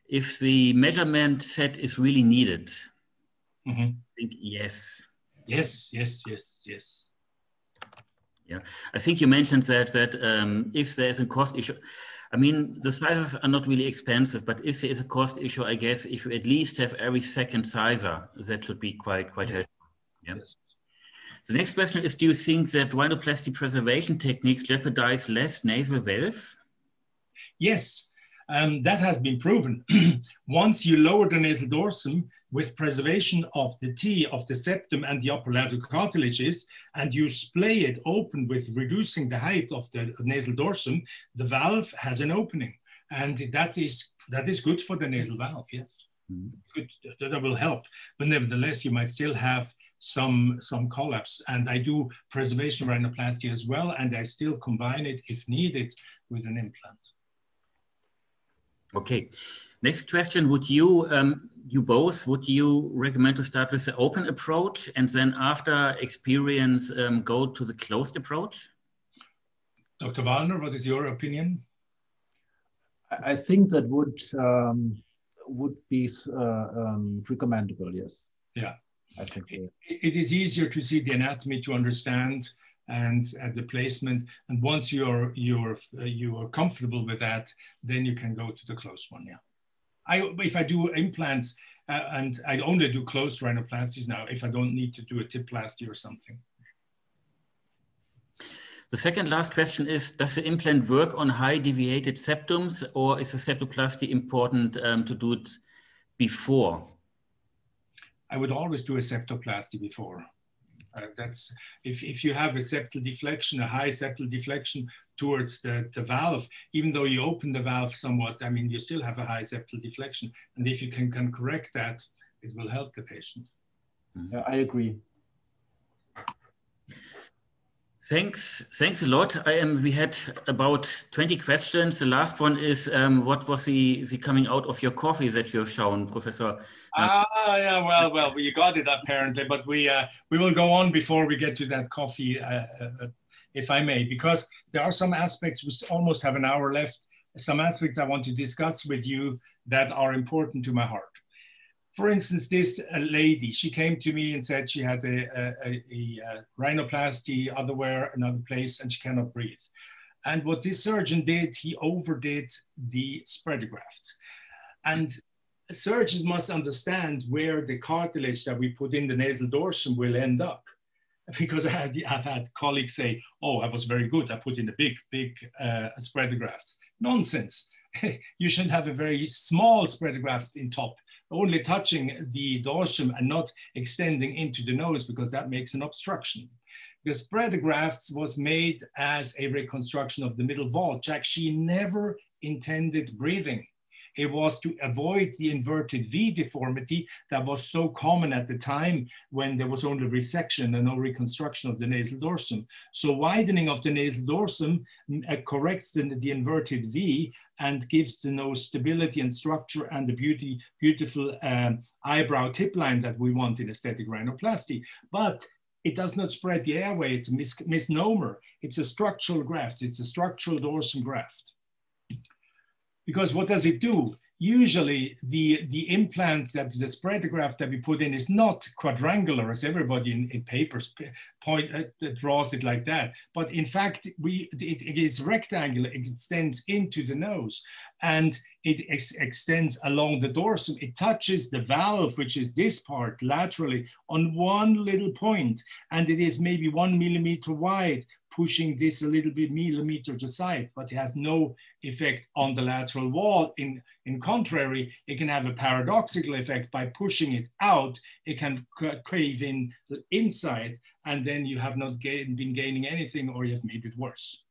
if the measurement set is really needed, mm -hmm. I think yes. Yes, yes, yes, yes. Yeah, I think you mentioned that that um, if there is a cost issue, I mean, the sizes are not really expensive, but if there is a cost issue, I guess if you at least have every second sizer, that should be quite quite yes. helpful. Yeah. Yes. The next question is, do you think that rhinoplasty preservation techniques jeopardize less nasal valve? Yes, um, that has been proven. Once you lower the nasal dorsum with preservation of the T of the septum and the upper lateral cartilages, and you splay it open with reducing the height of the nasal dorsum, the valve has an opening. And that is, that is good for the nasal valve, yes. Mm -hmm. Good, that will help. But nevertheless, you might still have some, some collapse. And I do preservation rhinoplasty as well, and I still combine it, if needed, with an implant. Okay. Next question, would you, um, you both, would you recommend to start with the open approach and then after experience um, go to the closed approach? Dr. Wallner, what is your opinion? I think that would um, would be uh, um, recommendable, yes. Yeah. I think it, it is easier to see the anatomy to understand and at the placement. And once you're you're uh, you are comfortable with that, then you can go to the closed one. Yeah. I if I do implants uh, and I only do closed rhinoplasties now, if I don't need to do a tipplasty or something. The second last question is, does the implant work on high deviated septums or is the septoplasty important um, to do it before? I would always do a septoplasty before. Uh, that's if, if you have a septal deflection, a high septal deflection towards the, the valve, even though you open the valve somewhat, I mean, you still have a high septal deflection. And if you can, can correct that, it will help the patient. Yeah, I agree. Thanks, thanks a lot. I am. We had about twenty questions. The last one is, um, what was the the coming out of your coffee that you have shown, Professor? Ah, yeah. Well, well, you got it apparently, but we uh, we will go on before we get to that coffee, uh, uh if I may, because there are some aspects. We almost have an hour left. Some aspects I want to discuss with you that are important to my heart for instance, this uh, lady, she came to me and said she had a, a, a, a rhinoplasty otherwhere, another place, and she cannot breathe. And what this surgeon did, he overdid the spread grafts. And surgeons must understand where the cartilage that we put in the nasal dorsum will end up. Because I had, I've had colleagues say, oh, I was very good. I put in a big, big uh, spread graft. Nonsense. you should have a very small spread graft in top only touching the dorsum and not extending into the nose because that makes an obstruction. The spread grafts was made as a reconstruction of the middle vault. Jack, she never intended breathing. It was to avoid the inverted V deformity that was so common at the time when there was only resection and no reconstruction of the nasal dorsum. So widening of the nasal dorsum mm, uh, corrects the, the, inverted V and gives the nose stability and structure and the beauty, beautiful um, eyebrow tip line that we want in aesthetic rhinoplasty. But it does not spread the airway. It's a mis misnomer. It's a structural graft. It's a structural dorsum graft. Because what does it do? Usually the, the implant that the spread graft that we put in is not quadrangular as everybody in, in papers point, uh, draws it like that. But in fact, we, it, it is rectangular, it extends into the nose and it ex extends along the dorsum. It touches the valve, which is this part laterally on one little point, and it is maybe one millimeter wide, pushing this a little bit millimeter to side, but it has no effect on the lateral wall. In, in contrary, it can have a paradoxical effect by pushing it out. It can cave in inside, and then you have not gain, been gaining anything or you have made it worse.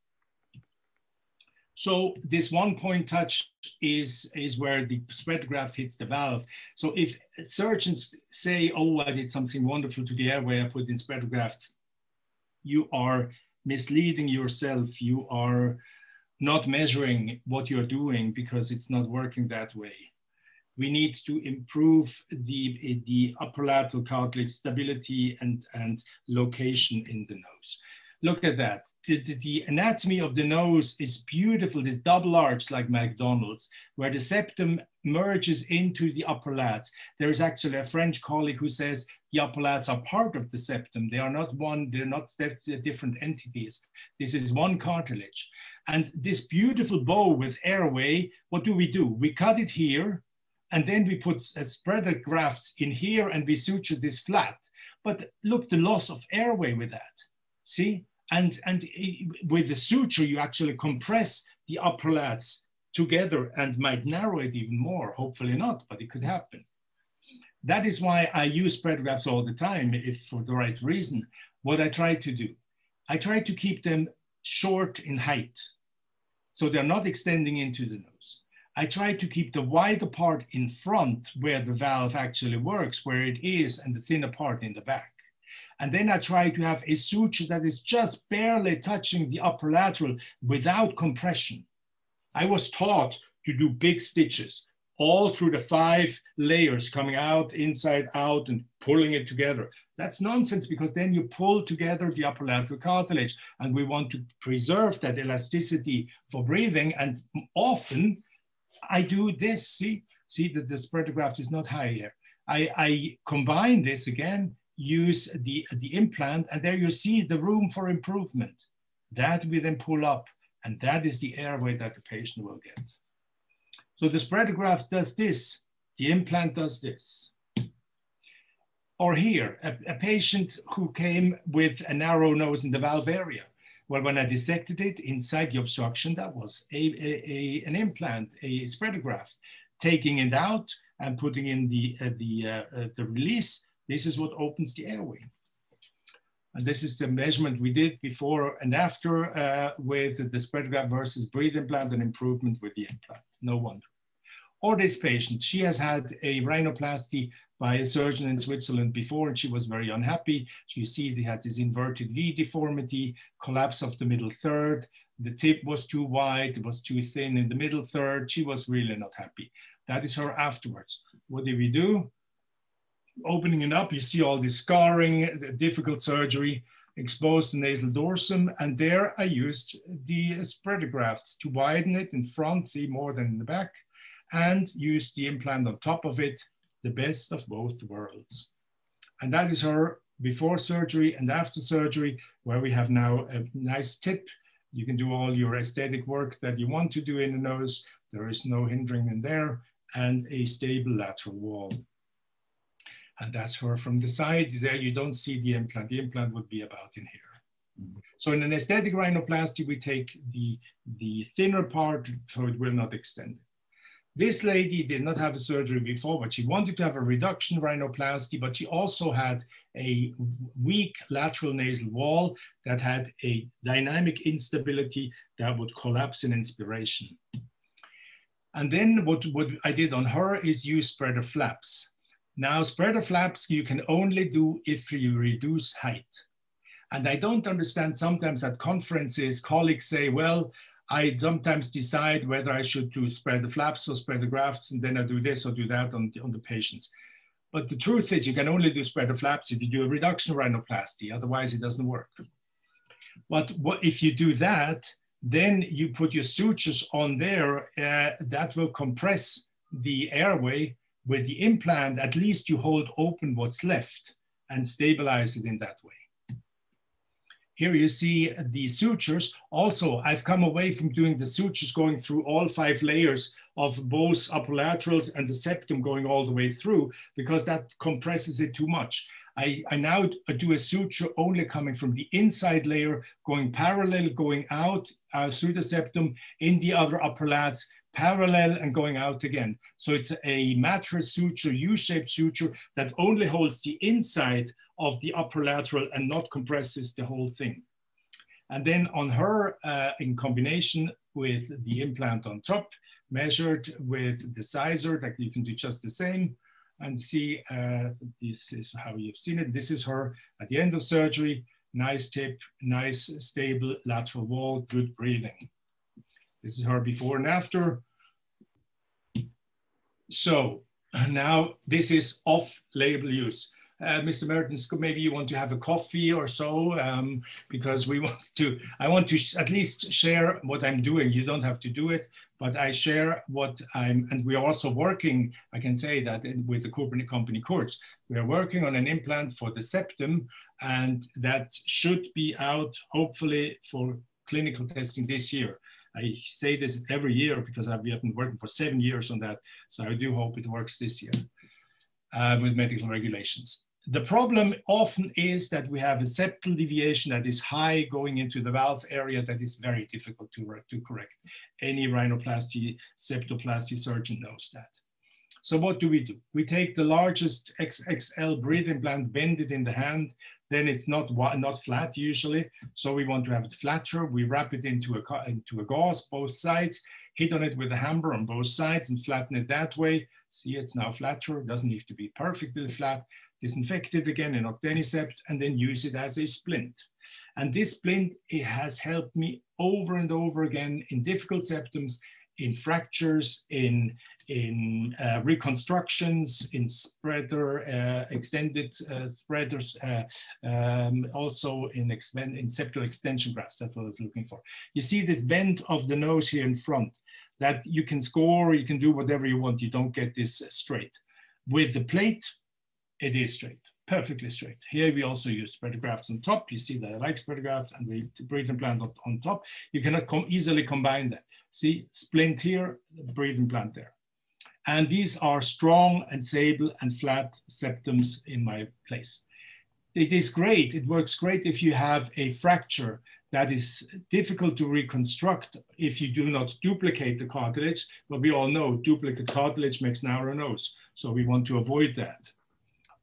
So this one point touch is, is where the spread graft hits the valve. So if surgeons say, oh, I did something wonderful to the airway, I put in spread grafts, you are misleading yourself. You are not measuring what you're doing because it's not working that way. We need to improve the, the upper lateral cartilage stability and, and location in the nose. Look at that. The, the, the, anatomy of the nose is beautiful, this double arch like McDonald's, where the septum merges into the upper lats. There is actually a French colleague who says the upper lats are part of the septum. They are not one, they're not they're different entities. This is one cartilage. And this beautiful bow with airway, what do we do? We cut it here, and then we put a spreader grafts in here and we suture this flat. But look, the loss of airway with that. See? And, and with the suture, you actually compress the upper lats together and might narrow it even more. Hopefully not, but it could happen. That is why I use spread grafts all the time, if for the right reason. What I try to do, I try to keep them short in height. So they're not extending into the nose. I try to keep the wider part in front where the valve actually works, where it is, and the thinner part in the back. And then I try to have a suture that is just barely touching the upper lateral without compression. I was taught to do big stitches all through the five layers coming out, inside out, and pulling it together. That's nonsense because then you pull together the upper lateral cartilage, and we want to preserve that elasticity for breathing. And often I do this. See, see that the spread graft is not high here. I, I combine this again use the, the implant and there you see the room for improvement. That we then pull up and that is the airway that the patient will get. So the spread graft does this, the implant does this. Or here, a, a patient who came with a narrow nose in the valve area. Well, when I dissected it inside the obstruction, that was a, a, a an implant, a spread graft. Taking it out and putting in the, uh, the, uh, uh, the release, this is what opens the airway. And this is the measurement we did before and after uh, with the spread graft versus breathe implant and improvement with the implant. No wonder. Or this patient, she has had a rhinoplasty by a surgeon in Switzerland before, and she was very unhappy. You see, they had this inverted V deformity, collapse of the middle third. The tip was too wide, it was too thin in the middle third. She was really not happy. That is her afterwards. What did we do? Opening it up, you see all this scarring, the difficult surgery, exposed the nasal dorsum. And there I used the spreader grafts to widen it in front, see more than in the back, and used the implant on top of it, the best of both worlds. And that is her before surgery and after surgery, where we have now a nice tip. You can do all your aesthetic work that you want to do in the nose. There is no hindering in there and a stable lateral wall and that's her from the side. There you don't see the implant. The implant would be about in here. Mm -hmm. So in an aesthetic rhinoplasty, we take the, the thinner part so it will not extend. This lady did not have a surgery before, but she wanted to have a reduction rhinoplasty, but she also had a weak lateral nasal wall that had a dynamic instability that would collapse in inspiration. And then what, what I did on her is use spreader flaps. Now, spreader flaps you can only do if you reduce height. And I don't understand sometimes at conferences, colleagues say, well, I sometimes decide whether I should do spreader flaps or spreader grafts, and then I do this or do that on, on the patients. But the truth is you can only do spreader flaps if you do a reduction rhinoplasty, otherwise it doesn't work. But what, if you do that, then you put your sutures on there, uh, that will compress the airway. With the implant, at least you hold open what's left and stabilize it in that way. Here you see the sutures. Also, I've come away from doing the sutures going through all five layers of both upper laterals and the septum going all the way through because that compresses it too much. I, I now do a suture only coming from the inside layer, going parallel, going out uh, through the septum in the other upper lats, parallel and going out again. So it's a mattress suture, U-shaped suture that only holds the inside of the upper lateral and not compresses the whole thing. And then on her, uh, in combination with the implant on top, measured with the sizer that you can do just the same and see uh, this is how you've seen it. This is her at the end of surgery, nice tip, nice stable lateral wall, good breathing. This is her before and after. So now this is off-label use uh, Mr. Mertens, maybe you want to have a coffee or so, um, because we want to, I want to at least share what I'm doing. You don't have to do it, but I share what I'm, and we are also working, I can say that in, with the company, company Kurz, we are working on an implant for the septum, and that should be out hopefully for clinical testing this year. I say this every year because I've been working for seven years on that. So I do hope it works this year uh, with medical regulations. The problem often is that we have a septal deviation that is high going into the valve area that is very difficult to, to correct. Any rhinoplasty, septoplasty surgeon knows that. So what do we do? We take the largest XXL breathe implant, bend it in the hand, then it's not, not flat usually. So we want to have it flatter. We wrap it into a, into a gauze, both sides, hit on it with a hammer on both sides and flatten it that way. See, it's now flatter. It doesn't have to be perfectly flat. Disinfect it again in Octenisept and then use it as a splint. And this splint, it has helped me over and over again in difficult septums, in fractures, in, in uh, reconstructions, in spreader, uh, extended uh, spreaders, uh, um, also in, in septal extension grafts. That's what I was looking for. You see this bend of the nose here in front that you can score, you can do whatever you want. You don't get this straight. With the plate, it is straight, perfectly straight. Here we also use spreader grafts on top. You see that I like spreader grafts and the breathe implant on, on top. You cannot com easily combine that. See, splint here, breathing implant there. And these are strong and stable and flat septums in my place. It is great, it works great if you have a fracture that is difficult to reconstruct if you do not duplicate the cartilage. But we all know duplicate cartilage makes narrow nose. So we want to avoid that.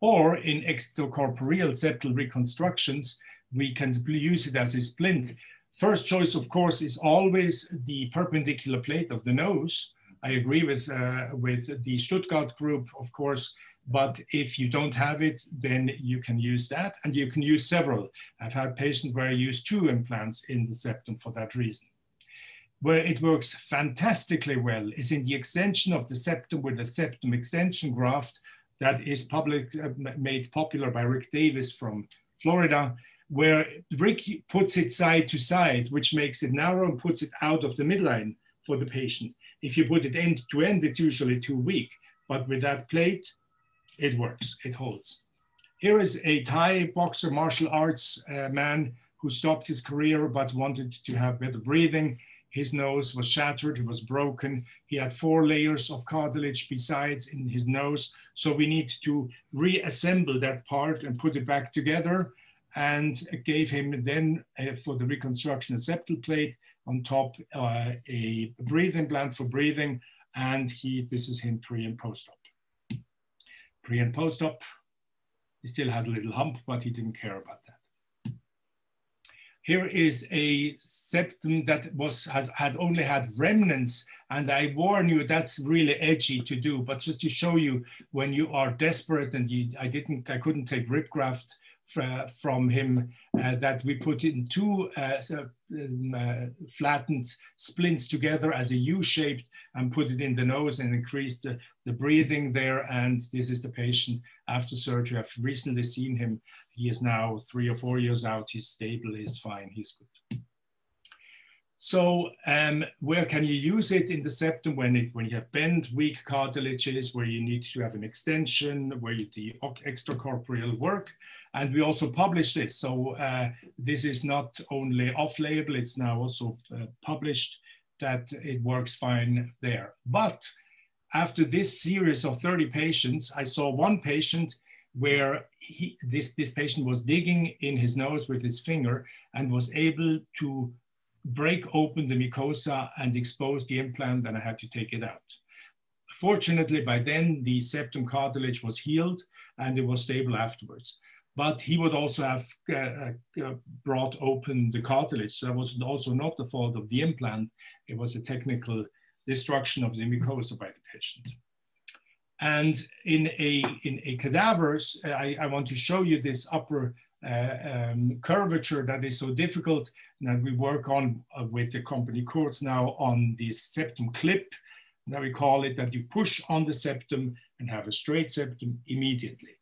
Or in extracorporeal septal reconstructions, we can use it as a splint. First choice, of course, is always the perpendicular plate of the nose. I agree with, uh, with the Stuttgart group, of course, but if you don't have it, then you can use that and you can use several. I've had patients where I use two implants in the septum for that reason. Where it works fantastically well is in the extension of the septum with a septum extension graft that is public, uh, made popular by Rick Davis from Florida, where Rick puts it side to side, which makes it narrow and puts it out of the midline for the patient. If you put it end to end, it's usually too weak. But with that plate, it works, it holds. Here is a Thai boxer martial arts uh, man who stopped his career but wanted to have better breathing. His nose was shattered, it was broken. He had four layers of cartilage besides in his nose. So we need to reassemble that part and put it back together and gave him then uh, for the reconstruction a septal plate on top, uh, a breathing implant for breathing, And he, this is him pre and post-op. Pre and post-op, he still has a little hump, but he didn't care about that. Here is a septum that was has had only had remnants, and I warn you that's really edgy to do. But just to show you, when you are desperate and you, I didn't, I couldn't take rib graft from him uh, that we put in two uh, um, uh, flattened splints together as a U-shaped and put it in the nose and increased the, the breathing there. And this is the patient after surgery. I've recently seen him. He is now three or four years out. He's stable, he's fine, he's good. So um, where can you use it in the septum when it when you have bent weak cartilages, where you need to have an extension, where you do extracorporeal work, and we also publish this. So uh, this is not only off-label; it's now also uh, published that it works fine there. But after this series of 30 patients, I saw one patient where he, this, this patient was digging in his nose with his finger and was able to break open the mucosa and expose the implant, and I had to take it out. Fortunately, by then the septum cartilage was healed and it was stable afterwards. But he would also have uh, uh, uh brought open the cartilage. So that was also not the fault of the implant. It was a technical destruction of the mucosa by the patient. And in a, in a cadaver, I, I want to show you this upper um, curvature that is so difficult that we work on uh, with the company Kurz now on the septum clip. Now we call it that you push on the septum and have a straight septum immediately.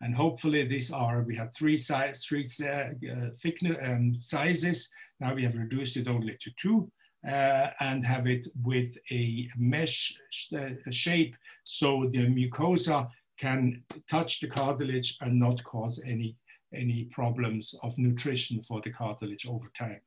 And hopefully these are, we have three, size, three uh, thickness um, sizes. Now we have reduced it only to two. Uh, and have it with a mesh sh uh, shape so the mucosa can touch the cartilage and not cause any any problems of nutrition for the cartilage over time.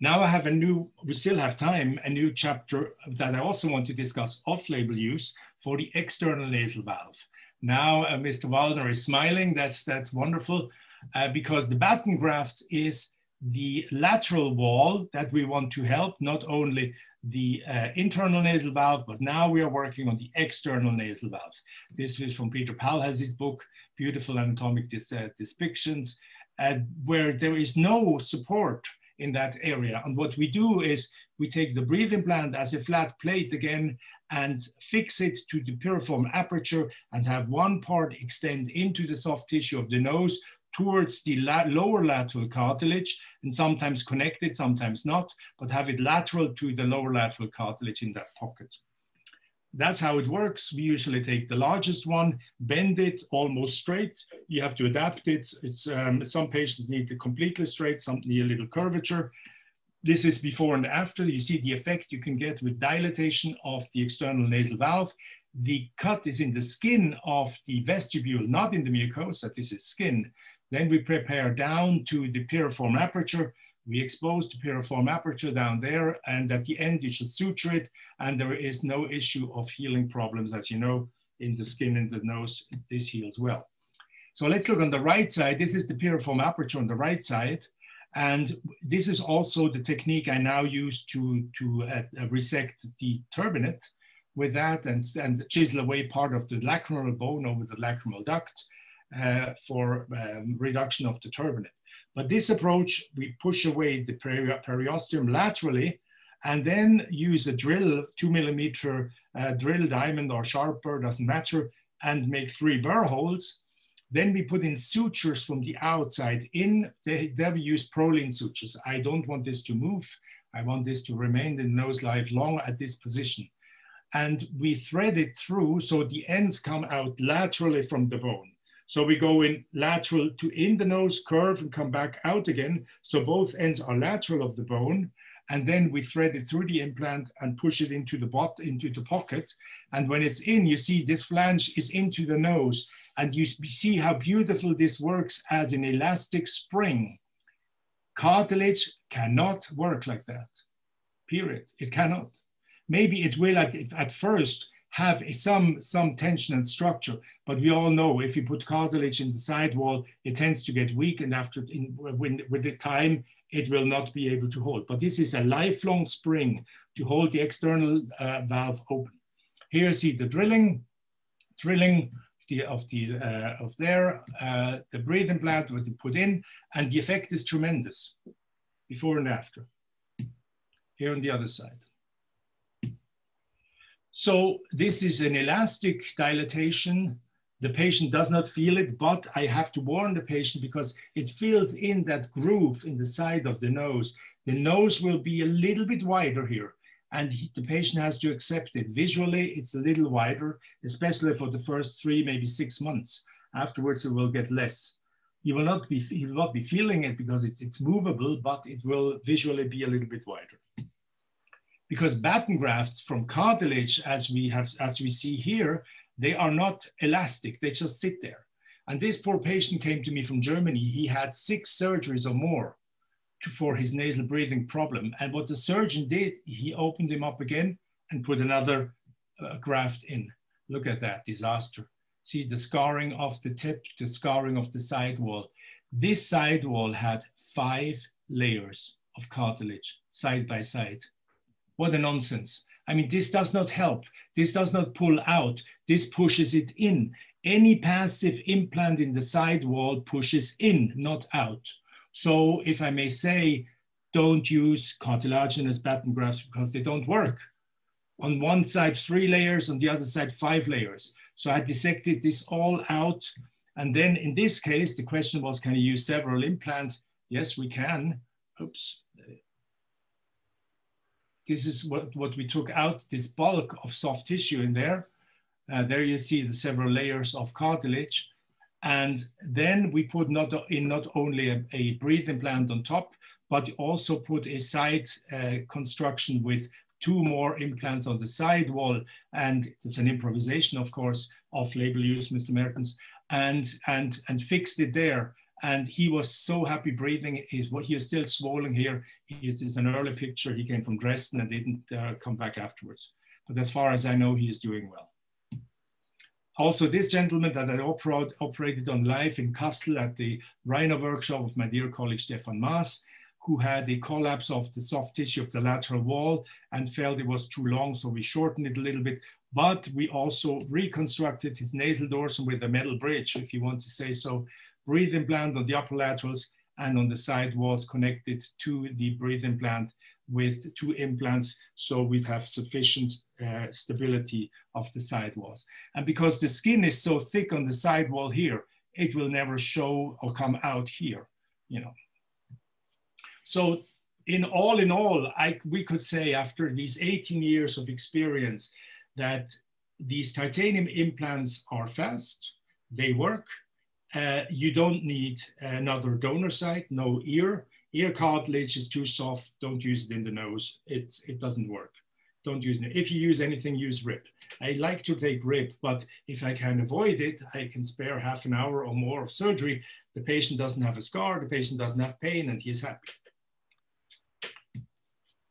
Now I have a new, we still have time, a new chapter that I also want to discuss off-label use for the external nasal valve. Now uh, Mr. Wallner is smiling, that's, that's wonderful, uh, because the batten graft is the lateral wall that we want to help, not only the uh, internal nasal valve, but now we are working on the external nasal valve. This is from Peter Palhazi's book, Beautiful Anatomic uh, Depictions, uh, where there is no support in that area. And what we do is we take the breathing implant as a flat plate again and fix it to the piriform aperture and have one part extend into the soft tissue of the nose towards the la lower lateral cartilage and sometimes connected, sometimes not, but have it lateral to the lower lateral cartilage in that pocket. That's how it works. We usually take the largest one, bend it almost straight. You have to adapt it. It's um, Some patients need it completely straight, some need a little curvature. This is before and after. You see the effect you can get with dilatation of the external nasal valve. The cut is in the skin of the vestibule, not in the mucosa. This is skin. Then we prepare down to the piriform aperture. We expose the piriform aperture down there, and at the end, you should suture it, and there is no issue of healing problems. As you know, in the skin and the nose, this heals well. So let's look on the right side. This is the piriform aperture on the right side. And this is also the technique I now use to, to uh, resect the turbinate with that and, and chisel away part of the lacrimal bone over the lacrimal duct uh, for um, reduction of the turbinate. But this approach, we push away the peri periosteum laterally and then use a drill, two millimeter uh, drill diamond or sharper, doesn't matter, and make three burr holes. Then we put in sutures from the outside in, they, they use Prolene sutures. I don't want this to move. I want this to remain in nose lifelong at this position. And we thread it through so the ends come out laterally from the bone. So we go in lateral to in the nose, curve and come back out again. So both ends are lateral of the bone. And then we thread it through the implant and push it into the bot into the pocket. And when it's in, you see this flange is into the nose. And you see how beautiful this works as an elastic spring. Cartilage cannot work like that, period. It cannot. Maybe it will at, at first, have some, some tension and structure. But we all know if you put cartilage in the sidewall, it tends to get weak. And after, in, when, with the time, it will not be able to hold. But this is a lifelong spring to hold the external uh, valve open. Here you see the drilling, drilling the, of the uh, of there, uh, the breathe implant what they put in, and the effect is tremendous, before and after. Here on the other side. So this is an elastic dilatation. The patient does not feel it, but I have to warn the patient because it fills in that groove in the side of the nose. The nose will be a little bit wider here and he, the patient has to accept it. Visually, it's a little wider, especially for the first three, maybe six months. Afterwards, it will get less. He will not be, he will not be feeling it because it's, it's movable, but it will visually be a little bit wider. Because batten grafts from cartilage, as we have, as we see here, they are not elastic. They just sit there. And this poor patient came to me from Germany. He had six surgeries or more for his nasal breathing problem. And what the surgeon did, he opened him up again and put another uh, graft in. Look at that disaster. See the scarring of the tip, the scarring of the side wall. This side wall had five layers of cartilage side by side. What a nonsense. I mean, this does not help. This does not pull out. This pushes it in. Any passive implant in the side wall pushes in, not out. So if I may say, don't use cartilaginous batten grafts because they don't work. On one side, three layers, on the other side, five layers. So I dissected this all out. And then in this case, the question was, can you use several implants? Yes, we can. Oops. This is what, what we took out, this bulk of soft tissue in there. Uh, there you see the several layers of cartilage. And then we put not in not only a, a breathe implant on top, but also put a side uh, construction with two more implants on the side wall. And it's an improvisation, of course, of label use, Mr. Mertens, and, and, and fixed it there. And he was so happy breathing. He's, he is still swollen here. This is an early picture. He came from Dresden and didn't uh, come back afterwards. But as far as I know, he is doing well. Also, this gentleman that I operated on live in Kassel at the Rhino workshop of my dear colleague Stefan Maas, who had a collapse of the soft tissue of the lateral wall and felt it was too long, so we shortened it a little bit. But we also reconstructed his nasal dorsum with a metal bridge, if you want to say so. Breathe implant on the upper laterals and on the side walls connected to the breathe implant with two implants so we'd have sufficient uh, stability of the side walls. And because the skin is so thick on the side wall here, it will never show or come out here, you know. So in all in all, I, we could say after these 18 years of experience that these titanium implants are fast, they work, uh, you don't need another donor site, no ear, ear cartilage is too soft, don't use it in the nose. It's, it doesn't work. Don't use it. If you use anything, use rib. I like to take rib, but if I can avoid it, I can spare half an hour or more of surgery. The patient doesn't have a scar, the patient doesn't have pain, and he's happy.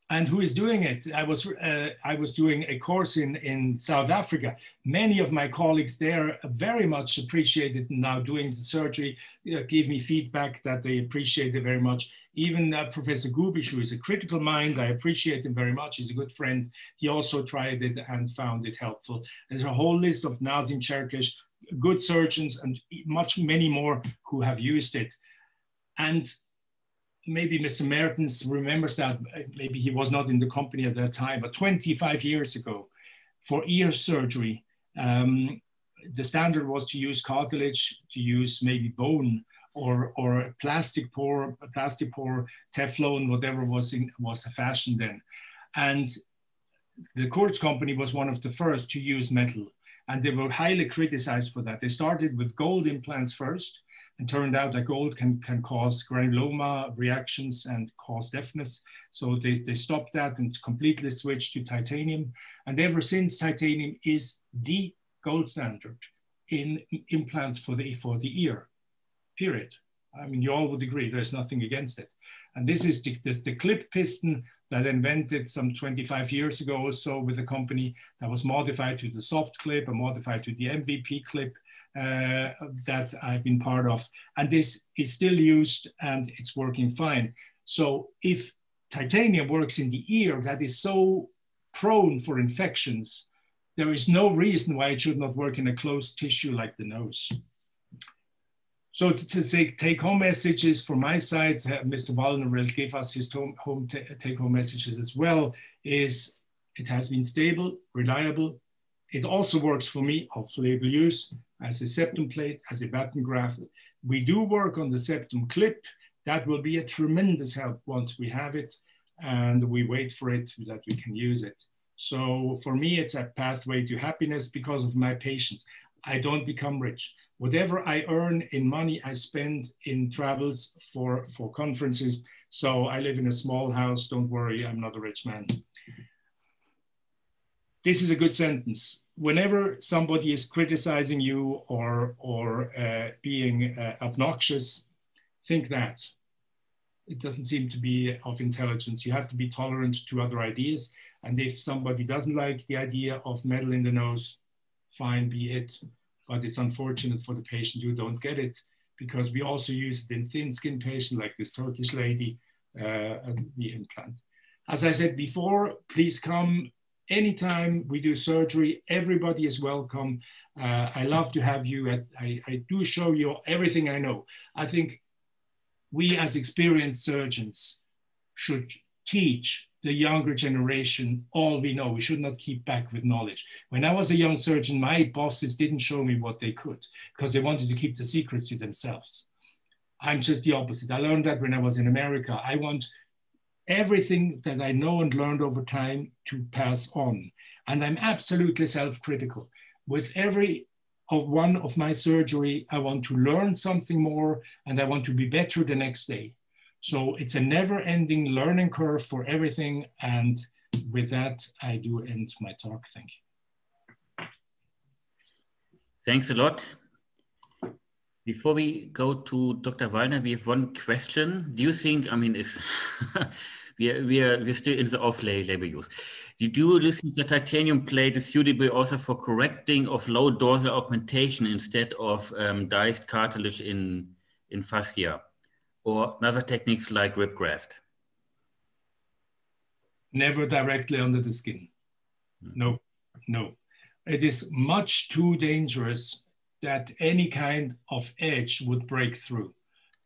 And who is doing it? I was, uh, I was doing a course in, in South Africa. Many of my colleagues there very much appreciated now doing the surgery, uh, gave me feedback that they appreciated very much even uh, Professor Gubisch, who is a critical mind, I appreciate him very much. He's a good friend. He also tried it and found it helpful. There's a whole list of Nazim Cerkes, good surgeons, and much many more who have used it. And maybe Mr. Mertens remembers that. Maybe he was not in the company at that time, but 25 years ago, for ear surgery, um, the standard was to use cartilage, to use maybe bone or or Plastipore, plastic pour, Teflon, whatever was in was a fashion then, and the Kurz company was one of the first to use metal, and they were highly criticized for that. They started with gold implants first, and turned out that gold can, can cause granuloma reactions and cause deafness. So they, they stopped that and completely switched to titanium. And ever since, titanium is the gold standard in implants for the, for the ear period. I mean, you all would agree there's nothing against it. And this is the, this, the clip piston that invented some 25 years ago or so with a company that was modified to the soft clip and modified to the MVP clip uh, that I've been part of. And this is still used and it's working fine. So if titanium works in the ear that is so prone for infections, there is no reason why it should not work in a closed tissue like the nose. So to, to take home messages from my side, uh, Mr. Wallner will give us his home, home take home messages as well, is it has been stable, reliable. It also works for me off-label use as a septum plate, as a batten graft. We do work on the septum clip. That will be a tremendous help once we have it and we wait for it so that we can use it. So for me, it's a pathway to happiness because of my patients. I don't become rich. Whatever I earn in money, I spend in travels for, for conferences. So I live in a small house. Don't worry, I'm not a rich man. This is a good sentence. Whenever somebody is criticizing you or, or uh, being uh, obnoxious, think that. It doesn't seem to be of intelligence. You have to be tolerant to other ideas. And if somebody doesn't like the idea of metal in the nose, fine, be it. But it's unfortunate for the patient you don't get it because we also use it in thin skin patients like this Turkish lady, uh, the implant. As I said before, please come anytime we do surgery. Everybody is welcome. Uh, I love to have you. At, I, I do show you everything I know. I think we as experienced surgeons should teach the younger generation all we know. We should not keep back with knowledge. When I was a young surgeon, my bosses didn't show me what they could because they wanted to keep the secrets to themselves. I'm just the opposite. I learned that when I was in America. I want everything that I know and learned over time to pass on. And I'm absolutely self critical. With every of one of my surgery, I want to learn something more and I want to be better the next day. So it's a never ending learning curve for everything. And with that, I do end my talk. Thank you. Thanks a lot. Before we go to Dr. Wallner, we have one question. Do you think, I mean, is we are, we are, we're still in the off-label use. You do you think the titanium plate is suitable also for correcting of low dorsal augmentation instead of um, diced cartilage in, in fascia? or other techniques like rib graft? Never directly under the skin. Mm. No, no. It is much too dangerous that any kind of edge would break through.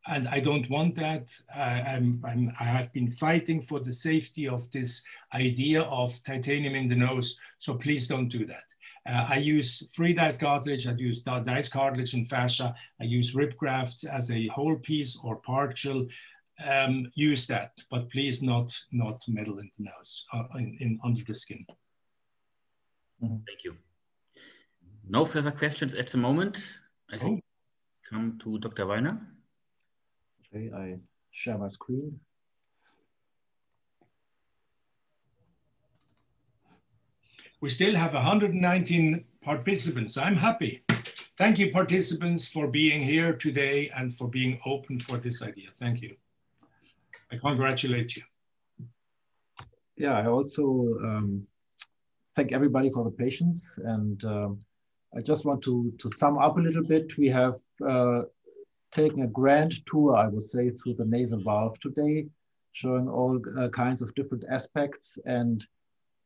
And I don't want that. I, I'm, I'm, I have been fighting for the safety of this idea of titanium in the nose. So please don't do that. Uh, I use free dice cartilage, I use dice cartilage and fascia, I use rib grafts as a whole piece or partial. Um, use that, but please not not metal in the nose, uh, in, in, under the skin. Mm -hmm. Thank you. No further questions at the moment. I oh. think come to Dr. Weiner. Okay, I share my screen. We still have 119 participants. I'm happy. Thank you, participants, for being here today and for being open for this idea. Thank you. I congratulate you. Yeah, I also um, thank everybody for the patience. And um, I just want to, to sum up a little bit. We have uh, taken a grand tour, I would say, through the nasal valve today, showing all uh, kinds of different aspects. And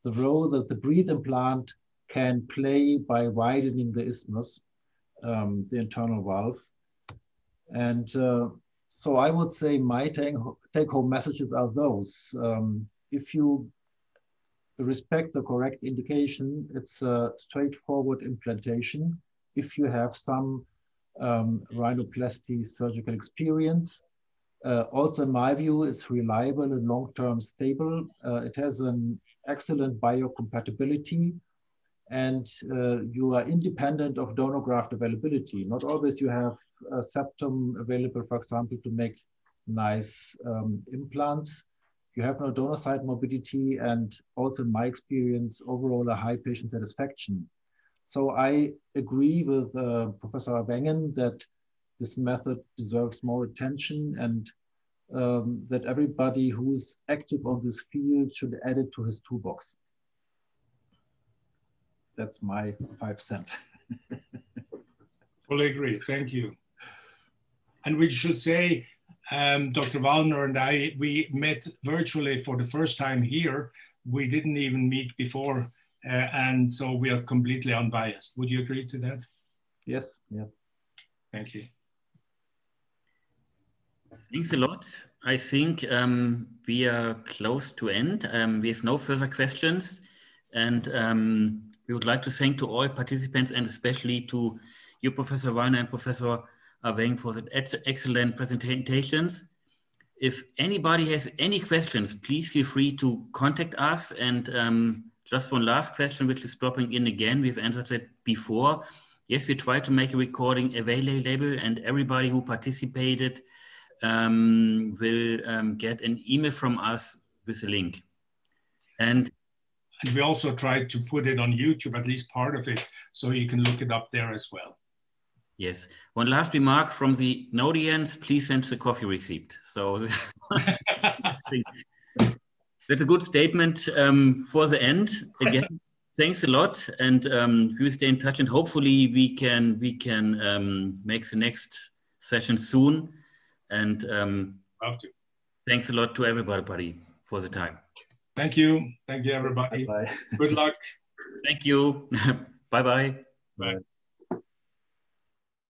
the role that the breathe implant can play by widening the isthmus, um, the internal valve. And uh, so I would say my take, take home messages are those. Um, if you respect the correct indication, it's a straightforward implantation. If you have some um, rhinoplasty surgical experience, uh, also in my view, it's reliable and long-term stable. Uh, it has an excellent biocompatibility and uh, you are independent of donor graft availability. Not always you have a septum available, for example, to make nice um, implants. You have no donor site morbidity and also in my experience, overall a high patient satisfaction. So I agree with uh, Professor Wengen that this method deserves more attention and um, that everybody who's active on this field should add it to his toolbox. That's my five cent. Fully agree. Thank you. And we should say um, Dr. Wallner and I, we met virtually for the first time here. We didn't even meet before, uh, and so we are completely unbiased. Would you agree to that? Yes, yeah. Thank you. Thanks a lot. I think um, we are close to end. Um, we have no further questions. And um, we would like to thank to all participants and especially to you, Professor Weiner and Professor Aweng for the excellent presentations. If anybody has any questions, please feel free to contact us. And um, just one last question, which is dropping in again. We've answered it before. Yes, we try to make a recording available and everybody who participated um, will um, get an email from us with a link. And and we also tried to put it on YouTube, at least part of it, so you can look it up there as well. Yes. One last remark from the audience, please send the coffee receipt. So that's a good statement um, for the end. Again, thanks a lot. And um, we will stay in touch and hopefully we can, we can um, make the next session soon. And um, thanks a lot to everybody for the time. Thank you. Thank you, everybody. Bye. Good luck. Thank you. Bye-bye. Bye.